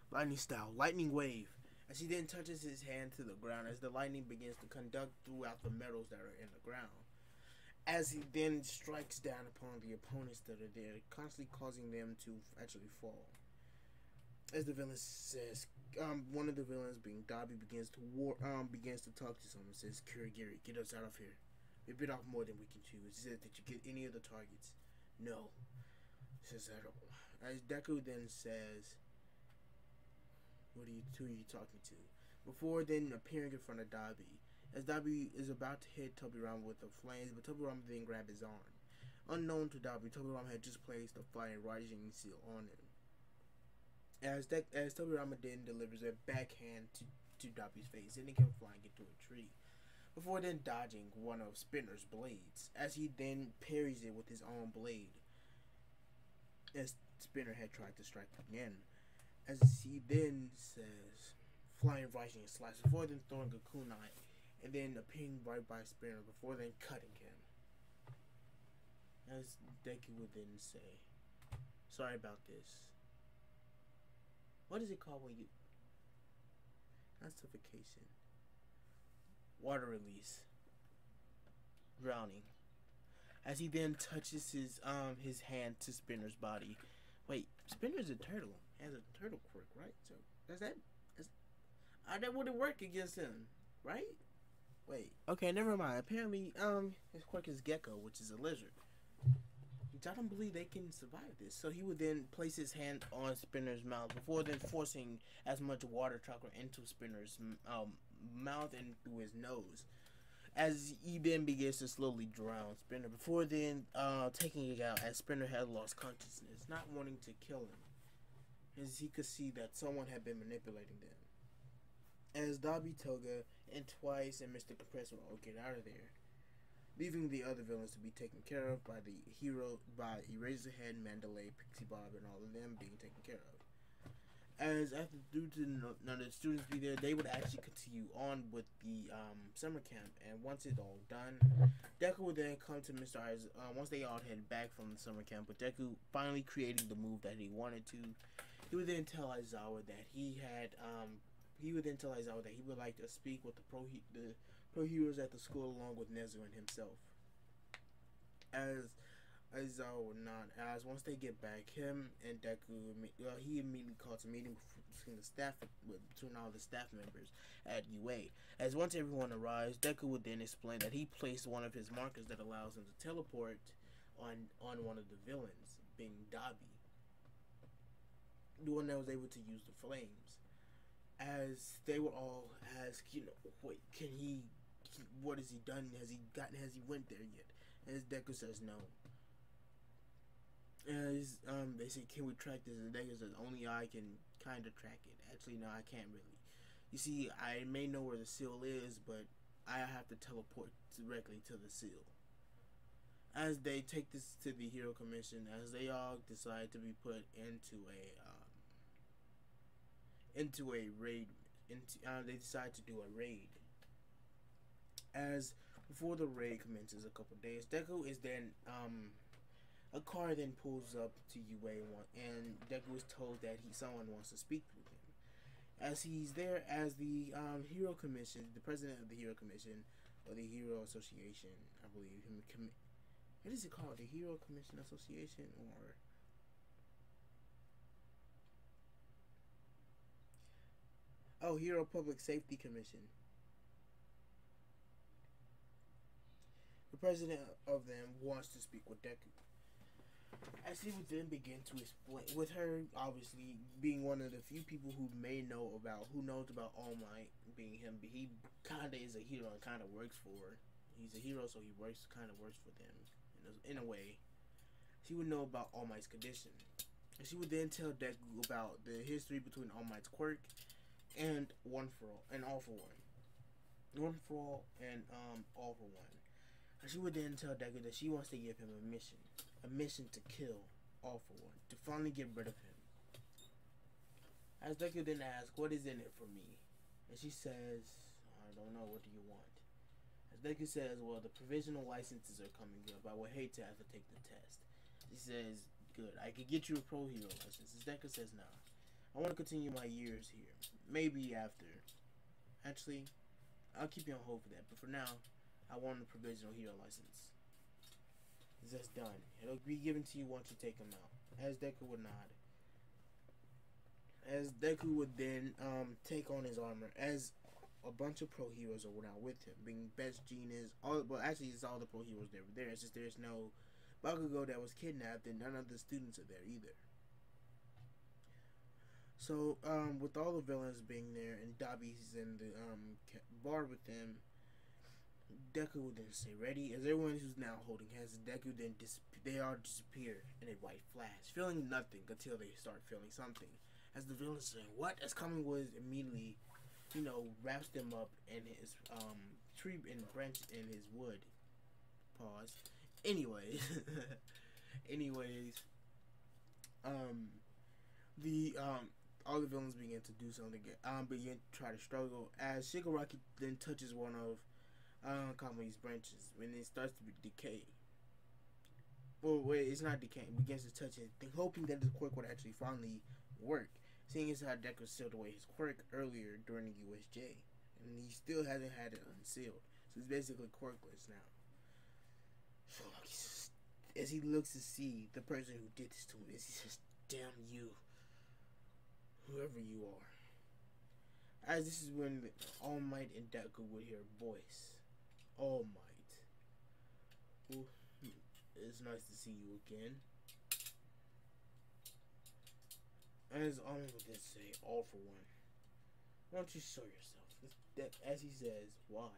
Lightning style, lightning wave. As he then touches his hand to the ground, as the lightning begins to conduct throughout the metals that are in the ground. As he then strikes down upon the opponents that are there, constantly causing them to actually fall. As the villain says, um, one of the villains, being Dabi, begins to war, um, begins to talk to someone. Says, Kurogiri, get us out of here. We bit off more than we can chew. He says, Did you get any of the targets? No. Says, I don't. As Deku then says, What are you, who are you talking to? Before then appearing in front of Dabi. As Dabi is about to hit Tobirama with the flames, but Tobirama then grabbed his arm. Unknown to Dabi, Tobirama had just placed the Flying Raijin seal on him. As De- as Tobirama then delivers a backhand to, to Dabi's face, sending him flying into a tree. Before then dodging one of Spinner's blades, as he then parries it with his own blade. As Spinner had tried to strike again. As he then says, Flying Raijin and slice before then throwing a kunai and then appearing right by Spinner before then cutting him. As Deku would then say, Sorry about this. What is it called when you. Not suffocation. Water release. Drowning. As he then touches his um his hand to Spinner's body. Wait, Spinner's a turtle. He has a turtle quirk, right? So does that is, uh, that wouldn't work against him, right? Wait. Okay, never mind. Apparently, um, his quirk is Gecko, which is a lizard. Don't believe they can survive this. So he would then place his hand on Spinner's mouth before then forcing as much water chakra into Spinner's um, mouth and through his nose. As he then begins to slowly drown Spinner, before then uh, taking it out as Spinner had lost consciousness, not wanting to kill him, as he could see that someone had been manipulating them. As Dabi Toga and Twice and Mr. Compressor all get out of there, leaving the other villains to be taken care of by the hero by Eraserhead, Mandalay, Pixie Bob, and all of them being taken care of. As after due to none of the students be there, they would actually continue on with the um, summer camp. And once it's all done, Deku would then come to Mr. Eyes. Uh, once they all head back from the summer camp, with Deku finally creating the move that he wanted to, he would then tell Aizawa that he had. Um, he would then tell Aizawa that he would like to speak with the pro the pro heroes at the school along with Nezu and himself. As Aizawa would not as once they get back, him and Deku, well, he immediately calls a meeting between the staff, between all the staff members at UA. As once everyone arrives, Deku would then explain that he placed one of his markers that allows him to teleport on on one of the villains, being Dabi, the one that was able to use the flames. As they were all asked, you know, wait, can he? What has he done? Has he gotten? Has he went there yet? As Deku says no. As um, they say, can we track this? And Deku says only I can kind of track it. Actually, no, I can't really. You see, I may know where the seal is, but I have to teleport directly to the seal. As they take this to the Hero Commission, as they all decide to be put into a um, into a raid, into uh, they decide to do a raid. As before the raid commences, a couple days, Deku is then um, a car then pulls up to UA one, and Deku is told that he someone wants to speak with him. As he's there, as the um, Hero Commission, the president of the Hero Commission or the Hero Association, I believe him. Com- what is it called? The Hero Commission Association or Oh, Hero Public Safety Commission. President of them wants to speak with Deku. As he would then begin to explain, with her obviously being one of the few people who may know about, who knows about All Might, being him, but he kind of is a hero and kind of works for. He's a hero, so he works, kind of works for them in a, in a way. She would know about All Might's condition. And she would then tell Deku about the history between All Might's quirk and One for All and All for One. One for All and um All for One. And she would then tell Deku that she wants to give him a mission, a mission to kill All for One, to finally get rid of him. As Deku then asks, "What is in it for me?" and she says, "I don't know. What do you want?" As Deku says, "Well, the provisional licenses are coming up. I would hate to have to take the test." She says, "Good. I could get you a pro hero license." As Deku says, "Nah." I want to continue my years here. Maybe after. Actually, I'll keep you on hold for that. But for now, I want a provisional hero license. Just done. It'll be given to you once you take him out. As Deku would nod. As Deku would then um, take on his armor. As a bunch of pro heroes are now with him. Being Best Jeanist. All well actually it's all the pro heroes that were there. It's just there's no Bakugo that was kidnapped and none of the students are there either. So, um, with all the villains being there and Dabi's in the um, bar with them, Deku then say, "Ready?" As everyone who's now holding hands, Deku then dis- they all disappear in a white flash, feeling nothing until they start feeling something. As the villains saying, "What?" As Kamui was immediately, you know, wraps them up in his um tree and branch in his wood. Pause. Anyways, anyways, um, the um all the villains begin to do something. Um, begin to try to struggle as Shigaraki then touches one of um Kamui's branches when it starts to decay. Well, wait, it's not decaying. Begins to touch it, hoping that the quirk would actually finally work. Seeing as how Deku sealed away his quirk earlier during the USJ, and he still hasn't had it unsealed, so it's basically quirkless now. So as he looks to see the person who did this to him, he says, "Damn you, whoever you are." As this is when All Might and Deku would hear a voice. All Might. Well, it's nice to see you again. As Might would then say, all for one. Why don't you show yourself? As he says, why?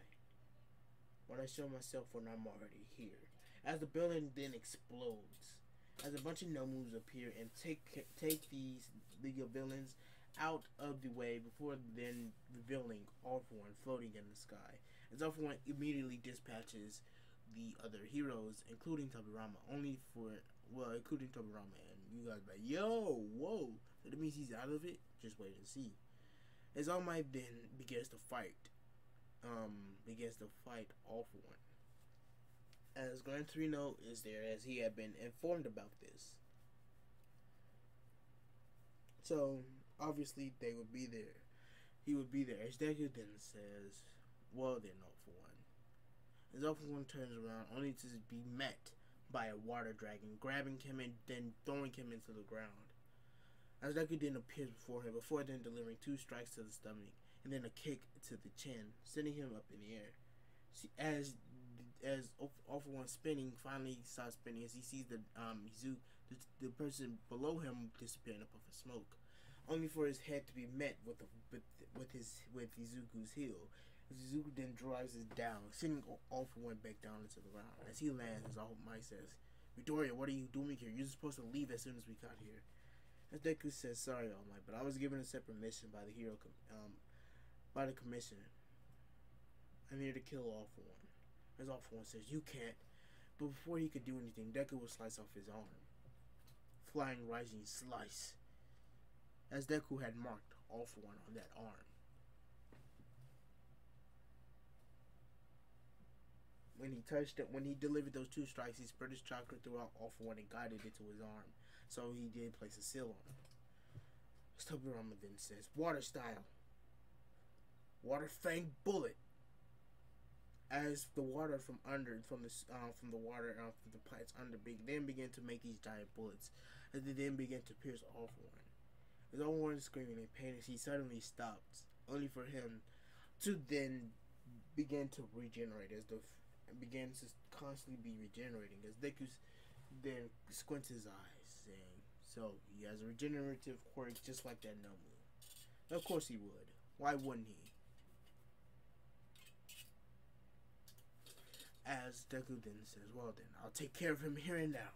When I show myself when I'm already here. As the building then explodes, as a bunch of Nomus appear and take take these of Villains out of the way before then revealing All for One floating in the sky. All One immediately dispatches the other heroes, including Tobirama, only for well, including Tobirama, and you guys like, yo, whoa. So that means he's out of it. Just wait and see. As All Might then begins to fight, um, begins to fight All for One. As Gran Torino is there, as he had been informed about this. So obviously they would be there. He would be there. As Deku then says, "Well, they're not for One." As for One turns around, only to be met by a water dragon, grabbing him and then throwing him into the ground. As Deku then appears before him, before then delivering two strikes to the stomach and then a kick to the chin, sending him up in the air. As as for One spinning finally stops spinning, as he sees the um Izu, the, the person below him disappearing up of smoke, only for his head to be met with the, with with his with Izuku's heel. Izuku then drives it down, sending for One back down into the ground. As he lands, All Might says, "Victoria, what are you doing here? You're supposed to leave as soon as we got here." As Deku says, "Sorry, All Might, but I was given a separate mission by the hero, um, by the commissioner. I'm here to kill All for One." As for One says, "You can't." But before he could do anything, Deku will slice off his arm. Flying Raijin slice. As Deku had marked All for One on that arm. When he touched it, when he delivered those two strikes, he spread his chakra throughout All One and guided it to his arm. So he did place a seal on it. Tobirama then says, Water style. Water Fang Bullet as the water from under from the uh, from the water uh, from the pipes under be- then begin to make these giant bullets as they then begin to pierce All One. As All One screaming in pain as he suddenly stops, only for him to then begin to regenerate as the begins to constantly be regenerating as Deku then squints his eyes saying, "So he has a regenerative quirk just like that Nomu." Of course he would. Why wouldn't he? As Deku then says, Well then, I'll take care of him here and now.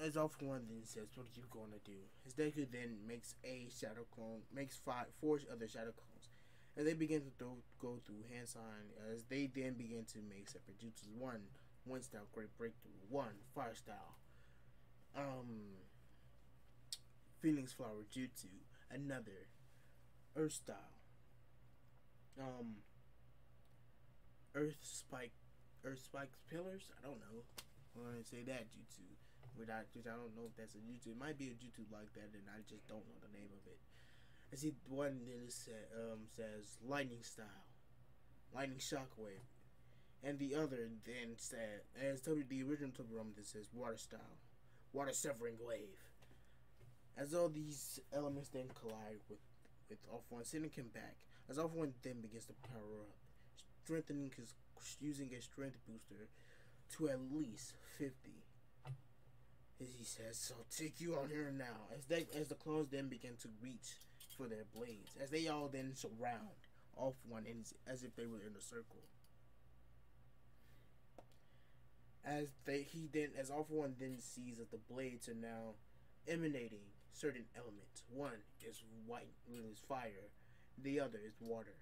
As All for One then says, What are you gonna do? As Deku then makes a shadow clone, makes five, four other shadow clones. And they begin to go through hand sign as they then begin to make separate jutsus. One, one style, great breakthrough. One, fire style. Um, Phoenix flower jutsu. Another, earth style. Um, Earth Spike, Earth Spike Pillars. I don't know. I'm gonna say that jutsu. Which I, which I don't know if that's a YouTube. It might be a YouTube like that, and I just don't know the name of it. I see one that is um, says lightning style, lightning shockwave, and the other then said as the original Tobirama that says water style, water severing wave. As all these elements then collide with with off one, sending him back. As off one then begins to power up, strengthening his using a strength booster to at least fifty. As he says, "I'll take you on here now." As they as the claws then begin to reach for their blades, as they all then surround off one as if they were in a circle. As they he then as off one then sees that the blades are now emanating certain elements. One is white, is fire, the other is water,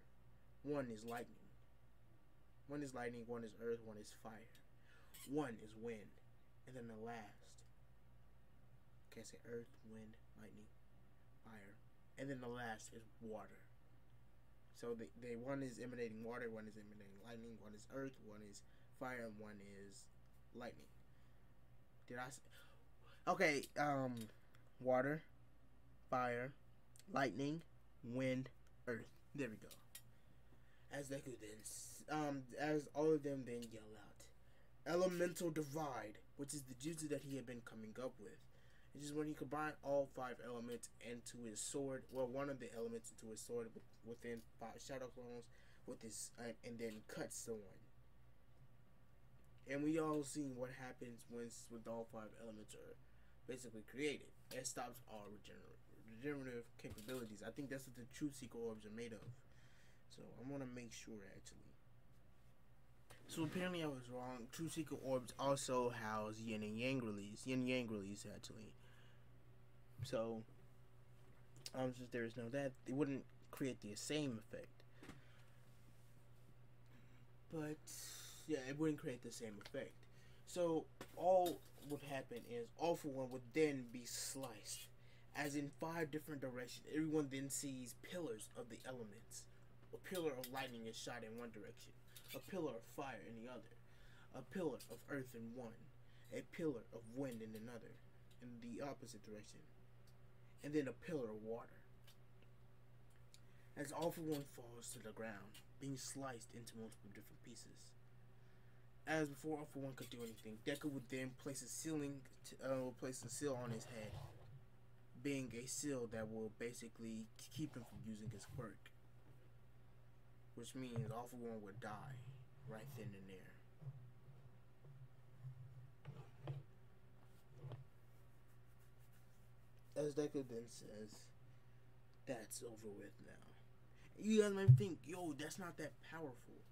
one is lightning. One is lightning, one is earth, one is fire, one is wind, and then the last. Okay, say earth, wind, lightning, fire, and then the last is water. So they, they one is emanating water, one is emanating lightning, one is earth, one is fire, and one is lightning. Did I? Say? Okay, um, water, fire, lightning, wind, earth. There we go. As they could then, um, as all of them then yell out, "Elemental divide," which is the jutsu that he had been coming up with. It's just when he combined all five elements into his sword, well, one of the elements into his sword within five shadow clones, with his, uh, and then cuts someone. And we all seen what happens once with all five elements are basically created. It stops all regenerative, regenerative capabilities. I think that's what the truth-seeking orbs are made of. So I'm gonna make sure actually. So apparently I was wrong. Truth-seeking orbs also house yin and yang release. Yin and yang release actually. So um since there is no that, it wouldn't create the same effect. But yeah, it wouldn't create the same effect. So all would happen is all for one would then be sliced, as in five different directions. Everyone then sees pillars of the elements. A pillar of lightning is shot in one direction, a pillar of fire in the other, a pillar of earth in one, a pillar of wind in another, in the opposite direction, and then a pillar of water. As all for one falls to the ground, being sliced into multiple different pieces. As before, All for One could do anything, Deku would then place a sealing, t- uh, place a seal on his head, being a seal that will basically keep him from using his quirk. Which means All for One would die right then and there. As Deku then says, that's over with now. You guys might think, yo, that's not that powerful.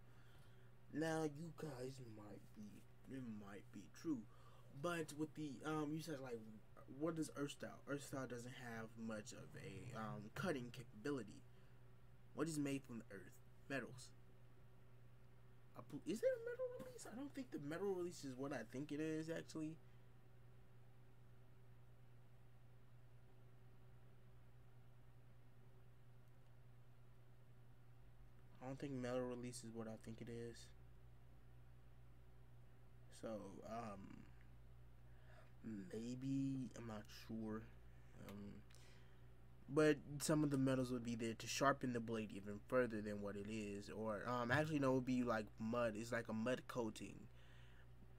Now you guys might be it might be true. But with the um you said like what is Earth style? Earth style doesn't have much of a um cutting capability. What is made from the earth? Metals. Is it a metal release? I don't think the metal release is what I think it is actually. Don't think metal release is what I think it is. So, um, maybe I'm not sure. Um, but some of the metals would be there to sharpen the blade even further than what it is, or um, actually no, it would be like mud. It's like a mud coating,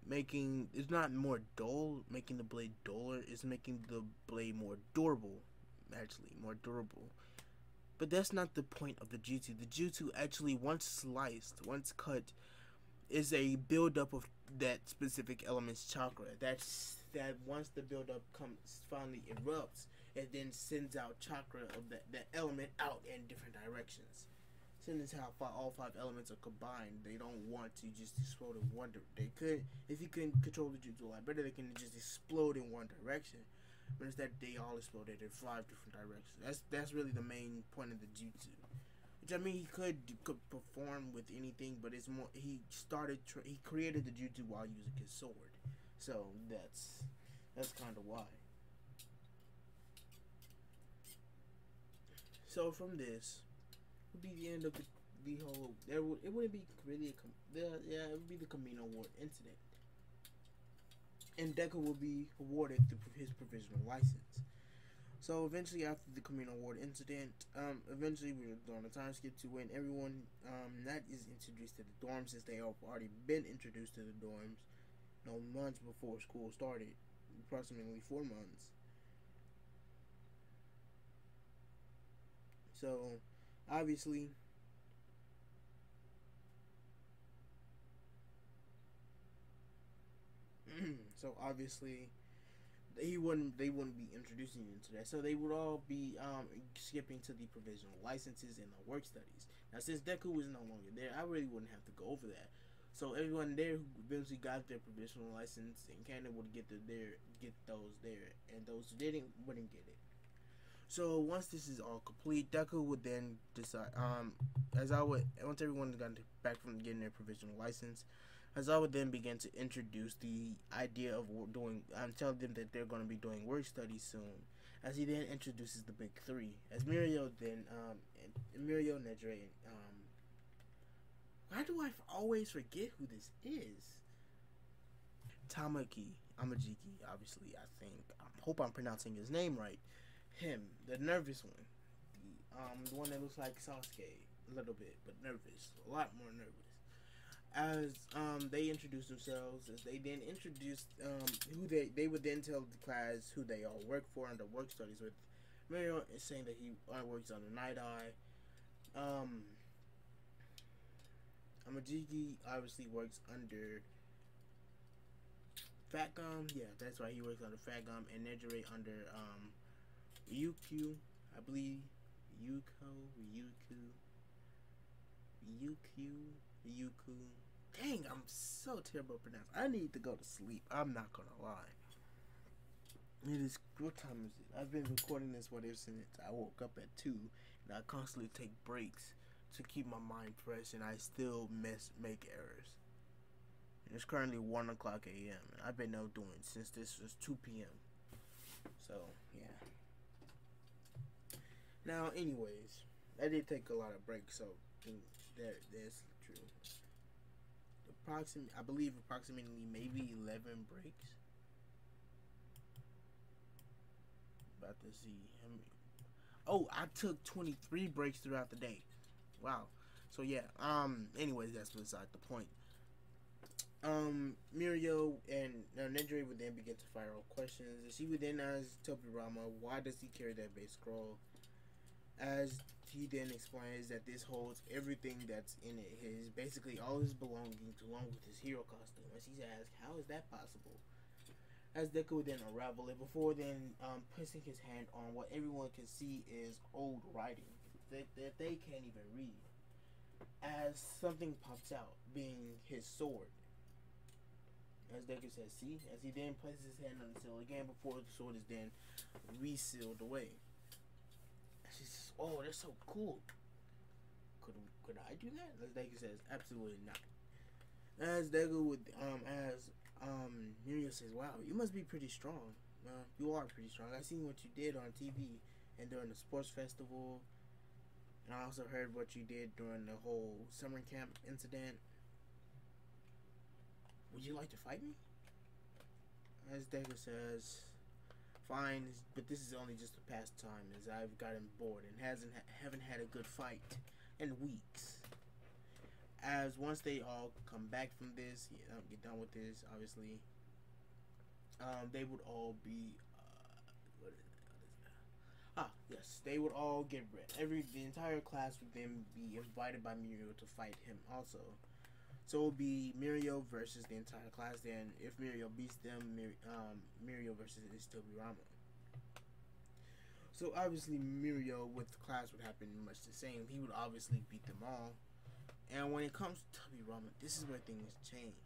making it's not more dull, making the blade duller. It's making the blade more durable, actually more durable. But that's not the point of the jutsu. The jutsu actually, once sliced, once cut, is a buildup of that specific element's chakra. That's that once the buildup comes finally erupts, it then sends out chakra of that, that element out in different directions. Since it's how fi- all five elements are combined, they don't want to just explode in one. Di- they could, if you can control the jutsu a lot better, they can just explode in one direction. But instead, they all exploded in five different directions. That's that's really the main point of the jutsu. Which I mean, he could could perform with anything, but it's more he started he created the jutsu while using his sword, so that's that's kind of why. So from this would be the end of the, the whole. There would it wouldn't be really a yeah it would be the Kamino Ward incident. And Deku will be awarded his provisional license. So eventually, after the Kamino Ward incident, um, eventually we're doing a time skip to when everyone um, that is introduced to the dorms, since they have already been introduced to the dorms, you know, months before school started, approximately four months. So, obviously, so obviously, he wouldn't. They wouldn't be introducing you into that. So they would all be um, skipping to the provisional licenses and the work studies. Now, since Deku is no longer there, I really wouldn't have to go over that. So everyone there who eventually got their provisional license and Canada would get the, their get those there, and those who didn't wouldn't get it. So once this is all complete, Deku would then decide. Um, as I would once everyone got back from getting their provisional license, as I would then begin to introduce the idea of doing. I'm telling them that they're going to be doing work studies soon. As he then introduces the big three, as Mirio then um, and Mirio Nejire and um, why do I always forget who this is? Tamaki Amajiki, obviously. I think. I hope I'm pronouncing his name right. Him, the nervous one, the um, the one that looks like Sasuke a little bit, but nervous, a lot more nervous. As um, they introduce themselves, as they then introduced um, who they they would then tell the class who they all work for under work studies with. Mirio is saying that he uh, works on the Night Eye. Um, Amajiki obviously works under Fatgum. Yeah, that's why He works under Fatgum and Nejire under um, Ryukyu. I believe Yuko, Ryuku, Ryukyu, Ryuku. Dang, I'm so terrible at pronouncing. I need to go to sleep. I'm not gonna lie. It is what time is it? I've been recording this what since I woke up at two, and I constantly take breaks to keep my mind fresh, and I still miss make errors. And it's currently one o'clock a.m. and I've been out doing since this was two p.m. So yeah. Now, anyways, I did take a lot of breaks, so that that's true. Approximate, I believe, approximately maybe eleven breaks. About to see how many. Oh, I took twenty three breaks throughout the day. Wow. So yeah. Um. Anyways, that's beside the point. Um, Mirio and uh, Nejire would then begin to fire off questions. She would then ask Tobirama, why does he carry that base scroll? As he then explains that this holds everything that's in it, his basically all his belongings along with his hero costume. As he's asked, how is that possible? As Deku then unravel it before then um, placing his hand on what everyone can see is old writing that, that they can't even read. As something pops out, being his sword. As Deku says, see? As he then places his hand on the seal again before the sword is then resealed away. Oh, that's so cool. Could could I do that? As Deku says, absolutely not. As Deku would um as um Mirio says, Wow, you must be pretty strong. Well, you are pretty strong. I seen what you did on TV and during the sports festival. And I also heard what you did during the whole summer camp incident. Would you like to fight me? As Deku says, fine, but this is only just a pastime as I've gotten bored and hasn't haven't had a good fight in weeks. As once they all come back from this, get done with this, obviously, um, they would all be. Uh? Ah, yes, they would all get rid. Every the entire class would then be invited by Mirio to fight him also. So it will be Mirio versus the entire class. Then, if Mirio beats them, Mir- um, Mirio versus is Tobirama. So obviously, Mirio with the class would happen much the same. He would obviously beat them all. And when it comes to Tobirama, this is where things change.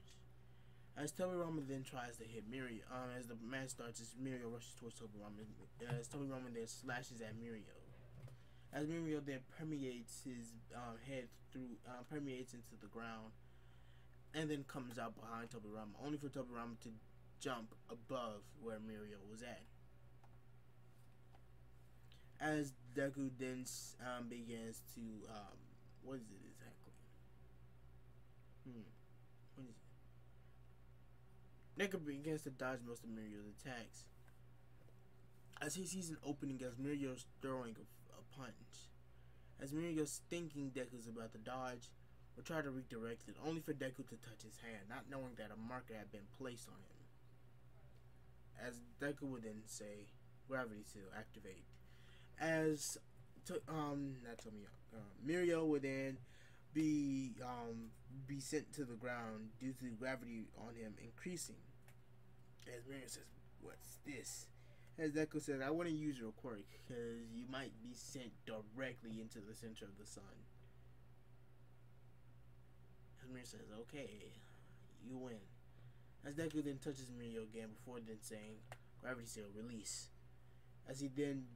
As Tobirama then tries to hit Mirio, um, as the match starts, as Mirio rushes towards Tobirama, as Tobirama then slashes at Mirio. As Mirio then permeates his um, head through, uh, permeates into the ground, and then comes out behind Tobirama, only for Tobirama to jump above where Mirio was at. As Deku then um, begins to, um, what is it exactly? Hmm, what is Deku begins to dodge most of Mirio's attacks. As he sees an opening as Mirio's throwing a, a punch. As Mirio's thinking Deku's about to dodge, will try to redirect it, only for Deku to touch his hand, not knowing that a marker had been placed on him. As Deku would then say, Gravity Seal activate. As to, um not Tommy uh, Mirio would then be um be sent to the ground due to gravity on him increasing. As Mirio says, "What's this?" As Deku says, "I wouldn't use your quirk because you might be sent directly into the center of the sun." Mirio says, "Okay, you win." As Deku then touches Mirio again before then saying, "Gravity seal release." As he then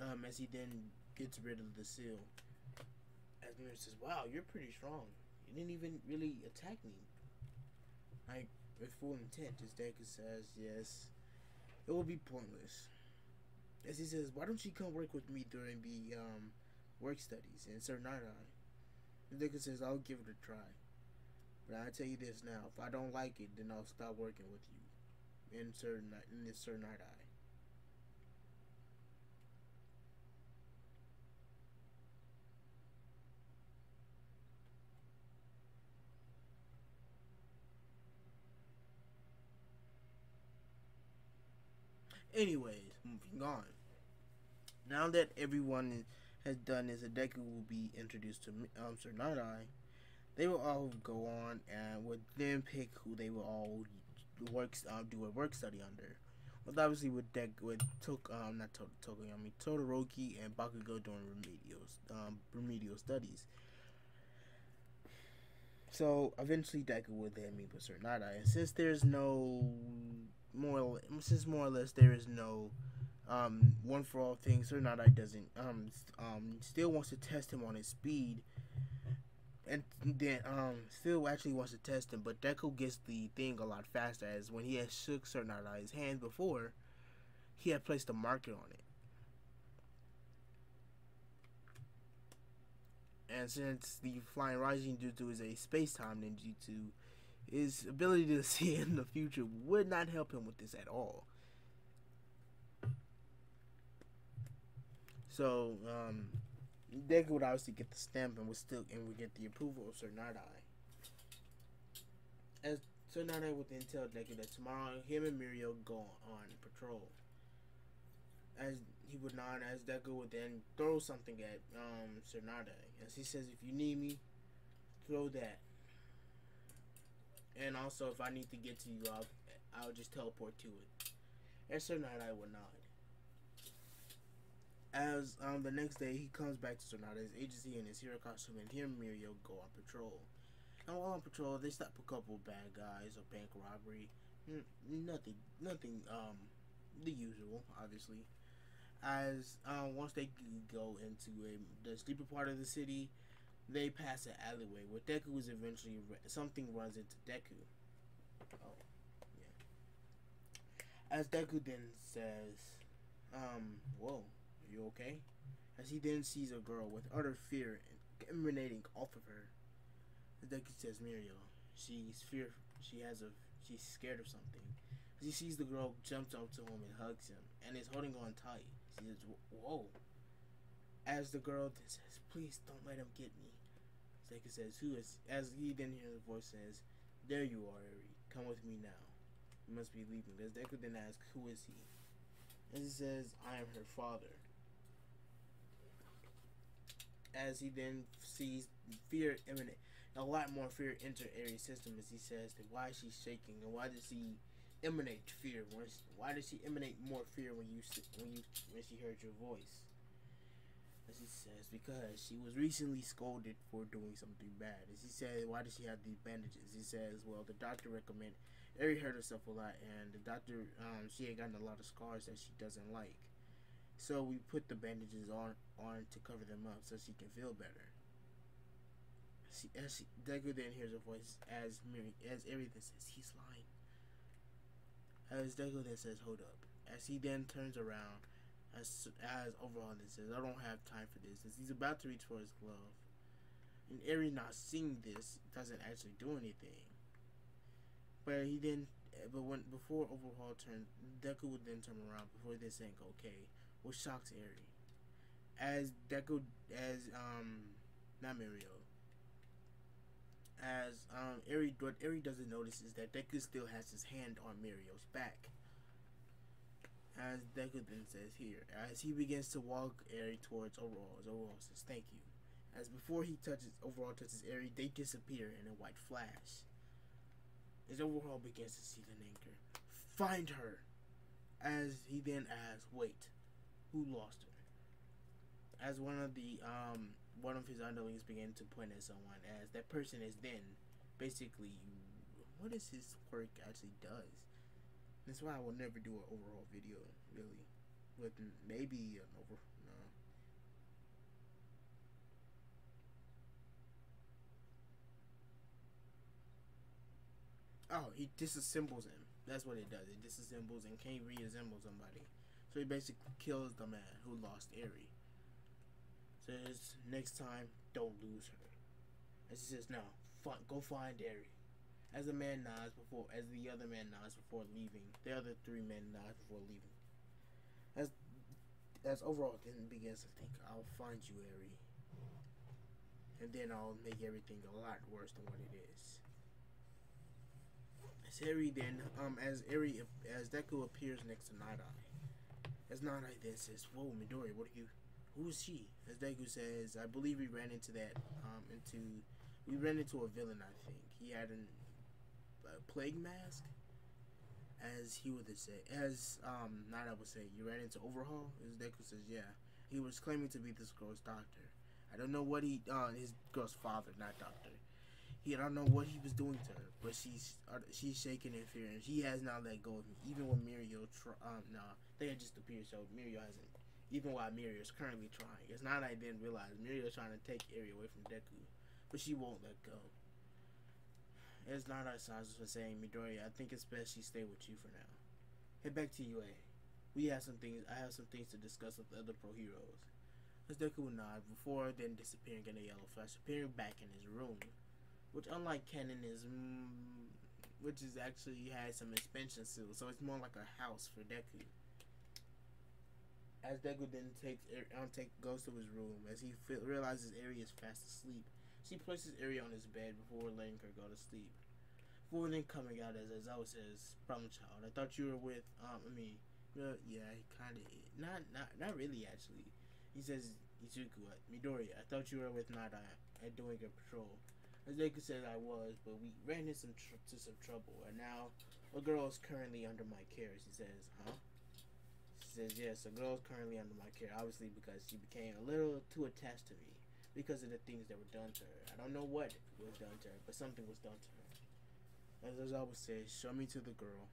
um as he then gets rid of the seal. As Mirio says, "Wow, you're pretty strong. You didn't even really attack me." Like with full intent, as Deku says, "Yes, it will be pointless." As he says, "Why don't you come work with me during the um, work studies in Sir Night Eye?" Deku says, "I'll give it a try." But I tell you this now: if I don't like it, then I'll stop working with you in Night in this Sir Night Eye. Anyways, moving on. Now that everyone has done this, Deku will be introduced to um, Sir Night Eye. They will all go on and would then pick who they will all work um, do a work study under. With obviously with Deck with Tok um not to- Tokoyami Todoroki and Bakugo doing remedial um remedial studies. So eventually Deku would then meet with Eye. And since there's no more since more or less there is no um, one for all things. Eye doesn't um, um still wants to test him on his speed, and then um still actually wants to test him. But Deku gets the thing a lot faster as when he had shook certain out of his hand before, he had placed a marker on it. And since the Flying Raijin Jutsu is a space time ninjutsu, his ability to see in the future would not help him with this at all. So, um, Deku would obviously get the stamp and would still and would get the approval of Sir Eye. As Sir Eye would then tell Deku that tomorrow him and Mirio go on patrol. As he would nod, as Deku would then throw something at um, Sir Eye. As he says, if you need me, throw that. And also, if I need to get to you, I'll, I'll just teleport to it. And Sir Eye would nod. As um, the next day, he comes back to Eye's agency in his hero costume, and him and Mirio go on patrol. And while on patrol, they stop a couple bad guys, a bank robbery, nothing, nothing, um, the usual, obviously. As um, once they go into a the sleeper part of the city, they pass an alleyway where Deku is eventually something runs into Deku. Oh, yeah. As Deku then says, um, whoa, you okay? As he then sees a girl with utter fear emanating off of her. The Deku says, Mirio. she's fear, she has a, she's scared of something. As he sees the girl jumps up to him and hugs him and is holding on tight. She says, whoa. As the girl says, please don't let him get me. Deku says, "Who is?" As he then hears a voice says, "There you are, Eri. Come with me now. You must be leaving." As Deku then asks, "Who is he?" As he says, "I am her father." As he then sees fear emanate, a lot more fear enter Eri's system. As he says, that "Why is she shaking? And why does he emanate fear? Why does she emanate more fear when you when you when she heard your voice?" As he says, because she was recently scolded for doing something bad. As he said, why does she have these bandages? He says, well, the doctor recommend. Eri hurt herself a lot, and the doctor, um, she had gotten a lot of scars that she doesn't like. So we put the bandages on on to cover them up so she can feel better. She, as she, Deku then hears a voice as Miri, as everything says, he's lying. As Deku then says, hold up. As he then turns around, as as Overhaul this says, I don't have time for this. As he's about to reach for his glove, and Eri not seeing this doesn't actually do anything. But he then but when before Overhaul turned, Deku would then turn around before they saying okay, which shocks Eri. As Deku, as um, not Mirio. As um, Eri, what Eri doesn't notice is that Deku still has his hand on Mirio's back. As Deku then says here, as he begins to walk Eri towards Overhaul, as Overhaul says thank you. As before he touches Overhaul touches Eri, they disappear in a white flash. As Overhaul begins to see the anchor, find her. As he then asks, wait, who lost her? As one of the um one of his underlings began to point at someone, as that person is then basically what is his work actually does. That's why I will never do an Overhaul video, really. With maybe an over no. Oh, he disassembles him. That's what it does. It disassembles and can't reassemble somebody. So he basically kills the man who lost Eri. Says next time, don't lose her. And she says, "No, go find Eri." As the man nods before, as the other man nods before leaving, the other three men nod before leaving. As as Overhaul then begins to think, "I'll find you, Eri," and then I'll make everything a lot worse than what it is. As Eri then, um, as Eri, as Deku appears next to Night As Night Eye then says, "Whoa, Midori, what are you? Who is she?" As Deku says, "I believe we ran into that, um, into we ran into a villain. I think he had an, a plague mask." As he would say, as um, Eye would say, "You ran into Overhaul." As Deku says, "Yeah." He was claiming to be this girl's doctor. I don't know what he, uh, his girl's father, not doctor. He, I don't know what he was doing to her, but she's uh, she's shaking in fear, and she has not let go of him. Even when Mirio, tr- um, nah, they had just appeared, so Mirio hasn't. Even while Mirio is currently trying, it's not I didn't realize Mirio's trying to take Eri away from Deku, but she won't let go. It's not our signs for saying Midori. I think it's best she stay with you for now. Head back to UA. We have some things. I have some things to discuss with the other pro heroes. As Deku would nod before then disappearing in a yellow flash, appearing back in his room which unlike Canon is, mm, which is actually has some expansion seals, so it's more like a house for Deku. As Deku then takes um, take goes to his room, as he realizes Eri is fast asleep, she places Eri on his bed before letting her go to sleep. Before then coming out as as Aizawa says, "Problem child, I thought you were with um, I mean, well, yeah, he kind of not not not really actually." He says, "Izuku, Midori, I thought you were with Nada at doing a patrol." As Deku said I was, but we ran into some tr- to some trouble, and now a girl is currently under my care. She says, "Huh?" She says, "Yes, a girl is currently under my care. Obviously, because she became a little too attached to me because of the things that were done to her. I don't know what was done to her, but something was done to her." As I always say, "Show me to the girl."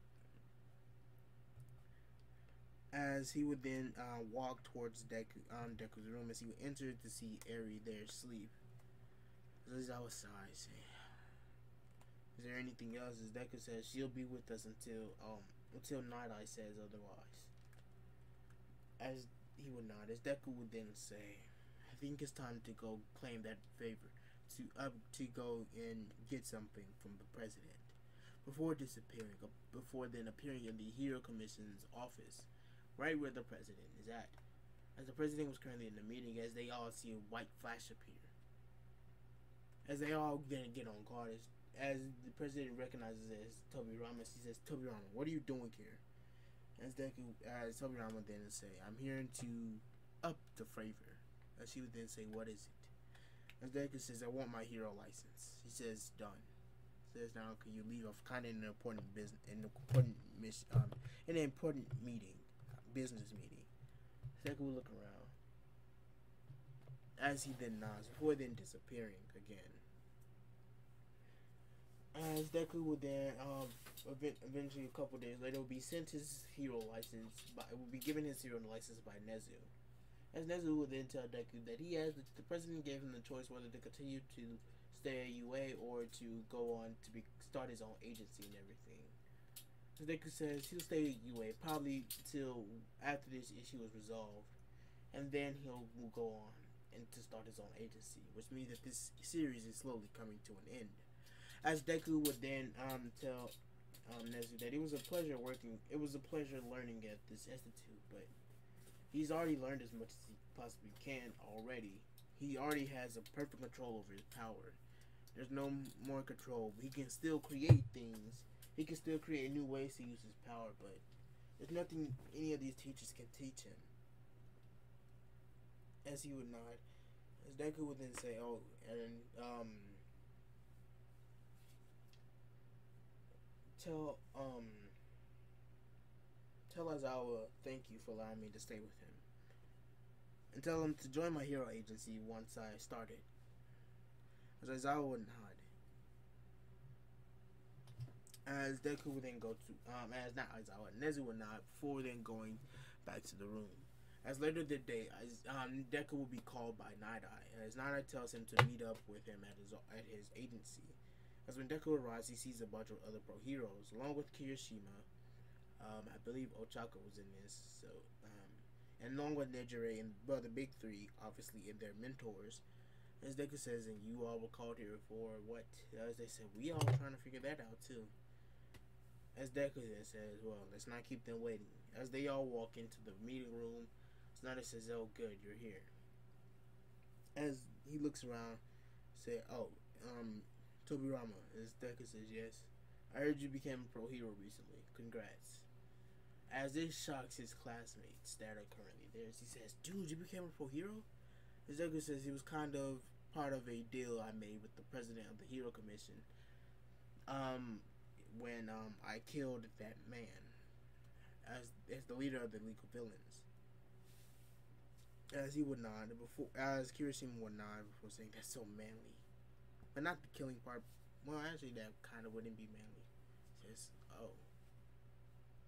As he would then uh, walk towards Deku, um, Deku's room, as he would enter to see Eri there asleep. Was sorry, say, is there anything else? As Deku says, she'll be with us until um until Night Eye says otherwise. As he would nod, as Deku would then say, I think it's time to go claim that favor, to up to go and get something from the president. Before disappearing, uh, before then appearing in the Hero Commission's office, right where the president is at. As the president was currently in the meeting, as they all see a white flash appear as they all then get on guard as, as the president recognizes as Tobirama, he says, Tobirama, what are you doing here? As Deku, as Tobirama then say, I'm here to up the favor. As she would then say, what is it? As Deku says, I want my hero license. He says, done. Says now, can you leave off kind of an important business, an important mission, um, an important meeting, business meeting. Deku will look around as he then nods before then disappearing again. As Deku would then, um, eventually a couple days later, will be sent his hero license by, will be given his hero license by Nezu. As Nezu will then tell Deku that he has, the president gave him the choice whether to continue to stay at UA or to go on to be, start his own agency and everything. So Deku says he'll stay at UA probably till after this issue is resolved, and then he'll will go on and to start his own agency, which means that this series is slowly coming to an end. As Deku would then um, tell um, Nezu that it was a pleasure working. It was a pleasure learning at this institute, but he's already learned as much as he possibly can already. He already has a perfect control over his power. There's no more control. He can still create things. He can still create new ways to use his power, but there's nothing any of these teachers can teach him. As he would nod, as Deku would then say, "Oh, and um." Tell um tell Aizawa thank you for allowing me to stay with him. And tell him to join my hero agency once I started. As Aizawa would nod. As Deku would then go to um as not Aizawa, Nezu would nod before then going back to the room. As later that day, as um, Deku will be called by Night Eye, as Night Eye tells him to meet up with him at his at his agency. As when Deku arrives, he sees a bunch of other pro heroes, along with Kirishima. Um, I believe Ochako was in this, so um, and along with Nejire and well, the big three, obviously, and their mentors. As Deku says, and you all were called here for what? As they said, we all trying to figure that out too. As Deku then says, well, let's not keep them waiting. As they all walk into the meeting room, Snyder says, oh, good, you're here. As he looks around, say, oh, um, Tobirama, as Deku says, yes. I heard you became a pro hero recently. Congrats. As this shocks his classmates that are currently there, he says, dude, you became a pro hero? As Deku says, he was kind of part of a deal I made with the president of the Hero Commission. Um, when um I killed that man as as the leader of the League of Villains. As he would nod before, as Kirishima would nod before saying, "That's so manly," but not the killing part. Well, actually, that kind of wouldn't be manly. Says, "Oh,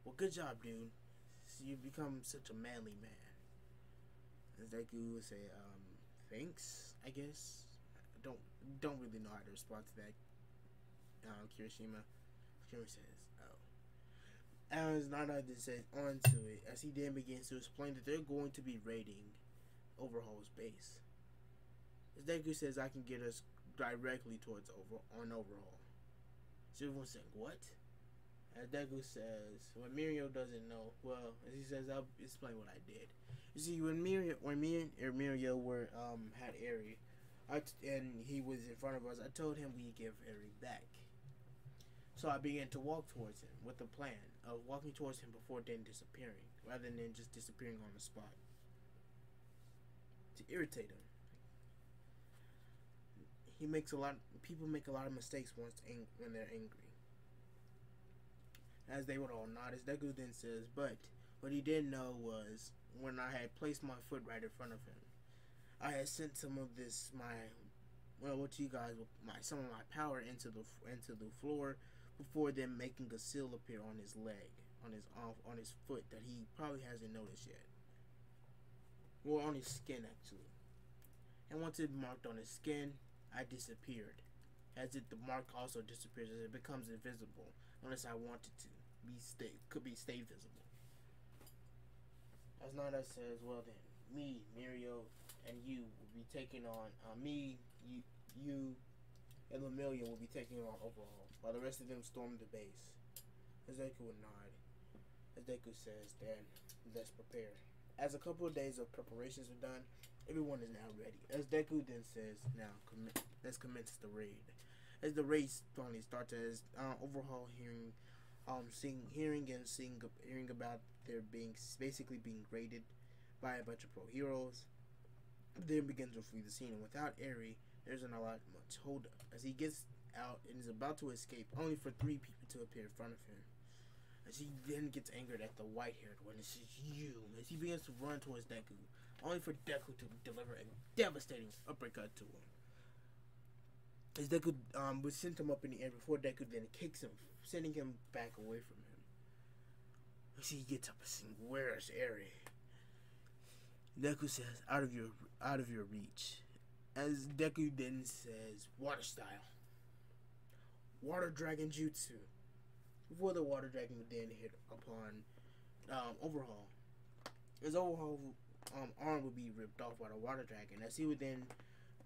well, good job, dude. So you've become such a manly man." As Deku would say, um, "Thanks, I guess." I don't don't really know how to respond to that. Um, Kirishima. Kirishima says, "Oh." As Nana then says onto it, as he then begins to explain that they're going to be raiding Overhaul's base. As Deku says, I can get us directly towards over on Overhaul. So everyone's saying, what? As Deku says, when Mirio doesn't know, well, as he says, I'll explain what I did. You see, when Mirio, when me and or Mirio were um had Eri, I t- and he was in front of us, I told him we'd give Eri back. So I began to walk towards him with the plan of walking towards him before then disappearing, rather than just disappearing on the spot. To irritate him. He makes a lot. People make a lot of mistakes once ang- when they're angry. As they would all nod, as Deku then says, but what he didn't know was when I had placed my foot right in front of him, I had sent some of this my, well, what you guys, my some of my power into the into the floor before then making a seal appear on his leg, on his off, on his foot that he probably hasn't noticed yet. Well, on his skin actually. And once it marked on his skin, I disappeared. As it the mark also disappears as it becomes invisible, unless I wanted to be stay could be stay visible. As Nana says, well then, me, Mirio, and you will be taking on uh, me, you, you, and Lemillion will be taking on Overhaul, while the rest of them storm the base. As Deku would nod. As Deku says, then let's prepare. As a couple of days of preparations are done, everyone is now ready. As Deku then says, now commit, let's commence the raid. As the raid finally starts, as uh, Overhaul hearing, um, seeing, hearing and seeing, hearing about their being basically being raided by a bunch of pro heroes, then begins to flee the scene. And without Eri, there's not a lot much hold up. As he gets out and is about to escape, only for three people to appear in front of him. As he then gets angered at the white haired one, and says, You! As he begins to run towards Deku, only for Deku to deliver a devastating uppercut to him. As Deku um, would send him up in the air before Deku then kicks him, sending him back away from him. As he gets up and Where's Eri? Deku says, Out of your out of your reach. As Deku then says, Water style. Water Dragon Jutsu. Before the Water Dragon would then hit upon um, Overhaul. His Overhaul um, arm would be ripped off by the Water Dragon, as he would then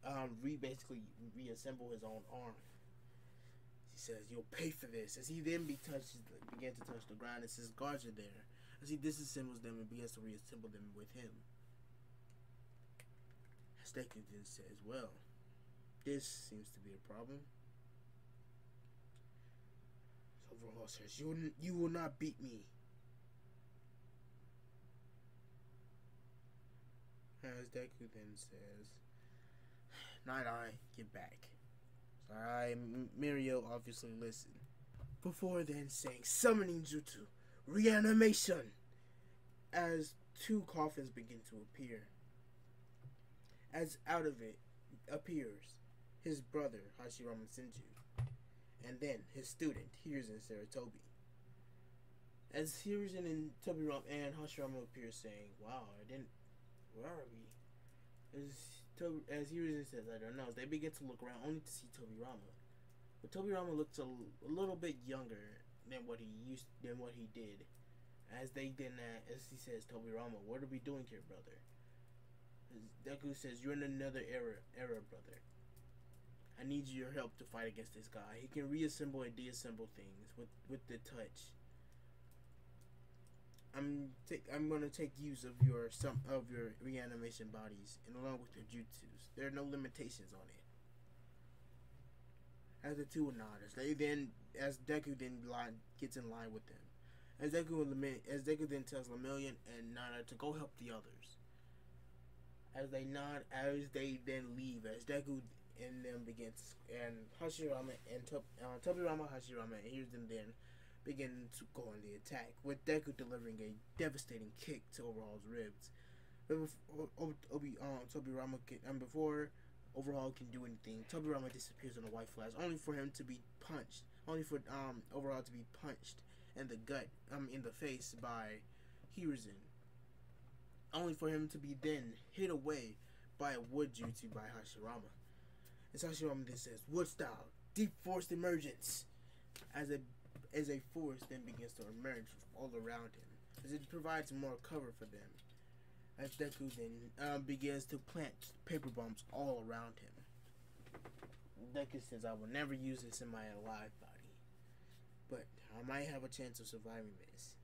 um, re basically reassemble his own arm. He says, "You'll pay for this." As he then be touches, began to touch the ground, and says, "Guards are there." As he disassembles them and begins to reassemble them with him. As Deku then says, "Well, this seems to be a problem." Overhaul says, "You you will not beat me." As Deku then says, Night Eye, get back. Alright, M- Mirio obviously listened. Before then saying, Summoning Jutsu, reanimation! As two coffins begin to appear. As out of it appears his brother, Hashirama Senju, and then his student, Hiruzen Sarutobi. As Hiruzen and Tobirama and Hashirama appear saying, Wow, I didn't where are we? As Toby, as says, I don't know. They begin to look around only to see Tobirama. But Tobirama looks a, a little bit younger than what he used than what he did. As they then, uh, as he says, Tobirama, what are we doing here, brother? As Deku says, you're in another era, era, brother. I need your help to fight against this guy. He can reassemble and deassemble things with with the touch. I'm take I'm gonna take use of your some of your reanimation bodies and along with your jutsus. There are no limitations on it. As the two nod, as they then as Deku then line, gets in line with them. As Deku and Lame- as Deku then tells Lemillion and Nana to go help the others. As they nod, as they then leave, as Deku and them begins and Hashirama and Tob- uh, Tobirama Hashirama hears them then begin to go on the attack, with Deku delivering a devastating kick to Overhaul's ribs. Obi, um, Tobirama can, and before Overhaul can do anything, Tobirama disappears on a white flash, only for him to be punched, only for um Overhaul to be punched in the gut, um in the face by Hiruzen, only for him to be then hit away by a wood jutsu by Hashirama. And Hashirama then says, "Wood style, deep forest emergence," as a as a force then begins to emerge all around him, as it provides more cover for them. As Deku then um, begins to plant paper bombs all around him. Deku says, I will never use this in my alive body, but I might have a chance of surviving this.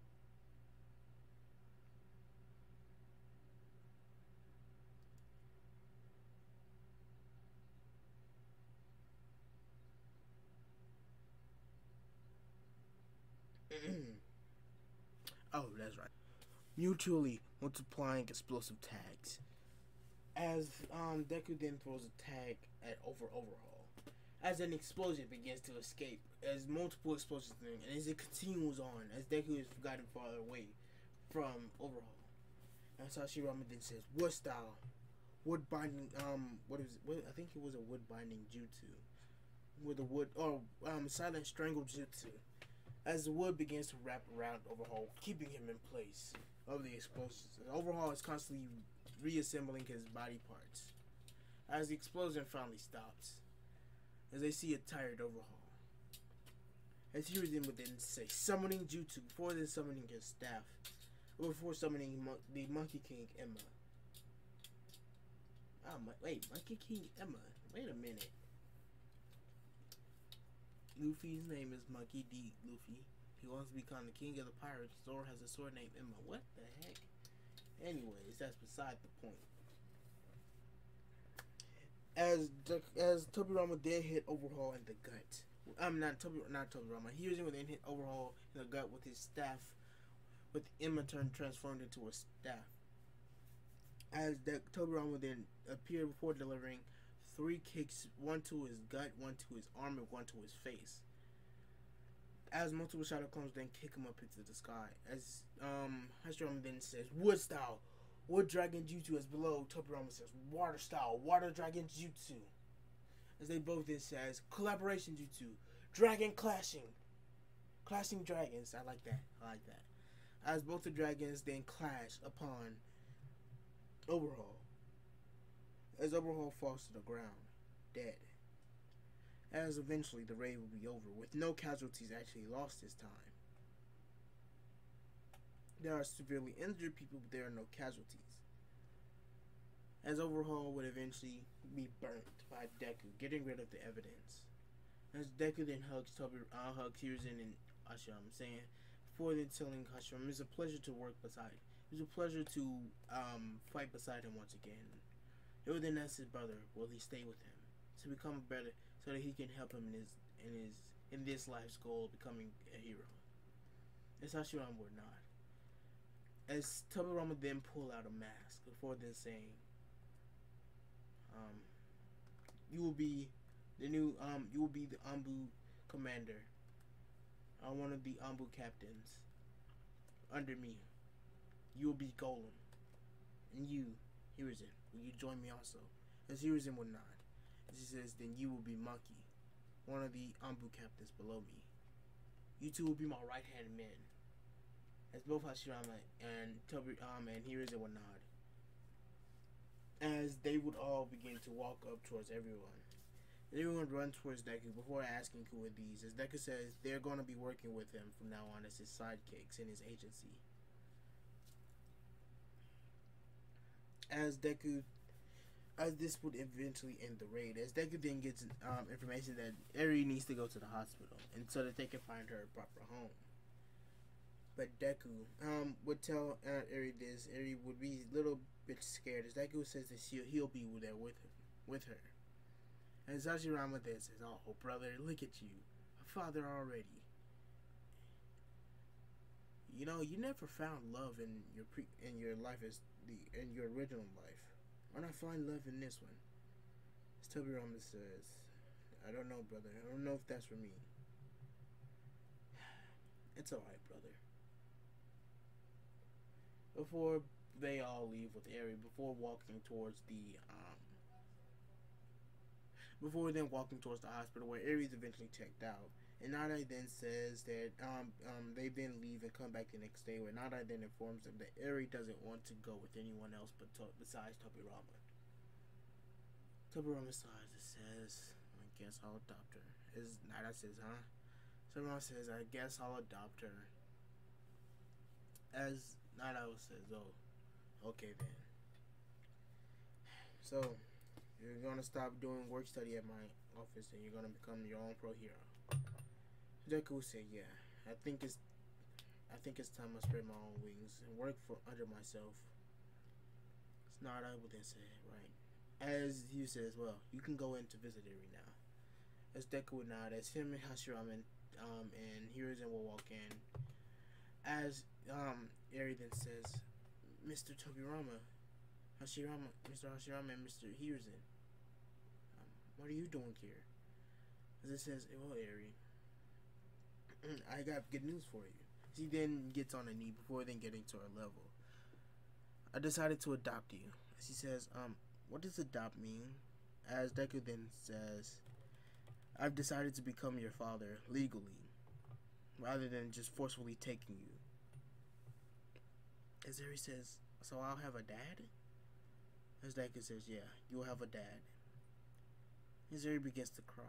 oh, that's right. Mutually multiplying explosive tags. As um, Deku then throws a tag at Over Overhaul. As an explosion begins to escape, as multiple explosions thing, and as it continues on, as Deku is gotten farther away from Overhaul. And Hashirama then says, Wood style. Wood binding, um, what is it? What, I think it was a wood binding jutsu. With a wood, or um, silent strangle jutsu as the wood begins to wrap around Overhaul, keeping him in place of the explosions. Overhaul is constantly reassembling his body parts. As the explosion finally stops, as they see a tired Overhaul. As Hiruzen would then say, summoning Jutsu before then summoning his staff, or before summoning Mon- the Monkey King Enma. Ah, oh, wait, Monkey King Enma. Wait a minute. Luffy's name is Monkey D. Luffy. He wants to become the king of the pirates. Zoro has a sword named Enma. What the heck? Anyways, that's beside the point. As the, as Tobirama then hit Overhaul in the gut. I'm not Toby, not Tobirama. He was then hit Overhaul in the gut with his staff, with Enma turned transformed into a staff. As the Tobirama then appeared before delivering three kicks, one to his gut, one to his arm, and one to his face. As multiple shadow clones then kick him up into the sky. As um Hashirama then says, Wood style, Wood Dragon Jutsu is below. Tobirama says, Water style, Water Dragon Jutsu. As they both then says, Collaboration Jutsu, Dragon clashing. Clashing dragons. I like that. I like that. As both the dragons then clash upon Overhaul as Overhaul falls to the ground, dead. As eventually the raid will be over, with no casualties actually lost this time. There are severely injured people, but there are no casualties. As Overhaul would eventually be burnt by Deku, getting rid of the evidence. As Deku then hugs Toby, uh, hugs Hiruzen and Ashram, I'm saying, before then telling Hashirama, it's a pleasure to work beside. It was a pleasure to um, fight beside him once again. Then asked his brother, will he stay with him to become a better, so that he can help him in his in his in this life's goal, of becoming a hero. As Hashirama would not. As Tobirama then pulled out a mask before then saying, um, "You will be the new um, you will be the Anbu commander, uh, one of the Anbu captains under me. You will be Golem, and you, Hiruzen, will you join me also?" As Hiruzen would not. As he says, "Then you will be Monkey, one of the Anbu captains below me. You two will be my right hand men." As both Hashirama and Tobi um and Hiruzen would nod. As they would all begin to walk up towards everyone. Everyone runs towards Deku before asking who are these, as Deku says they're going to be working with him from now on as his sidekicks in his agency. As Deku, as this would eventually end the raid, as Deku then gets um, information that Eri needs to go to the hospital, and so that they can find her proper home. But Deku um, would tell uh, Eri this. Eri would be a little bit scared, as Deku says that she'll, he'll be there with him, with her. And Hashirama then says, "Oh, brother, look at you, a father already. You know, you never found love in your pre in your life as the in your original life. Why not find love in this one?" As Tobirama says, "I don't know, brother. I don't know if that's for me. It's alright, brother." Before they all leave with Eri, before walking towards the um, before then walking towards the hospital where Aries eventually checked out. And Nada then says that um, um, they then leave and come back the next day where Nada then informs them that Eri doesn't want to go with anyone else but to- besides Tobirama. Tobirama sighs and says, I guess I'll adopt her. As Nada says, huh? Tobirama says, I guess I'll adopt her. As Nada says, oh, okay then. So, you're gonna stop doing work study at my office and you're gonna become your own pro hero. Deku said, "Yeah, I think it's, I think it's time I spread my own wings and work for under myself." It's not I would then say, right? As you said as well, you can go in to visit Eri now. As Deku would nod, as him and Hashirama and, um, and Hiruzen will walk in. As um, Eri then says, Mr. Tobirama, Hashirama, Mr. Hashirama and Mr. Hiruzen. Um, what are you doing here? As it says, well, Eri, I got good news for you. She then gets on a knee before then getting to her level. I decided to adopt you. She says, um, what does adopt mean? As Deku then says, I've decided to become your father legally, rather than just forcefully taking you. As Eri says, so I'll have a dad? As Deku says, yeah, you'll have a dad. As Eri begins to cry.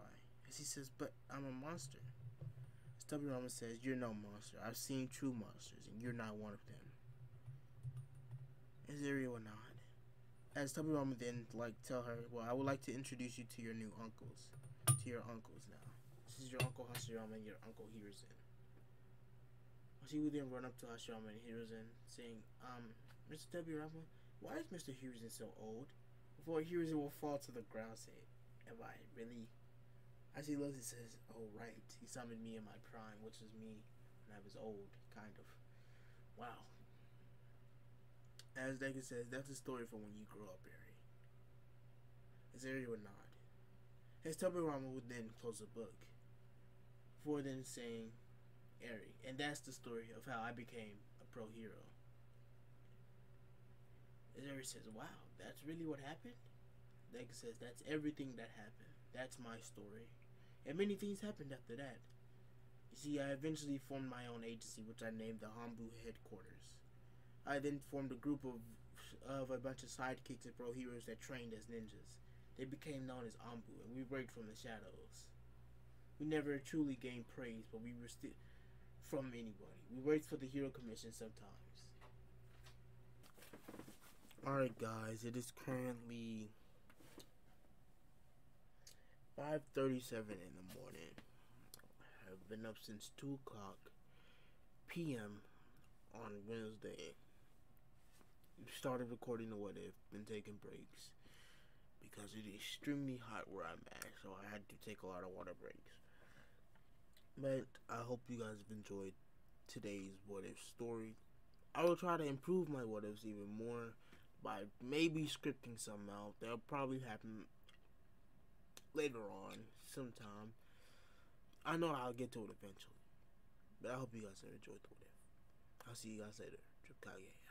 As he says, but I'm a monster. As Tobirama says, you're no monster. I've seen true monsters, and you're not one of them. As Eri will nod. As Tobirama then, like, tell her, well, I would like to introduce you to your new uncles. To your uncles now. This is your uncle Hashirama and your uncle Hiruzen. She would then run up to Hashirama and Hiruzen, saying, um, Mr. Tobirama, why is Mr. Hiruzen so old? Before Hiruzen will fall to the ground, say, Am I really? As he looks, he says, Oh, right. He summoned me in my prime, which was me when I was old, kind of. Wow. As Deku says, that's a story for when you grow up. As Eri would nod. His Tobirama would then close the book. for then saying, Eri. And that's the story of how I became a pro hero. As Eri says, Wow, that's really what happened? Deku says, That's everything that happened. That's my story. And many things happened after that. You see, I eventually formed my own agency, which I named the Hambu Headquarters. I then formed a group of of a bunch of sidekicks and pro heroes that trained as ninjas. They became known as Anbu, and we worked from the shadows. We never truly gained praise, but we were still from anybody. We worked for the Hero Commission sometimes. Alright guys, it is currently 5.37 in the morning. I've been up since 2 o'clock p.m. on Wednesday. Started recording the what if, been taking breaks because it is extremely hot where I'm at, so I had to take a lot of water breaks. But I hope you guys have enjoyed today's what if story. I will try to improve my what ifs even more by maybe scripting some out. That'll probably happen later on, sometime. I know I'll get to it eventually. But I hope you guys enjoyed the what. I'll see you guys later. Drip Kage.